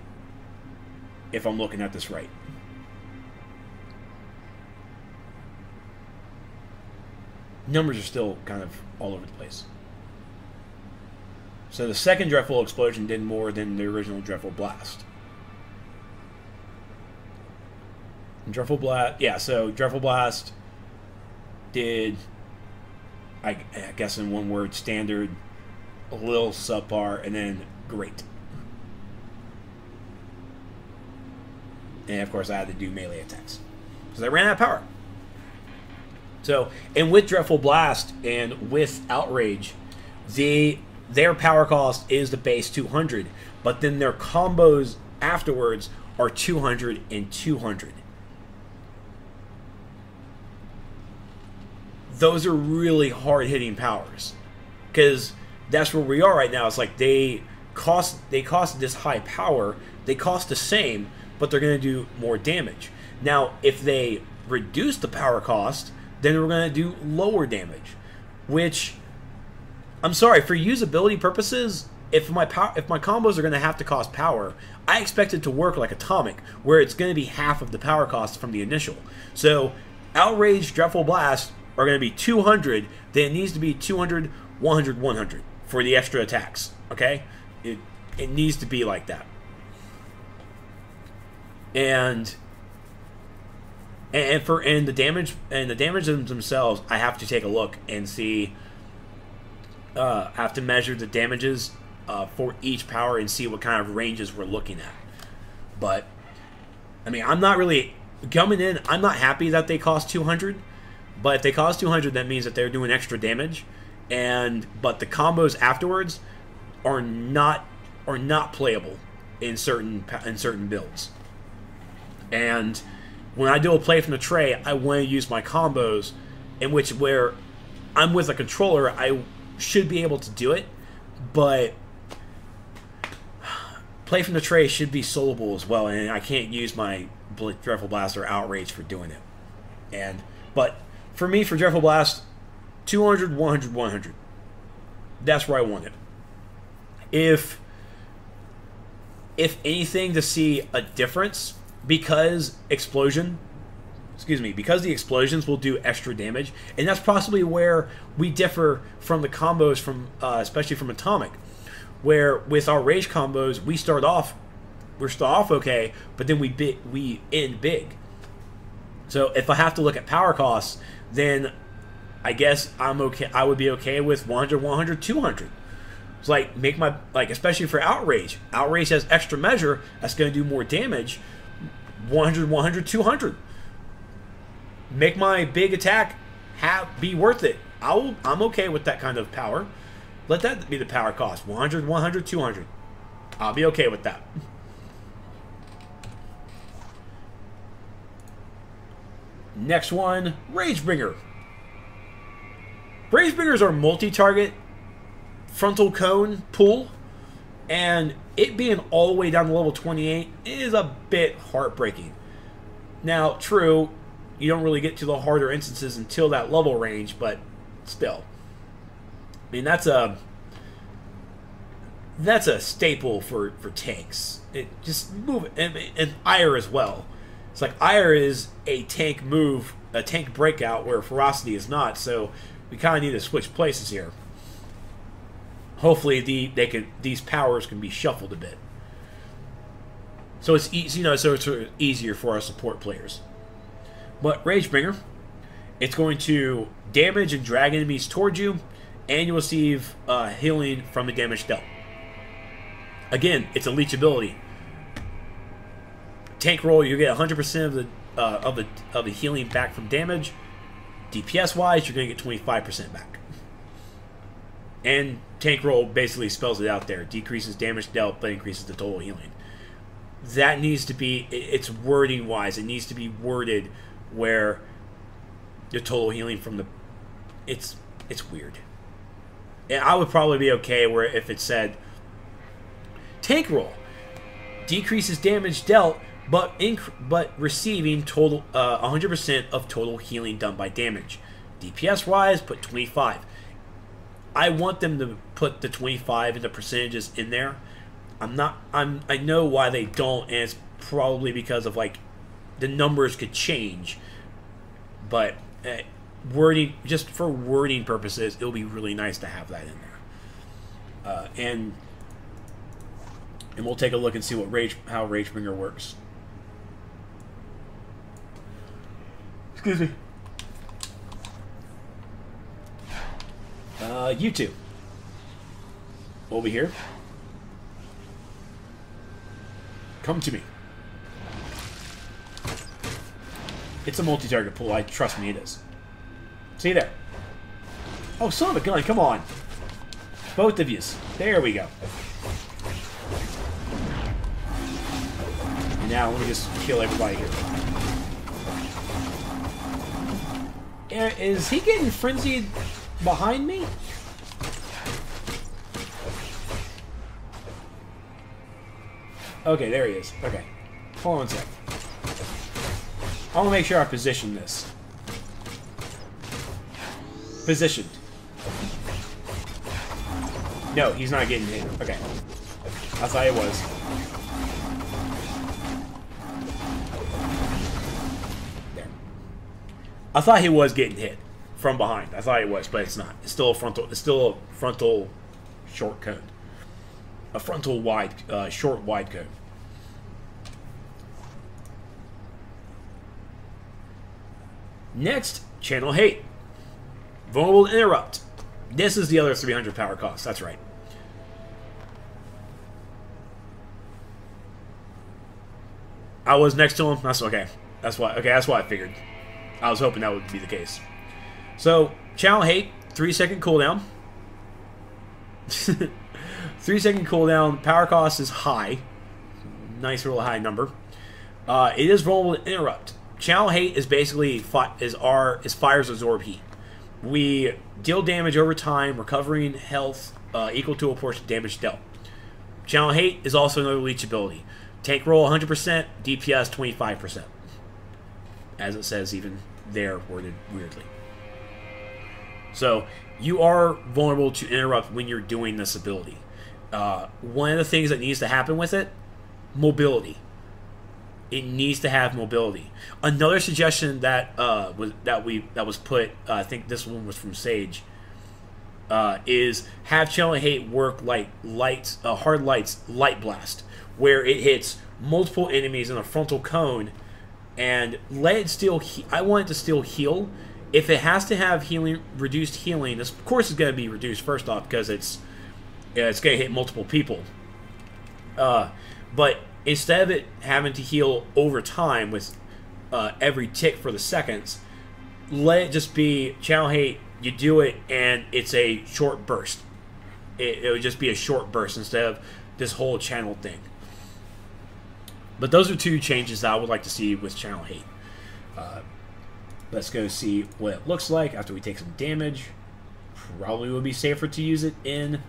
If i'm looking at this right. Numbers are still kind of all over the place. So the second dreadful explosion did more than the original dreadful blast. Dreadful blast yeah so dreadful blast did I, I guess in one word standard a little subpar, and then great. And of course, I had to do melee attacks because I ran out of power. So, and with Dreadful Blast and with Outrage, the their power cost is the base 200, but then their combos afterwards are 200 and 200. Those are really hard hitting powers because that's where we are right now. It's like they cost they cost this high power, they cost the same, but they're going to do more damage. Now, if they reduce the power cost, then we're going to do lower damage, which I'm sorry for usability purposes. If my power, if my combos are going to have to cost power, I expect it to work like Atomic, where it's going to be half of the power cost from the initial. So, Outrage, Dreadful Blast are going to be 200. Then it needs to be 200, 100, 100 for the extra attacks. Okay, it it needs to be like that. And and for and the damage and the damage themselves, I have to take a look and see. Uh, have to measure the damages uh, for each power and see what kind of ranges we're looking at. But I mean, I'm not really coming in. I'm not happy that they cost 200, but if they cost 200, that means that they're doing extra damage. And but the combos afterwards are not are not playable in certain in certain builds. And when I do a play from the tray, I want to use my combos, in which where I'm with a controller, I should be able to do it, but play from the tray should be soloable as well, and I can't use my Dreadful Blast or Outrage for doing it. And but for me, for Dreadful Blast, 200, 100, 100. That's where I want it. If if anything to see a difference because explosion excuse me, because the explosions will do extra damage, and that's possibly where we differ from the combos from, uh, especially from Atomic, where with our rage combos we start off, we're start off okay, but then we bit we end big. So if I have to look at power costs, then I guess I'm okay. I would be okay with 100, 100, 200. It's like make my like especially for outrage. Outrage has extra measure that's going to do more damage. 100, 100, 200 make my big attack have be worth it. I'll, I'm okay with that kind of power. Let that be the power cost. 100, 100, 200. I'll be okay with that. Next one, Ragebringer. Ragebringers are multi-target frontal cone pull, and it being all the way down to level 28 is a bit heartbreaking. Now, true, you don't really get to the harder instances until that level range, but still. I mean, that's a that's a staple for for tanks. It just move it, and, and Ire as well. It's like Ire is a tank move, a tank breakout where Ferocity is not. So we kind of need to switch places here. Hopefully, the they can these powers can be shuffled a bit. So it's easy, you know, so it's easier for our support players. But Ragebringer, it's going to damage and drag enemies towards you, and you receive uh, healing from the damage dealt. Again, it's a leech ability. Tank role, you get 100% of the uh, of the of the healing back from damage. DPS wise, you're going to get 25% back. And tank role basically spells it out there: decreases damage dealt, but increases the total healing. That needs to be it's wording wise. It needs to be worded where the total healing from the it's it's weird. And I would probably be okay where if it said tank role decreases damage dealt but inc- but receiving total uh, 100% of total healing done by damage. DPS wise, put 25. I want them to put the 25 and the percentages in there. I'm not I'm I know why they don't and it's probably because of like the numbers could change, but uh, wording just for wording purposes, it'll be really nice to have that in there. Uh, and and we'll take a look and see what rage how Ragebringer works. Excuse me. Uh, you two. Over here. Come to me. It's a multi-target pull. I trust me, it is. See there. Oh, son of a gun! Come on. Both of yous. There we go. And now let me just kill everybody here. Eh, is he getting frenzied behind me? Okay, there he is. Okay. Hold on a sec. I want to make sure I position this. Positioned. No, he's not getting hit. Okay. I thought it was. I thought he was getting hit from behind. I thought he was, but it's not. It's still a frontal. It's still a frontal short cone. A frontal wide, uh, short wide cone. Next, channel hate. Vulnerable interrupt. This is the other 300 power cost. That's right. I was next to him. That's okay. That's why. Okay, that's why I figured. I was hoping that would be the case. So, channel hate, three second cooldown. <laughs> three second cooldown. Power cost is high. Nice, real high number. Uh, it is vulnerable to interrupt. Channel hate is basically is our is fire's absorb heat. We deal damage over time, recovering health uh, equal to a portion of damage dealt. Channel hate is also another leech ability. Tank role 100%, DPS 25%. As it says even there worded weirdly. So you are vulnerable to interrupt when you're doing this ability. Uh, one of the things that needs to happen with it, mobility it needs to have mobility. Another suggestion that uh, was that we that was put, uh, I think this one was from Sage, uh, is have channel hate work like lights, uh, hard lights, light blast, where it hits multiple enemies in a frontal cone, and let it still. I want it to still heal. If it has to have healing, reduced healing, this of course is going to be reduced first off because it's yeah, it's going to hit multiple people. Uh, but instead of it having to heal over time with uh, every tick for the seconds, let it just be channel hate. You do it, and it's a short burst. It, it would just be a short burst instead of this whole channel thing. But those are two changes that I would like to see with channel hate. Uh, let's go see what it looks like after we take some damage. Probably would be safer to use it in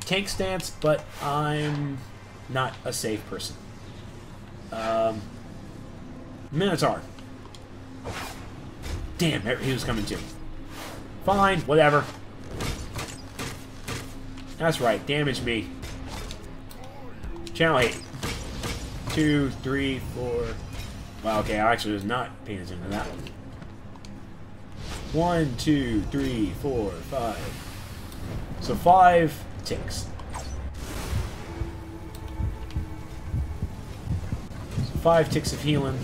tank stance, but I'm not a safe person. Um, Minotaur. Damn, he was coming too. Fine, whatever. That's right, damage me. Channel Hate. Two, three, four. Wow, okay, I actually was not paying attention to that one. One, two, three, four, five. So five ticks. Five ticks of healing.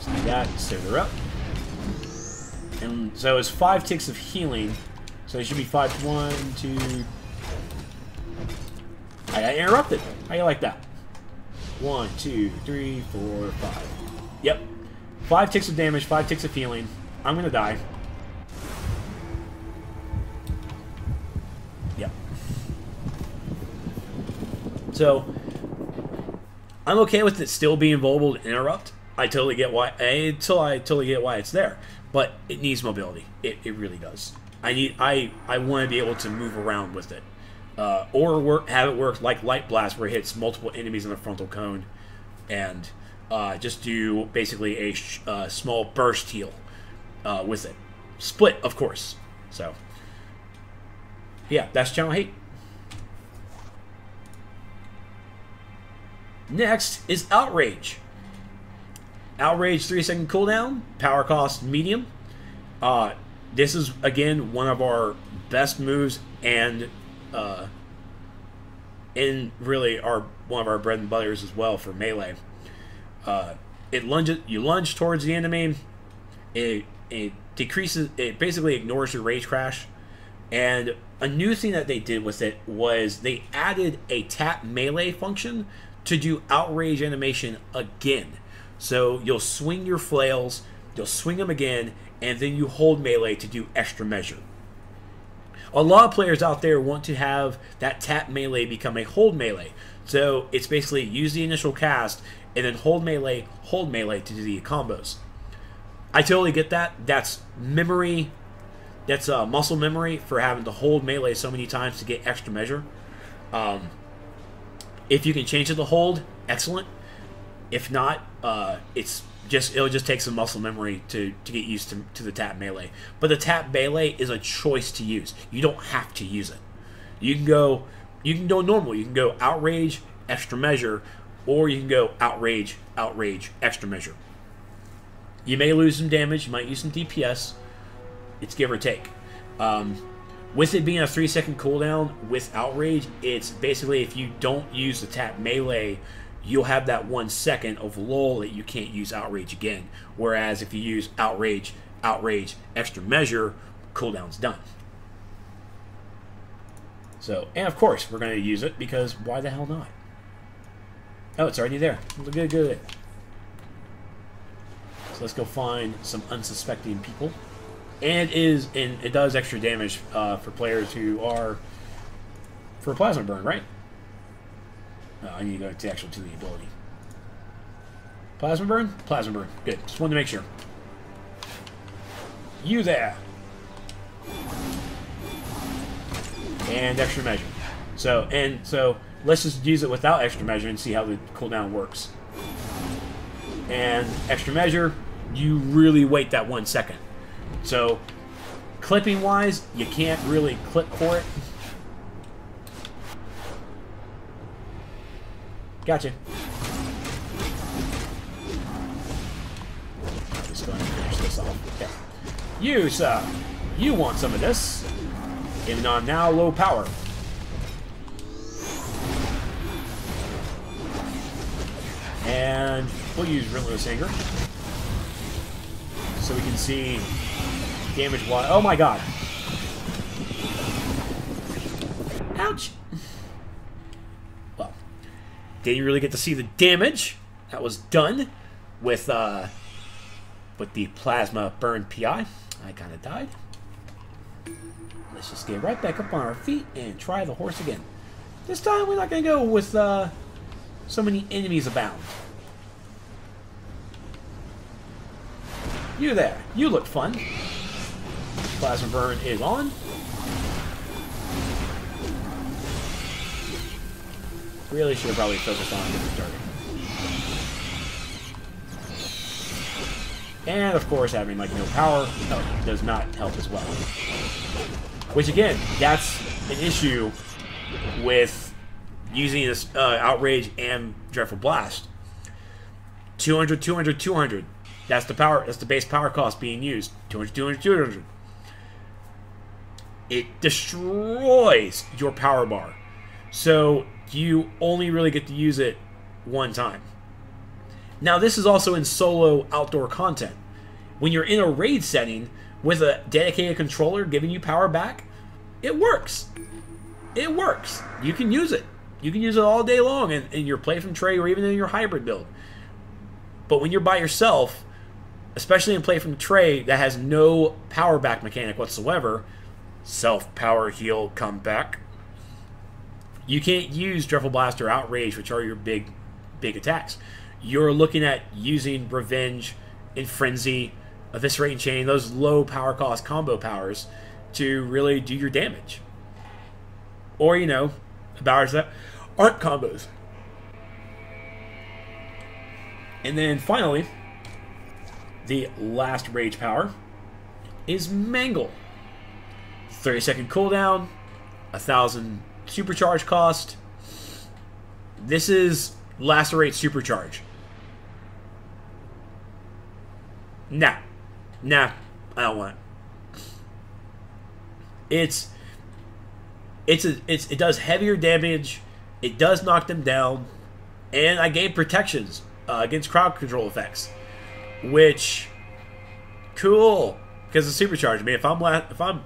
So that, stir her up. And so it's five ticks of healing. So it should be five. One, two. I got interrupted. How you like that? One, two, three, four, five. Yep. Five ticks of damage, five ticks of healing. I'm gonna die. Yep. So, I'm okay with it still being vulnerable to interrupt. I totally get why until I totally get why it's there. But it needs mobility. It, it really does. I need I I want to be able to move around with it, uh, or work have it work like light blast where it hits multiple enemies in the frontal cone, and uh, just do basically a uh, small burst heal uh, with it. Split, of course. So yeah, that's channel hate. Next is Outrage. Outrage 3 second cooldown, power cost medium. Uh, this is, again, one of our best moves and uh, and really our one of our bread and butters as well for melee. Uh, it lunges, you lunge towards the enemy. It it decreases. It basically ignores your rage crash. And a new thing that they did with it was they added a tap melee function to do outrage animation again. So you'll swing your flails, you'll swing them again, and then you hold melee to do extra measure. A lot of players out there want to have that tap melee become a hold melee. So it's basically use the initial cast and then hold melee, hold melee to do the combos. I totally get that. That's memory. That's uh, muscle memory for having to hold melee so many times to get extra measure. Um, If you can change it to hold, excellent. If not, uh, it's just it'll just take some muscle memory to, to get used to, to the tap melee. But the tap melee is a choice to use. You don't have to use it. You can go you can go normal. You can go outrage, extra measure, or you can go outrage, outrage, extra measure. You may lose some damage. You might use some DPS. It's give or take. Um, with it being a three second cooldown with outrage, it's basically if you don't use the tap melee, you'll have that one second of lull that you can't use outrage again. Whereas if you use outrage, outrage, extra measure, cooldown's done. So, and of course, we're going to use it because why the hell not? Oh, it's already there. Good, good. So let's go find some unsuspecting people. And it is and it does extra damage uh, for players who are for plasma burn, right? No, I need to go to actual to the ability. Plasma burn? Plasma burn. Good. Just wanted to make sure. You there. And extra measure. So and so let's just use it without extra measure and see how the cooldown works. And extra measure, you really wait that one second. So, clipping wise, you can't really clip for it. Gotcha. Just going to finish this off. Okay. You, sir, you want some of this. Even on now low power. And we'll use Relentless Anger. So we can see damage wise. Oh my god. Ouch. Didn't really get to see the damage that was done with uh, with the plasma burn PI. I kind of died. Let's just get right back up on our feet and try the horse again. This time we're not going to go with uh, so many enemies abound. You there. You look fun. Plasma burn is on. Really should have probably focused on getting started. And of course, having like no power oh, does not help as well. Which again, that's an issue with using this uh, outrage and dreadful blast. 200, 200, 200. That's the power. That's the base power cost being used. 200, 200, 200. It destroys your power bar. So you only really get to use it one time. Now, this is also in solo outdoor content. When you're in a raid setting with a dedicated controller giving you power back, it works. It works. You can use it. You can use it all day long in, in your play from tray or even in your hybrid build. But when you're by yourself, especially in play from tray that has no power back mechanic whatsoever, self power heal come back. You can't use Dreadful Blast or Outrage, which are your big, big attacks. You're looking at using Revenge and Frenzy, Eviscerate Chain, those low power cost combo powers to really do your damage. Or, you know, powers that aren't combos. And then finally, the last rage power is Mangle. 30 second cooldown, a thousand supercharge cost. This is lacerate supercharge. Nah. Nah. I don't want it. It's it's a it's it does heavier damage, it does knock them down, and I gain protections uh, against crowd control effects, which cool because it's supercharged. I mean, if I'm if I'm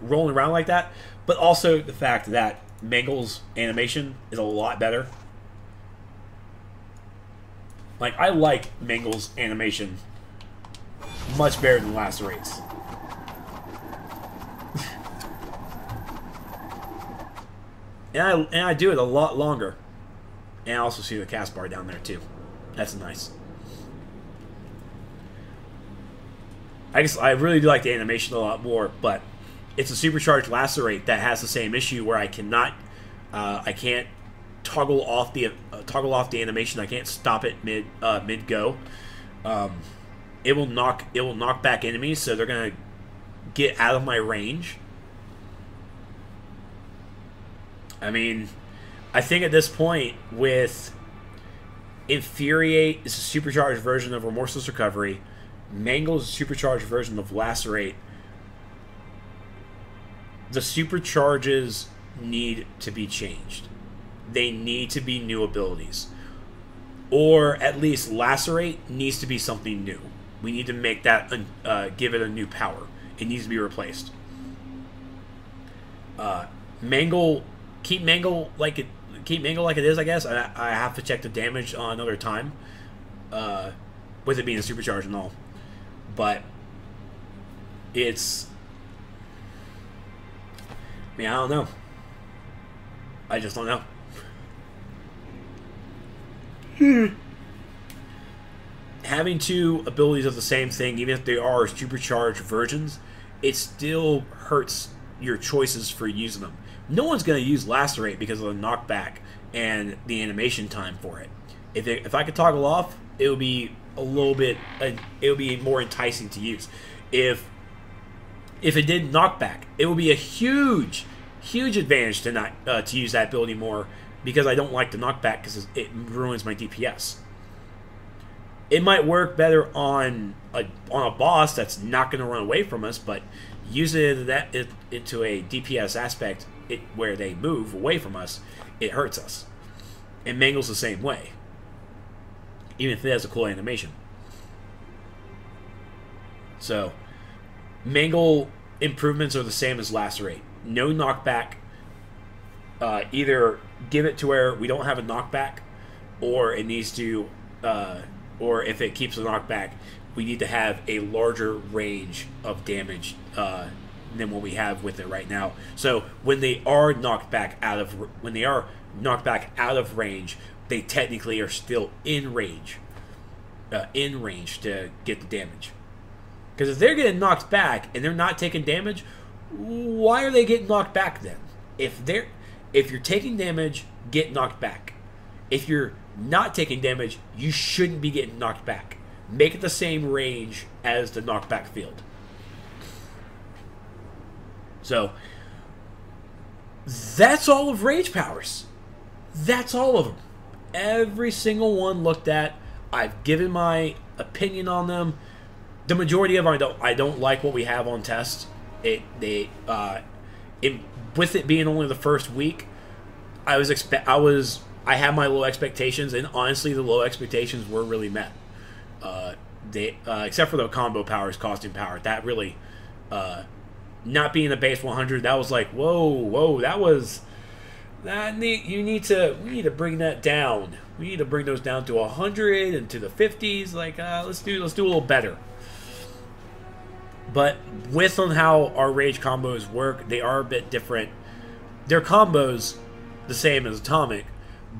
rolling around like that, but also the fact that Mangle's animation is a lot better. Like I like Mangle's animation much better than Lacerate's. <laughs> and I and I do it a lot longer. And I also see the cast bar down there too. That's nice. I guess I really do like the animation a lot more, but it's a supercharged lacerate that has the same issue where I cannot, uh, I can't toggle off the uh, toggle off the animation. I can't stop it mid uh, mid go. Um, it will knock it will knock back enemies, so they're gonna get out of my range. I mean, I think at this point with Infuriate is a supercharged version of Remorseless Recovery. Mangle is a supercharged version of Lacerate. The supercharges need to be changed. They need to be new abilities. Or at least Lacerate needs to be something new. We need to make that, uh, give it a new power. It needs to be replaced. Uh, Mangle, keep Mangle like it, keep Mangle like it is. I guess I, I have to check the damage on another time, uh, with it being a supercharge and all. But it's, I mean, I don't know. I just don't know. Hmm. Having two abilities of the same thing, even if they are supercharged versions, it still hurts your choices for using them. No one's going to use Lacerate because of the knockback and the animation time for it. If, it, if I could toggle off, it would be a little bit, uh, it would be more enticing to use. If if it did knockback, it would be a huge, huge advantage to not uh, to use that ability more because I don't like the knockback because it ruins my DPS. It might work better on a on a boss that's not going to run away from us, but use it that it, into a DPS aspect, it where they move away from us, it hurts us. And Mangle's the same way, even if it has a cool animation. So, Mangle improvements are the same as Lacerate. No knockback. Uh, either give it to where we don't have a knockback, or it needs to uh, or if it keeps the knockback, we need to have a larger range of damage uh, than what we have with it right now. So when they are knocked back out of when they are knocked back out of range, they technically are still in range, uh, in range to get the damage. Because if they're getting knocked back and they're not taking damage, why are they getting knocked back then? If they're if you're taking damage, get knocked back. If you're not taking damage, you shouldn't be getting knocked back. Make it the same range as the knockback field. So, that's all of Rage Powers. That's all of them. Every single one looked at. I've given my opinion on them. The majority of them I don't I don't like what we have on test. It they uh, it, with it being only the first week, I was expect I was I had my low expectations, and honestly, the low expectations were really met. Uh, they, uh, except for the combo powers, costing power, that really, uh, not being a base 100, that was like, whoa, whoa, that was that need, you need to we need to bring that down. We need to bring those down to 100 and to the 50s. Like, uh, let's do let's do a little better. But with on how our rage combos work, they are a bit different. Their combos the same as atomic,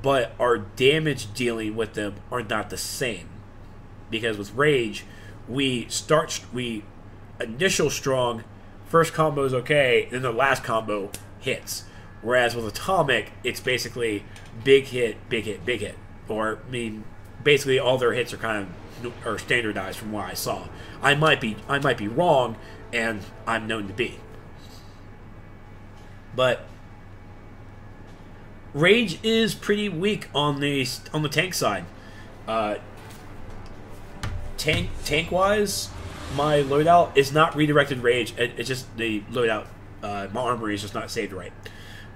but our damage dealing with them are not the same. Because with Rage, we start we initial strong, first combo is okay, then the last combo hits. Whereas with Atomic, it's basically big hit, big hit, big hit. Or I mean, basically all their hits are kind of are standardized from what I saw. I might be I might be wrong, and I'm known to be. But Rage is pretty weak on the on the tank side. Uh, tank tank wise, my loadout is not redirected rage. It, it's just the loadout. Uh, my armory is just not saved right.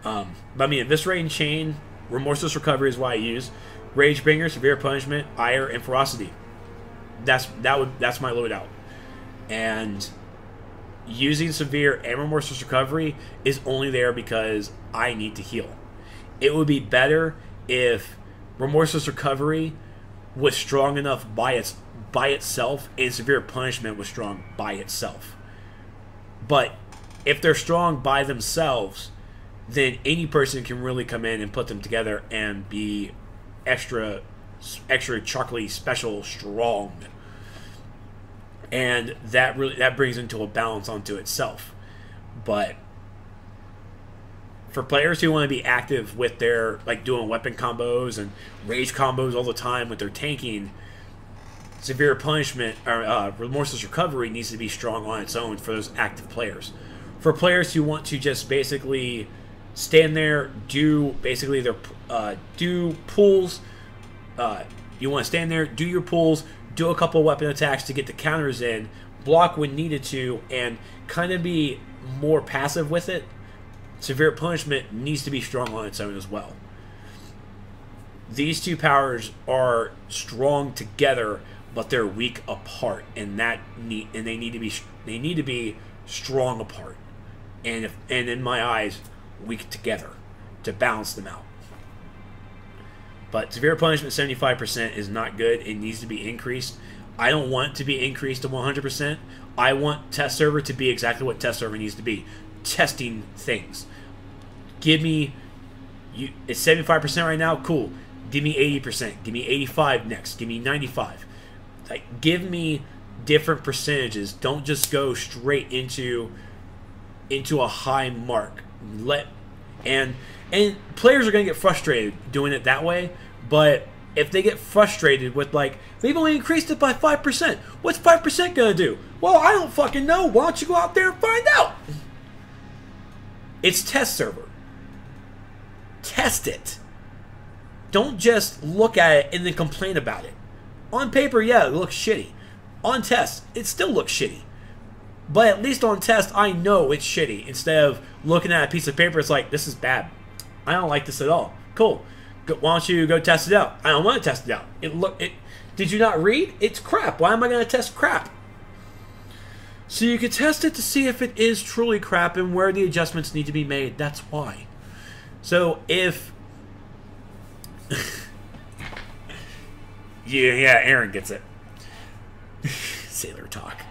Um, but I mean, and chain, remorseless recovery is why I use rage bringer, severe punishment, ire, and ferocity. That's that would that's my loadout, and using severe and remorseless recovery is only there because I need to heal it would be better if remorseless recovery was strong enough by its by itself and severe punishment was strong by itself. But if they're strong by themselves, then any person can really come in and put them together and be extra extra chocolatey special strong. And that really that brings into a balance onto itself. But for players who want to be active with their like doing weapon combos and rage combos all the time with their tanking, severe punishment or uh, remorseless recovery needs to be strong on its own for those active players. For players who want to just basically stand there, do basically their uh, do pulls. Uh, you want to stand there, do your pulls, do a couple weapon attacks to get the counters in, block when needed to, and kind of be more passive with it. Severe punishment needs to be strong on its own as well. These two powers are strong together, but they're weak apart, and that need and they need to be they need to be strong apart, and if and in my eyes, weak together to balance them out. But severe punishment 75% is not good. It needs to be increased. I don't want to be increased to 100%. I want test server to be exactly what test server needs to be testing things. Give me, you, it's 75% right now, cool. Give me 80%. Give me 85 next. Give me 95. Like, give me different percentages. Don't just go straight into into a high mark. Let and and players are going to get frustrated doing it that way, but if they get frustrated with like they've only increased it by 5%, what's 5% going to do? Well, I don't fucking know. Why don't you go out there and find out? It's test server. Test it. Don't just look at it and then complain about it. On paper, yeah, it looks shitty. On test, it still looks shitty. But at least on test, I know it's shitty. Instead of looking at a piece of paper, it's like, this is bad. I don't like this at all. Cool. Go, why don't you go test it out? I don't want to test it out. It look it. Did you not read? It's crap. Why am I going to test crap? So you can test it to see if it is truly crap and where the adjustments need to be made. That's why. So if <laughs> yeah, yeah, Aaron gets it. <laughs> Sailor talk.